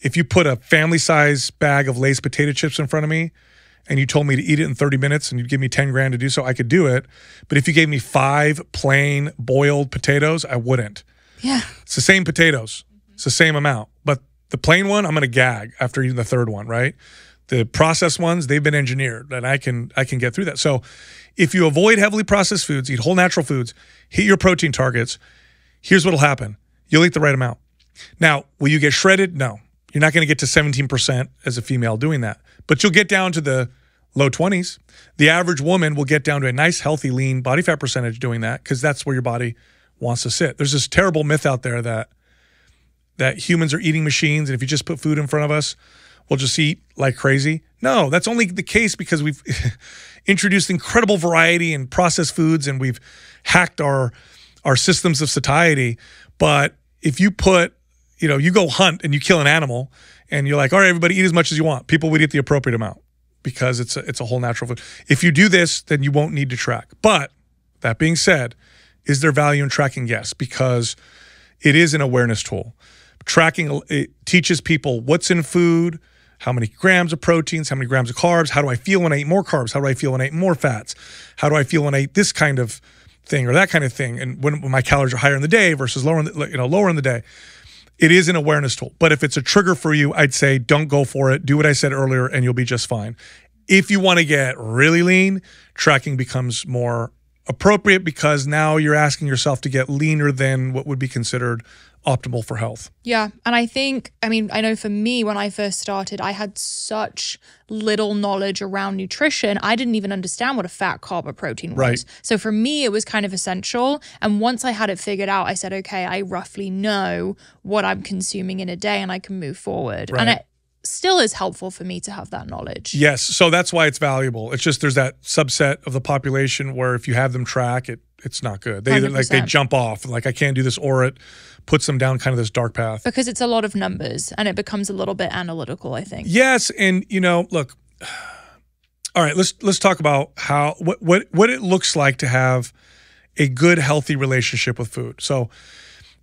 if you put a family size bag of Lay's potato chips in front of me and you told me to eat it in 30 minutes and you'd give me 10 grand to do so, I could do it. But if you gave me five plain boiled potatoes, I wouldn't. Yeah. It's the same potatoes. It's the same amount. But the plain one, I'm going to gag after eating the third one, right? The processed ones, they've been engineered and I can I can get through that. So if you avoid heavily processed foods, eat whole natural foods, hit your protein targets, here's what'll happen. You'll eat the right amount. Now, will you get shredded? No. You're not going to get to 17% as a female doing that. But you'll get down to the low 20s. The average woman will get down to a nice, healthy, lean body fat percentage doing that because that's where your body wants to sit. There's this terrible myth out there that that humans are eating machines and if you just put food in front of us, we'll just eat like crazy. No, that's only the case because we've introduced incredible variety in processed foods and we've hacked our our systems of satiety. But if you put, you know, you go hunt and you kill an animal and you're like, all right, everybody eat as much as you want, people would eat the appropriate amount because it's a, it's a whole natural food. If you do this, then you won't need to track. But that being said, is there value in tracking? Yes, because it is an awareness tool. Tracking it teaches people what's in food, how many grams of proteins, how many grams of carbs, how do I feel when I eat more carbs, how do I feel when I eat more fats, how do I feel when I eat this kind of thing or that kind of thing, and when, when my calories are higher in the day versus lower in the, you know lower in the day. It is an awareness tool, but if it's a trigger for you, I'd say don't go for it. Do what I said earlier, and you'll be just fine. If you want to get really lean, tracking becomes more appropriate because now you're asking yourself to get leaner than what would be considered optimal for health. Yeah. And I think, I mean, I know for me, when I first started, I had such little knowledge around nutrition. I didn't even understand what a fat, carb, or protein was. Right. So for me, it was kind of essential. And once I had it figured out, I said, okay, I roughly know what I'm consuming in a day and I can move forward. And it still is helpful for me to have that knowledge. Yes, so that's why it's valuable. It's just there's that subset of the population where if you have them track, it it's not good. They either, like they jump off, like I can't do this, or it puts them down kind of this dark path. Because it's a lot of numbers and it becomes a little bit analytical, I think. Yes, and you know, look. All right, let's let's talk about how what what what it looks like to have a good healthy relationship with food. So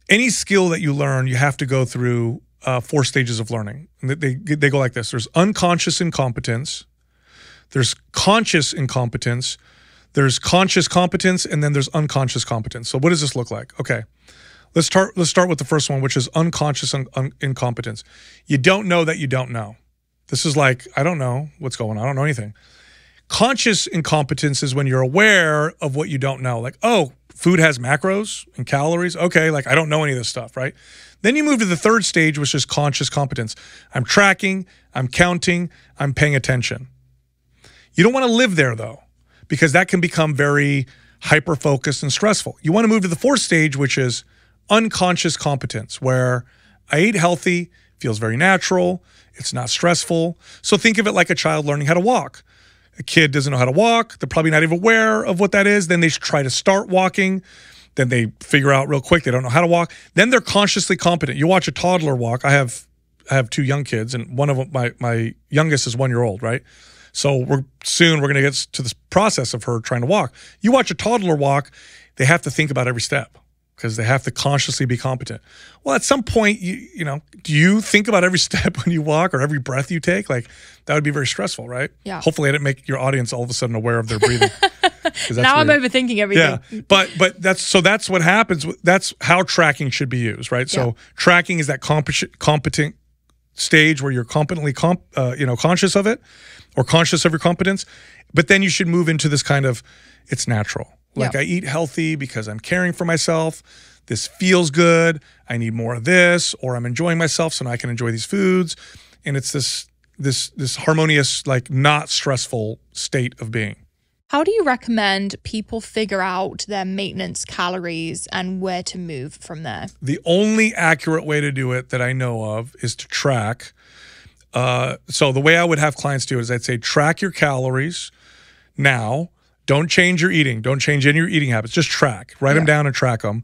any skill that you learn, you have to go through uh, four stages of learning. And they, they they go like this: there's unconscious incompetence, there's conscious incompetence, there's conscious competence, and then there's unconscious competence. So what does this look like? Okay. Let's start. Let's start with the first one, which is unconscious un- un- incompetence. You don't know that you don't know. This is like I don't know what's going on. I don't know anything. Conscious incompetence is when you're aware of what you don't know. Like, oh, food has macros and calories. Okay, like I don't know any of this stuff, right? Then you move to the third stage, which is conscious competence. I'm tracking, I'm counting, I'm paying attention. You don't want to live there though, because that can become very hyper focused and stressful. You want to move to the fourth stage, which is unconscious competence, where I eat healthy, feels very natural, it's not stressful. So think of it like a child learning how to walk. A kid doesn't know how to walk, they're probably not even aware of what that is. Then they try to start walking. Then they figure out real quick they don't know how to walk. Then they're consciously competent. You watch a toddler walk. I have I have two young kids, and one of them, my my youngest is one year old, right? So we're soon we're gonna get to this process of her trying to walk. You watch a toddler walk, they have to think about every step because they have to consciously be competent. Well, at some point, you you know, do you think about every step when you walk or every breath you take? Like that would be very stressful, right? Yeah. Hopefully, I didn't make your audience all of a sudden aware of their breathing. now I'm weird. overthinking everything. Yeah, but but that's so that's what happens. That's how tracking should be used, right? So Yeah. tracking is that competent competent stage where you're competently comp, uh, you know conscious of it or conscious of your competence, but then you should move into this kind of it's natural. Like Yeah. I eat healthy because I'm caring for myself. This feels good. I need more of this, or I'm enjoying myself so now I can enjoy these foods, and it's this this this harmonious like not stressful state of being. How do you recommend people figure out their maintenance calories and where to move from there? The only accurate way to do it that I know of is to track. Uh, so the way I would have clients do is I'd say track your calories now. Don't change your eating. Don't change any of your eating habits. Just track. Write them down and track them.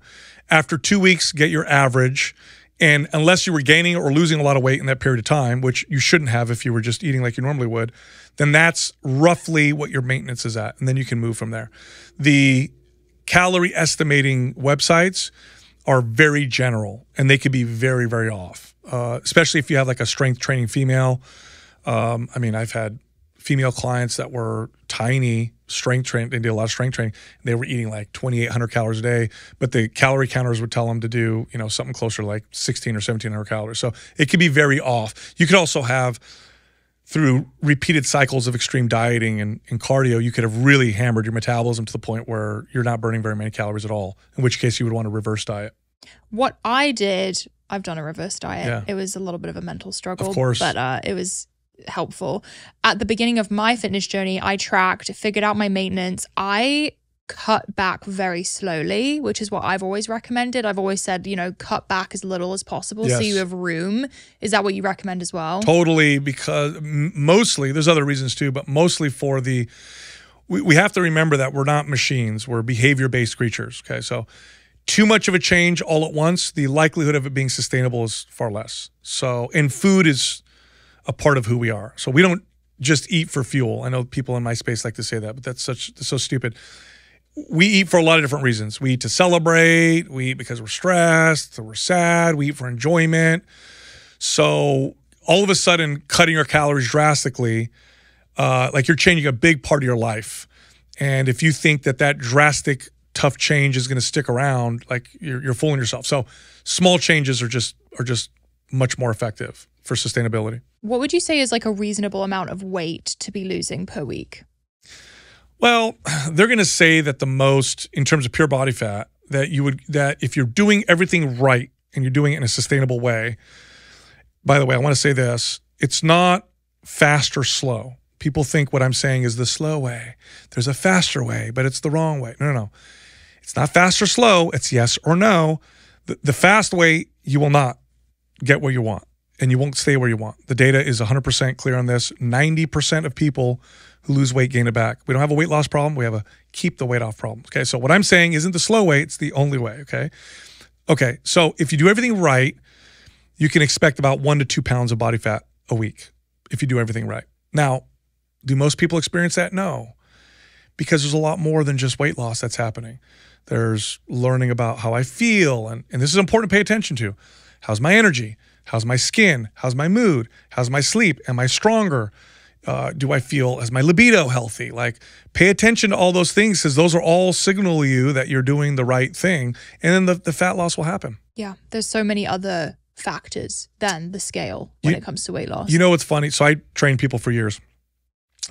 After two weeks, get your average. And unless you were gaining or losing a lot of weight in that period of time, which you shouldn't have if you were just eating like you normally would, then that's roughly what your maintenance is at. And then you can move from there. The calorie estimating websites are very general and they could be very, very off, uh, especially if you have like a strength training female. Um, I mean, I've had female clients that were tiny strength training. They did a lot of strength training. They were eating like 2,800 calories a day, but the calorie counters would tell them to do, you know, something closer to like 16 or 1,700 calories. So it could be very off. You could also have through repeated cycles of extreme dieting and, and cardio, you could have really hammered your metabolism to the point where you're not burning very many calories at all, in which case you would want to reverse diet. What I did, I've done a reverse diet. Yeah. It was a little bit of a mental struggle, Of course. but uh, it was helpful. At the beginning of my fitness journey, I tracked, figured out my maintenance. I cut back very slowly, which is what I've always recommended. I've always said, you know, cut back as little as possible so you have room. Is that what you recommend as well? Totally, because mostly, there's other reasons too, but mostly for the, we, we have to remember that we're not machines, we're behavior based creatures. Okay. So, too much of a change all at once, the likelihood of it being sustainable is far less. So, and food is a part of who we are. So, we don't just eat for fuel. I know people in my space like to say that, but that's such, so stupid. We eat for a lot of different reasons. We eat to celebrate, we eat because we're stressed, or we're sad, we eat for enjoyment. So all of a sudden, cutting your calories drastically, uh, like you're changing a big part of your life. And if you think that that drastic, tough change is going to stick around, like you're, you're fooling yourself. So small changes are just are just much more effective for sustainability. What would you say is like a reasonable amount of weight to be losing per week? Well, they're going to say that the most, in terms of pure body fat, that you would that if you're doing everything right and you're doing it in a sustainable way. By the way, I want to say this: it's not fast or slow. People think what I'm saying is the slow way. There's a faster way, but it's the wrong way. No, no, no. It's not fast or slow. It's yes or no. The, the fast way, you will not get what you want and you won't stay where you want. The data is 100% clear on this. 90% of people who lose weight gain it back. We don't have a weight loss problem. We have a keep the weight off problem. Okay. So what I'm saying isn't the slow way, it's the only way. Okay. Okay. So if you do everything right, you can expect about one to two pounds of body fat a week if you do everything right. Now, do most people experience that? No, because there's a lot more than just weight loss that's happening. There's learning about how I feel, and, and this is important to pay attention to. How's my energy? How's my skin? How's my mood? How's my sleep? Am I stronger? Uh, do I feel as my libido healthy? Like, pay attention to all those things because those are all signal you that you're doing the right thing, and then the, the fat loss will happen. Yeah, there's so many other factors than the scale when You- it comes to weight loss. You know what's funny? So I trained people for years.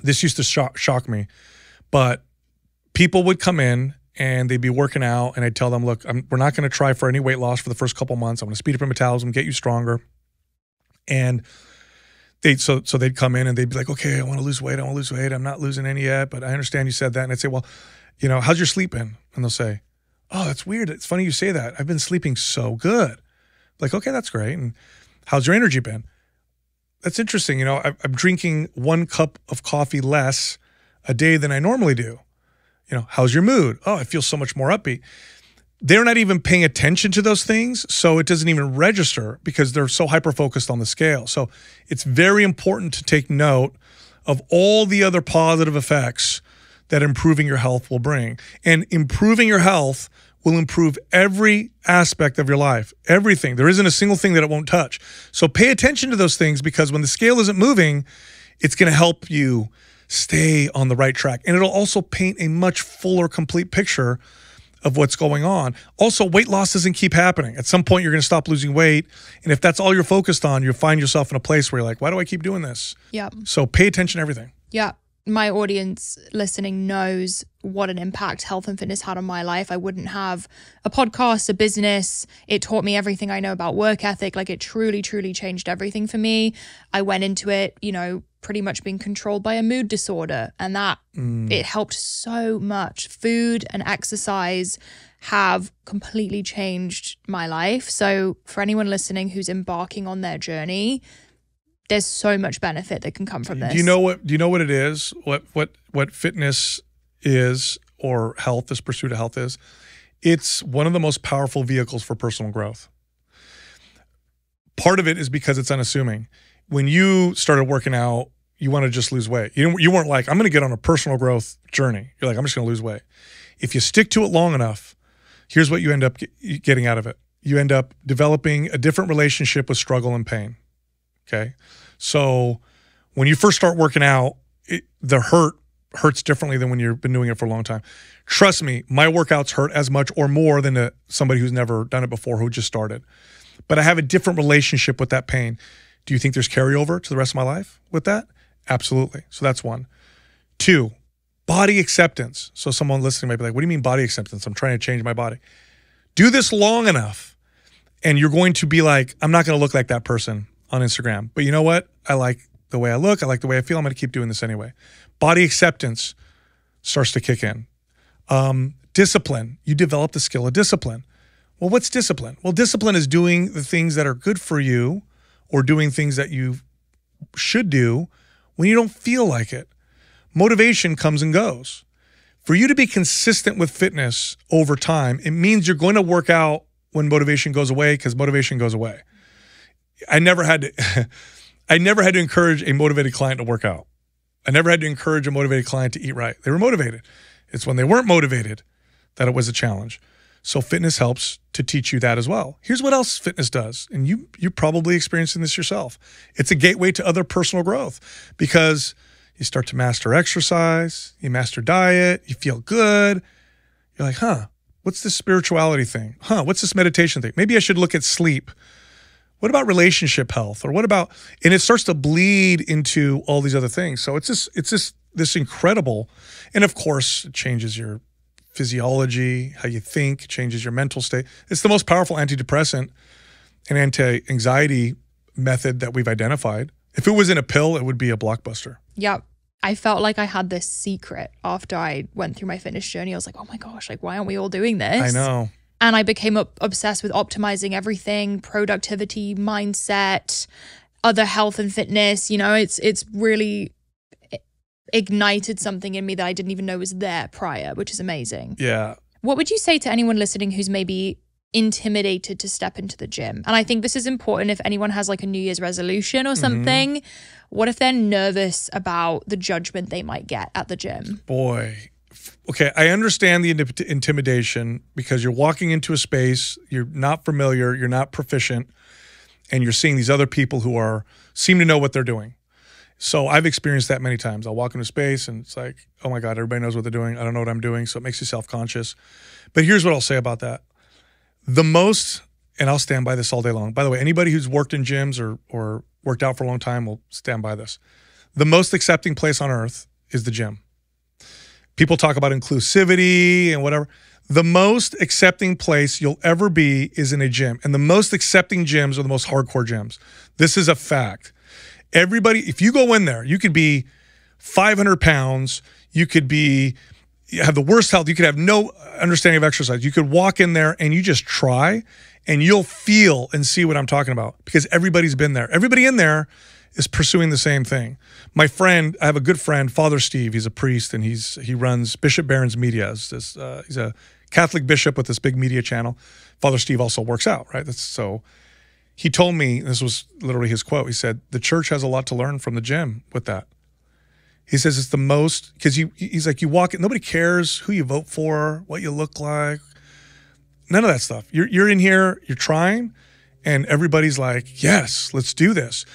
This used to shock, shock me, but people would come in and they'd be working out, and I'd tell them, "Look, I'm, we're not going to try for any weight loss for the first couple months. I'm going to speed up your metabolism, get you stronger." And they so so they'd come in and they'd be like, "Okay, I want to lose weight. I want to lose weight. I'm not losing any yet, but I understand you said that." And I'd say, "Well, you know, how's your sleep been?" And they'll say, "Oh, that's weird. It's funny you say that. I've been sleeping so good." Like, okay, that's great. And how's your energy been? That's interesting. You know, I- I'm drinking one cup of coffee less a day than I normally do. You know, how's your mood? Oh, I feel so much more upbeat. They're not even paying attention to those things, so it doesn't even register because they're so hyper focused on the scale. So it's very important to take note of all the other positive effects that improving your health will bring. And improving your health will improve every aspect of your life, everything. There isn't a single thing that it won't touch. So pay attention to those things because when the scale isn't moving, it's going to help you stay on the right track. And it'll also paint a much fuller, complete picture of what's going on. Also, weight loss doesn't keep happening. At some point, you're going to stop losing weight. And if that's all you're focused on, you'll find yourself in a place where you're like, why do I keep doing this? yeah. So pay attention to everything. Yeah. My audience listening knows what an impact health and fitness had on my life. I wouldn't have a podcast, a business. It taught me everything I know about work ethic. Like it truly, truly changed everything for me. I went into it, you know, pretty much been controlled by a mood disorder. And that mm. it helped so much. Food and exercise have completely changed my life. So, for anyone listening who's embarking on their journey, there's so much benefit that can come from this. Do you know what? Do you know what it is? What what what fitness is, or health, this pursuit of health is? It's one of the most powerful vehicles for personal growth. Part of it is because it's unassuming. When you started working out, you want to just lose weight. You you weren't like, I'm going to get on a personal growth journey. You're like, I'm just going to lose weight. If you stick to it long enough, here's what you end up ge- getting out of it. You end up developing a different relationship with struggle and pain. Okay. So when you first start working out, it, the hurt hurts differently than when you've been doing it for a long time. Trust me, my workouts hurt as much or more than somebody who's never done it before who just started. But I have a different relationship with that pain. Do you think there's carryover to the rest of my life with that? Absolutely. So that's one. Two, body acceptance. So someone listening might be like, what do you mean body acceptance? I'm trying to change my body. Do this long enough and you're going to be like, I'm not going to look like that person on Instagram. But you know what? I like the way I look. I like the way I feel. I'm going to keep doing this anyway. Body acceptance starts to kick in. Um, discipline. You develop the skill of discipline. Well, what's discipline? Well, discipline is doing the things that are good for you or doing things that you should do when you don't feel like it. Motivation comes and goes. For you to be consistent with fitness over time, it means you're going to work out when motivation goes away because motivation goes away. I never had to I never had to encourage a motivated client to work out. I never had to encourage a motivated client to eat right. They were motivated. It's when they weren't motivated that it was a challenge. So fitness helps to teach you that as well. Here's what else fitness does, and you you're probably experiencing this yourself. It's a gateway to other personal growth because you start to master exercise, you master diet, you feel good. You're like, huh, what's this spirituality thing? Huh, what's this meditation thing? Maybe I should look at sleep. What about relationship health? Or what about and it starts to bleed into all these other things. So it's just it's just this incredible and of course it changes your physiology, how you think, changes your mental state. It's the most powerful antidepressant and anti-anxiety method that we've identified. If it was in a pill, it would be a blockbuster. Yep. I felt like I had this secret after I went through my fitness journey. I was like, oh my gosh, like, why aren't we all doing this? I know. And I became ob- obsessed with optimizing everything, productivity, mindset, other health and fitness. You know, it's it's really ignited something in me that I didn't even know was there prior, which is amazing. Yeah. What would you say to anyone listening who's maybe intimidated to step into the gym? And I think this is important if anyone has like a New Year's resolution or mm-hmm. something. What if they're nervous about the judgment they might get at the gym? Boy. Okay, I understand the inti- intimidation because you're walking into a space, you're not familiar, you're not proficient, and you're seeing these other people who are seem to know what they're doing. So I've experienced that many times. I'll walk into space and it's like, oh my God, everybody knows what they're doing. I don't know what I'm doing. So it makes you self conscious. But here's what I'll say about that. The most, and I'll stand by this all day long. By the way, anybody who's worked in gyms or, or worked out for a long time will stand by this. The most accepting place on earth is the gym. People talk about inclusivity and whatever. The most accepting place you'll ever be is in a gym. And the most accepting gyms are the most hardcore gyms. This is a fact. Everybody, if you go in there, you could be 500 pounds, you could be, have the worst health, you could have no understanding of exercise. You could walk in there and you just try and you'll feel and see what I'm talking about because everybody's been there. Everybody in there is pursuing the same thing. My friend, I have a good friend, Father Steve. He's a priest and he's he runs Bishop Barron's Media. This, uh, he's a Catholic bishop with this big media channel. Father Steve also works out, right? That's so. He told me this was literally his quote. He said, "The church has a lot to learn from the gym with that." He says it's the most because. He's like you walk in, nobody cares who you vote for, what you look like, none of that stuff. You're you're in here, you're trying, and everybody's like, "Yes, let's do this."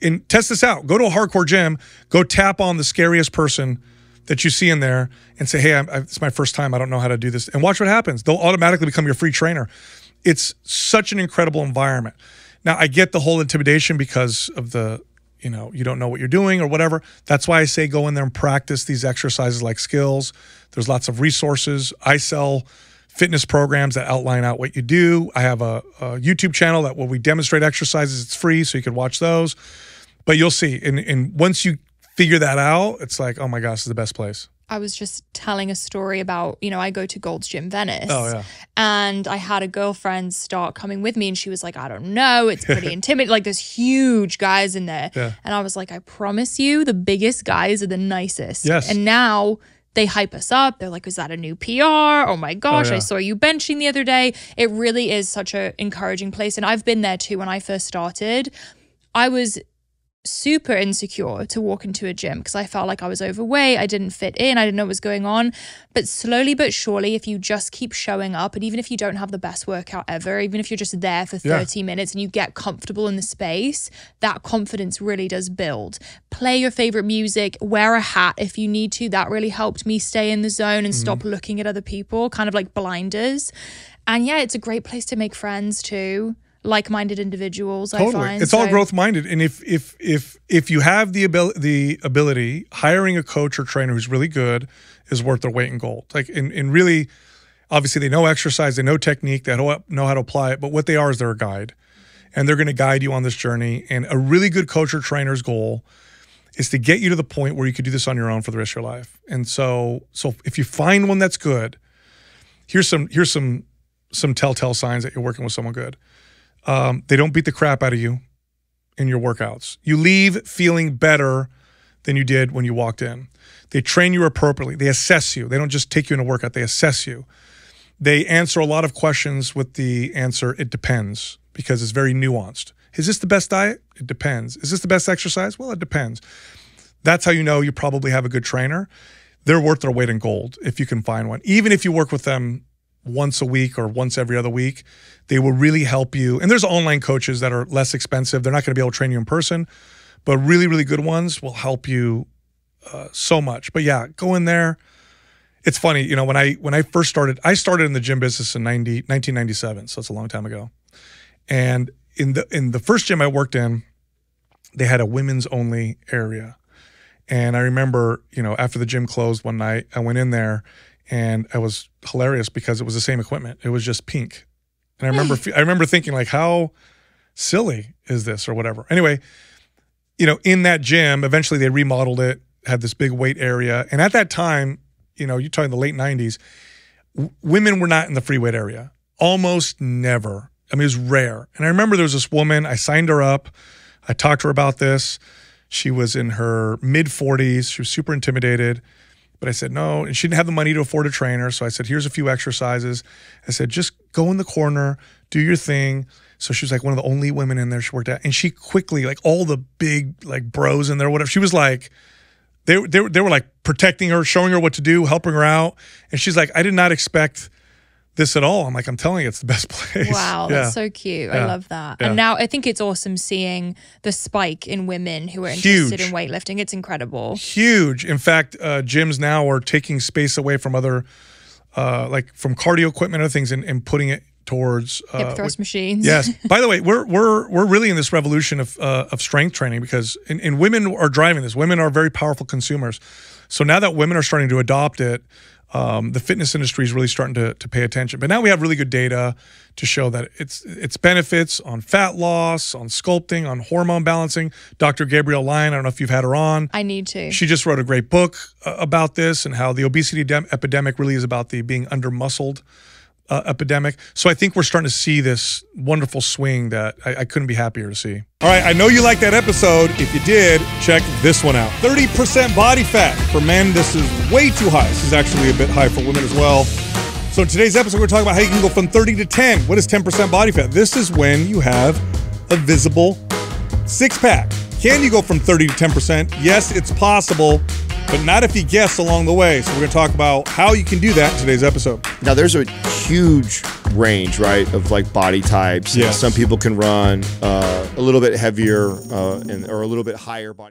And test this out. Go to a hardcore gym. Go tap on the scariest person that you see in there and say, "Hey, I'm, I, it's my first time. I don't know how to do this." And watch what happens. They'll automatically become your free trainer. It's such an incredible environment. Now, I get the whole intimidation because of the, you know, you don't know what you're doing or whatever. That's why I say go in there and practice these exercises like skills. There's lots of resources. I sell fitness programs that outline out what you do. I have a, a YouTube channel that where we demonstrate exercises. It's free, so you can watch those. But you'll see. And and once you figure that out, it's like, oh my gosh, this is the best place. I was just telling a story about, you know, I go to Gold's Gym Venice. Oh, yeah. And I had a girlfriend start coming with me and she was like, I don't know, it's pretty intimidating. Like there's huge guys in there. Yeah. And I was like, I promise you, the biggest guys are the nicest. Yes. And now they hype us up. They're like, is that a new PR? Oh my oh, gosh, yeah. I saw you benching the other day. It really is such an encouraging place. And I've been there too when I first started. I was super insecure to walk into a gym because I felt like I was overweight, I didn't fit in, I didn't know what was going on. But slowly but surely, if you just keep showing up, and even if you don't have the best workout ever, even if you're just there for Yeah. 30 minutes and you get comfortable in the space, that confidence really does build. Play your favorite music, wear a hat if you need to. That really helped me stay in the zone and stop mm-hmm. looking at other people, kind of like blinders. And yeah, it's a great place to make friends too. Like-minded individuals, I Totally. find. It's all growth minded. And if if if if you have the ability the ability, hiring a coach or trainer who's really good is worth their weight in gold. Like and, and really obviously they know exercise, they know technique, they know know how to apply it, but what they are is they're a guide. And they're going to guide you on this journey. And a really good coach or trainer's goal is to get you to the point where you could do this on your own for the rest of your life. And so so if you find one that's good, here's some here's some some telltale signs that you're working with someone good. Um, they don't beat the crap out of you in your workouts. You leave feeling better than you did when you walked in. They train you appropriately. They assess you. They don't just take you in a workout, they assess you. They answer a lot of questions with the answer, it depends, because it's very nuanced. Is this the best diet? It depends. Is this the best exercise? Well, it depends. That's how you know you probably have a good trainer. They're worth their weight in gold if you can find one. Even if you work with them once a week or once every other week, they will really help you. And there's online coaches that are less expensive. They're not going to be able to train you in person, but really, really good ones will help you uh, so much. But yeah, go in there. It's funny, you know, when I when I first started, I started in the gym business in 90, 1997, so it's a long time ago. And in the in the first gym I worked in, they had a women's only area. And I remember, you know, after the gym closed one night, I went in there and I was hilarious because it was the same equipment. It was just pink. And I hmm. remember I remember thinking like how silly is this or whatever. Anyway, you know, in that gym, eventually they remodeled it, had this big weight area. And at that time, you know, you're talking the late 90s, w- women were not in the free weight area. Almost never. I mean, it was rare. And I remember there was this woman, I signed her up. I talked to her about this. She was in her mid 40s. She was super intimidated. But I said, no. And she didn't have the money to afford a trainer. So I said, here's a few exercises. I said, just go in the corner, do your thing. So she was like one of the only women in there she worked at. And she quickly, like all the big like bros in there, whatever, she was like, they, they, they were like protecting her, showing her what to do, helping her out. And she's like, I did not expect this at all. I'm like, I'm telling you, it's the best place. Wow, Yeah. that's so cute. I love that. Yeah. And now I think it's awesome seeing the spike in women who are interested Huge. in weightlifting. It's incredible. huge. In fact, uh, gyms now are taking space away from other, uh, like from cardio equipment and other things, and, and putting it towards uh, Hip thrust machines. Yes. By the way, we're we're we're really in this revolution of uh, of strength training because and, and women are driving this. Women are very powerful consumers. So now that women are starting to adopt it, um, the fitness industry is really starting to to pay attention. But now we have really good data to show that it's its benefits on fat loss, on sculpting, on hormone balancing. Dr. Gabrielle Lyon, I don't know if you've had her on. I need to. She just wrote a great book uh, about this and how the obesity dem- epidemic really is about the being under muscled uh, epidemic. So I think we're starting to see this wonderful swing that I, I couldn't be happier to see. All right, I know you liked that episode. If you did, check this one out 30% body fat. For men, this is way too high. This is actually a bit high for women as well. So in today's episode, we're talking about how you can go from 30 to 10. What is 10% body fat? This is when you have a visible six pack. Can you go from 30 to 10%? Yes, it's possible, but not if you guess along the way. So we're going to talk about how you can do that in today's episode. Now there's a huge range, right, of like body types. Yes. Some people can run uh, a little bit heavier uh, and or a little bit higher body.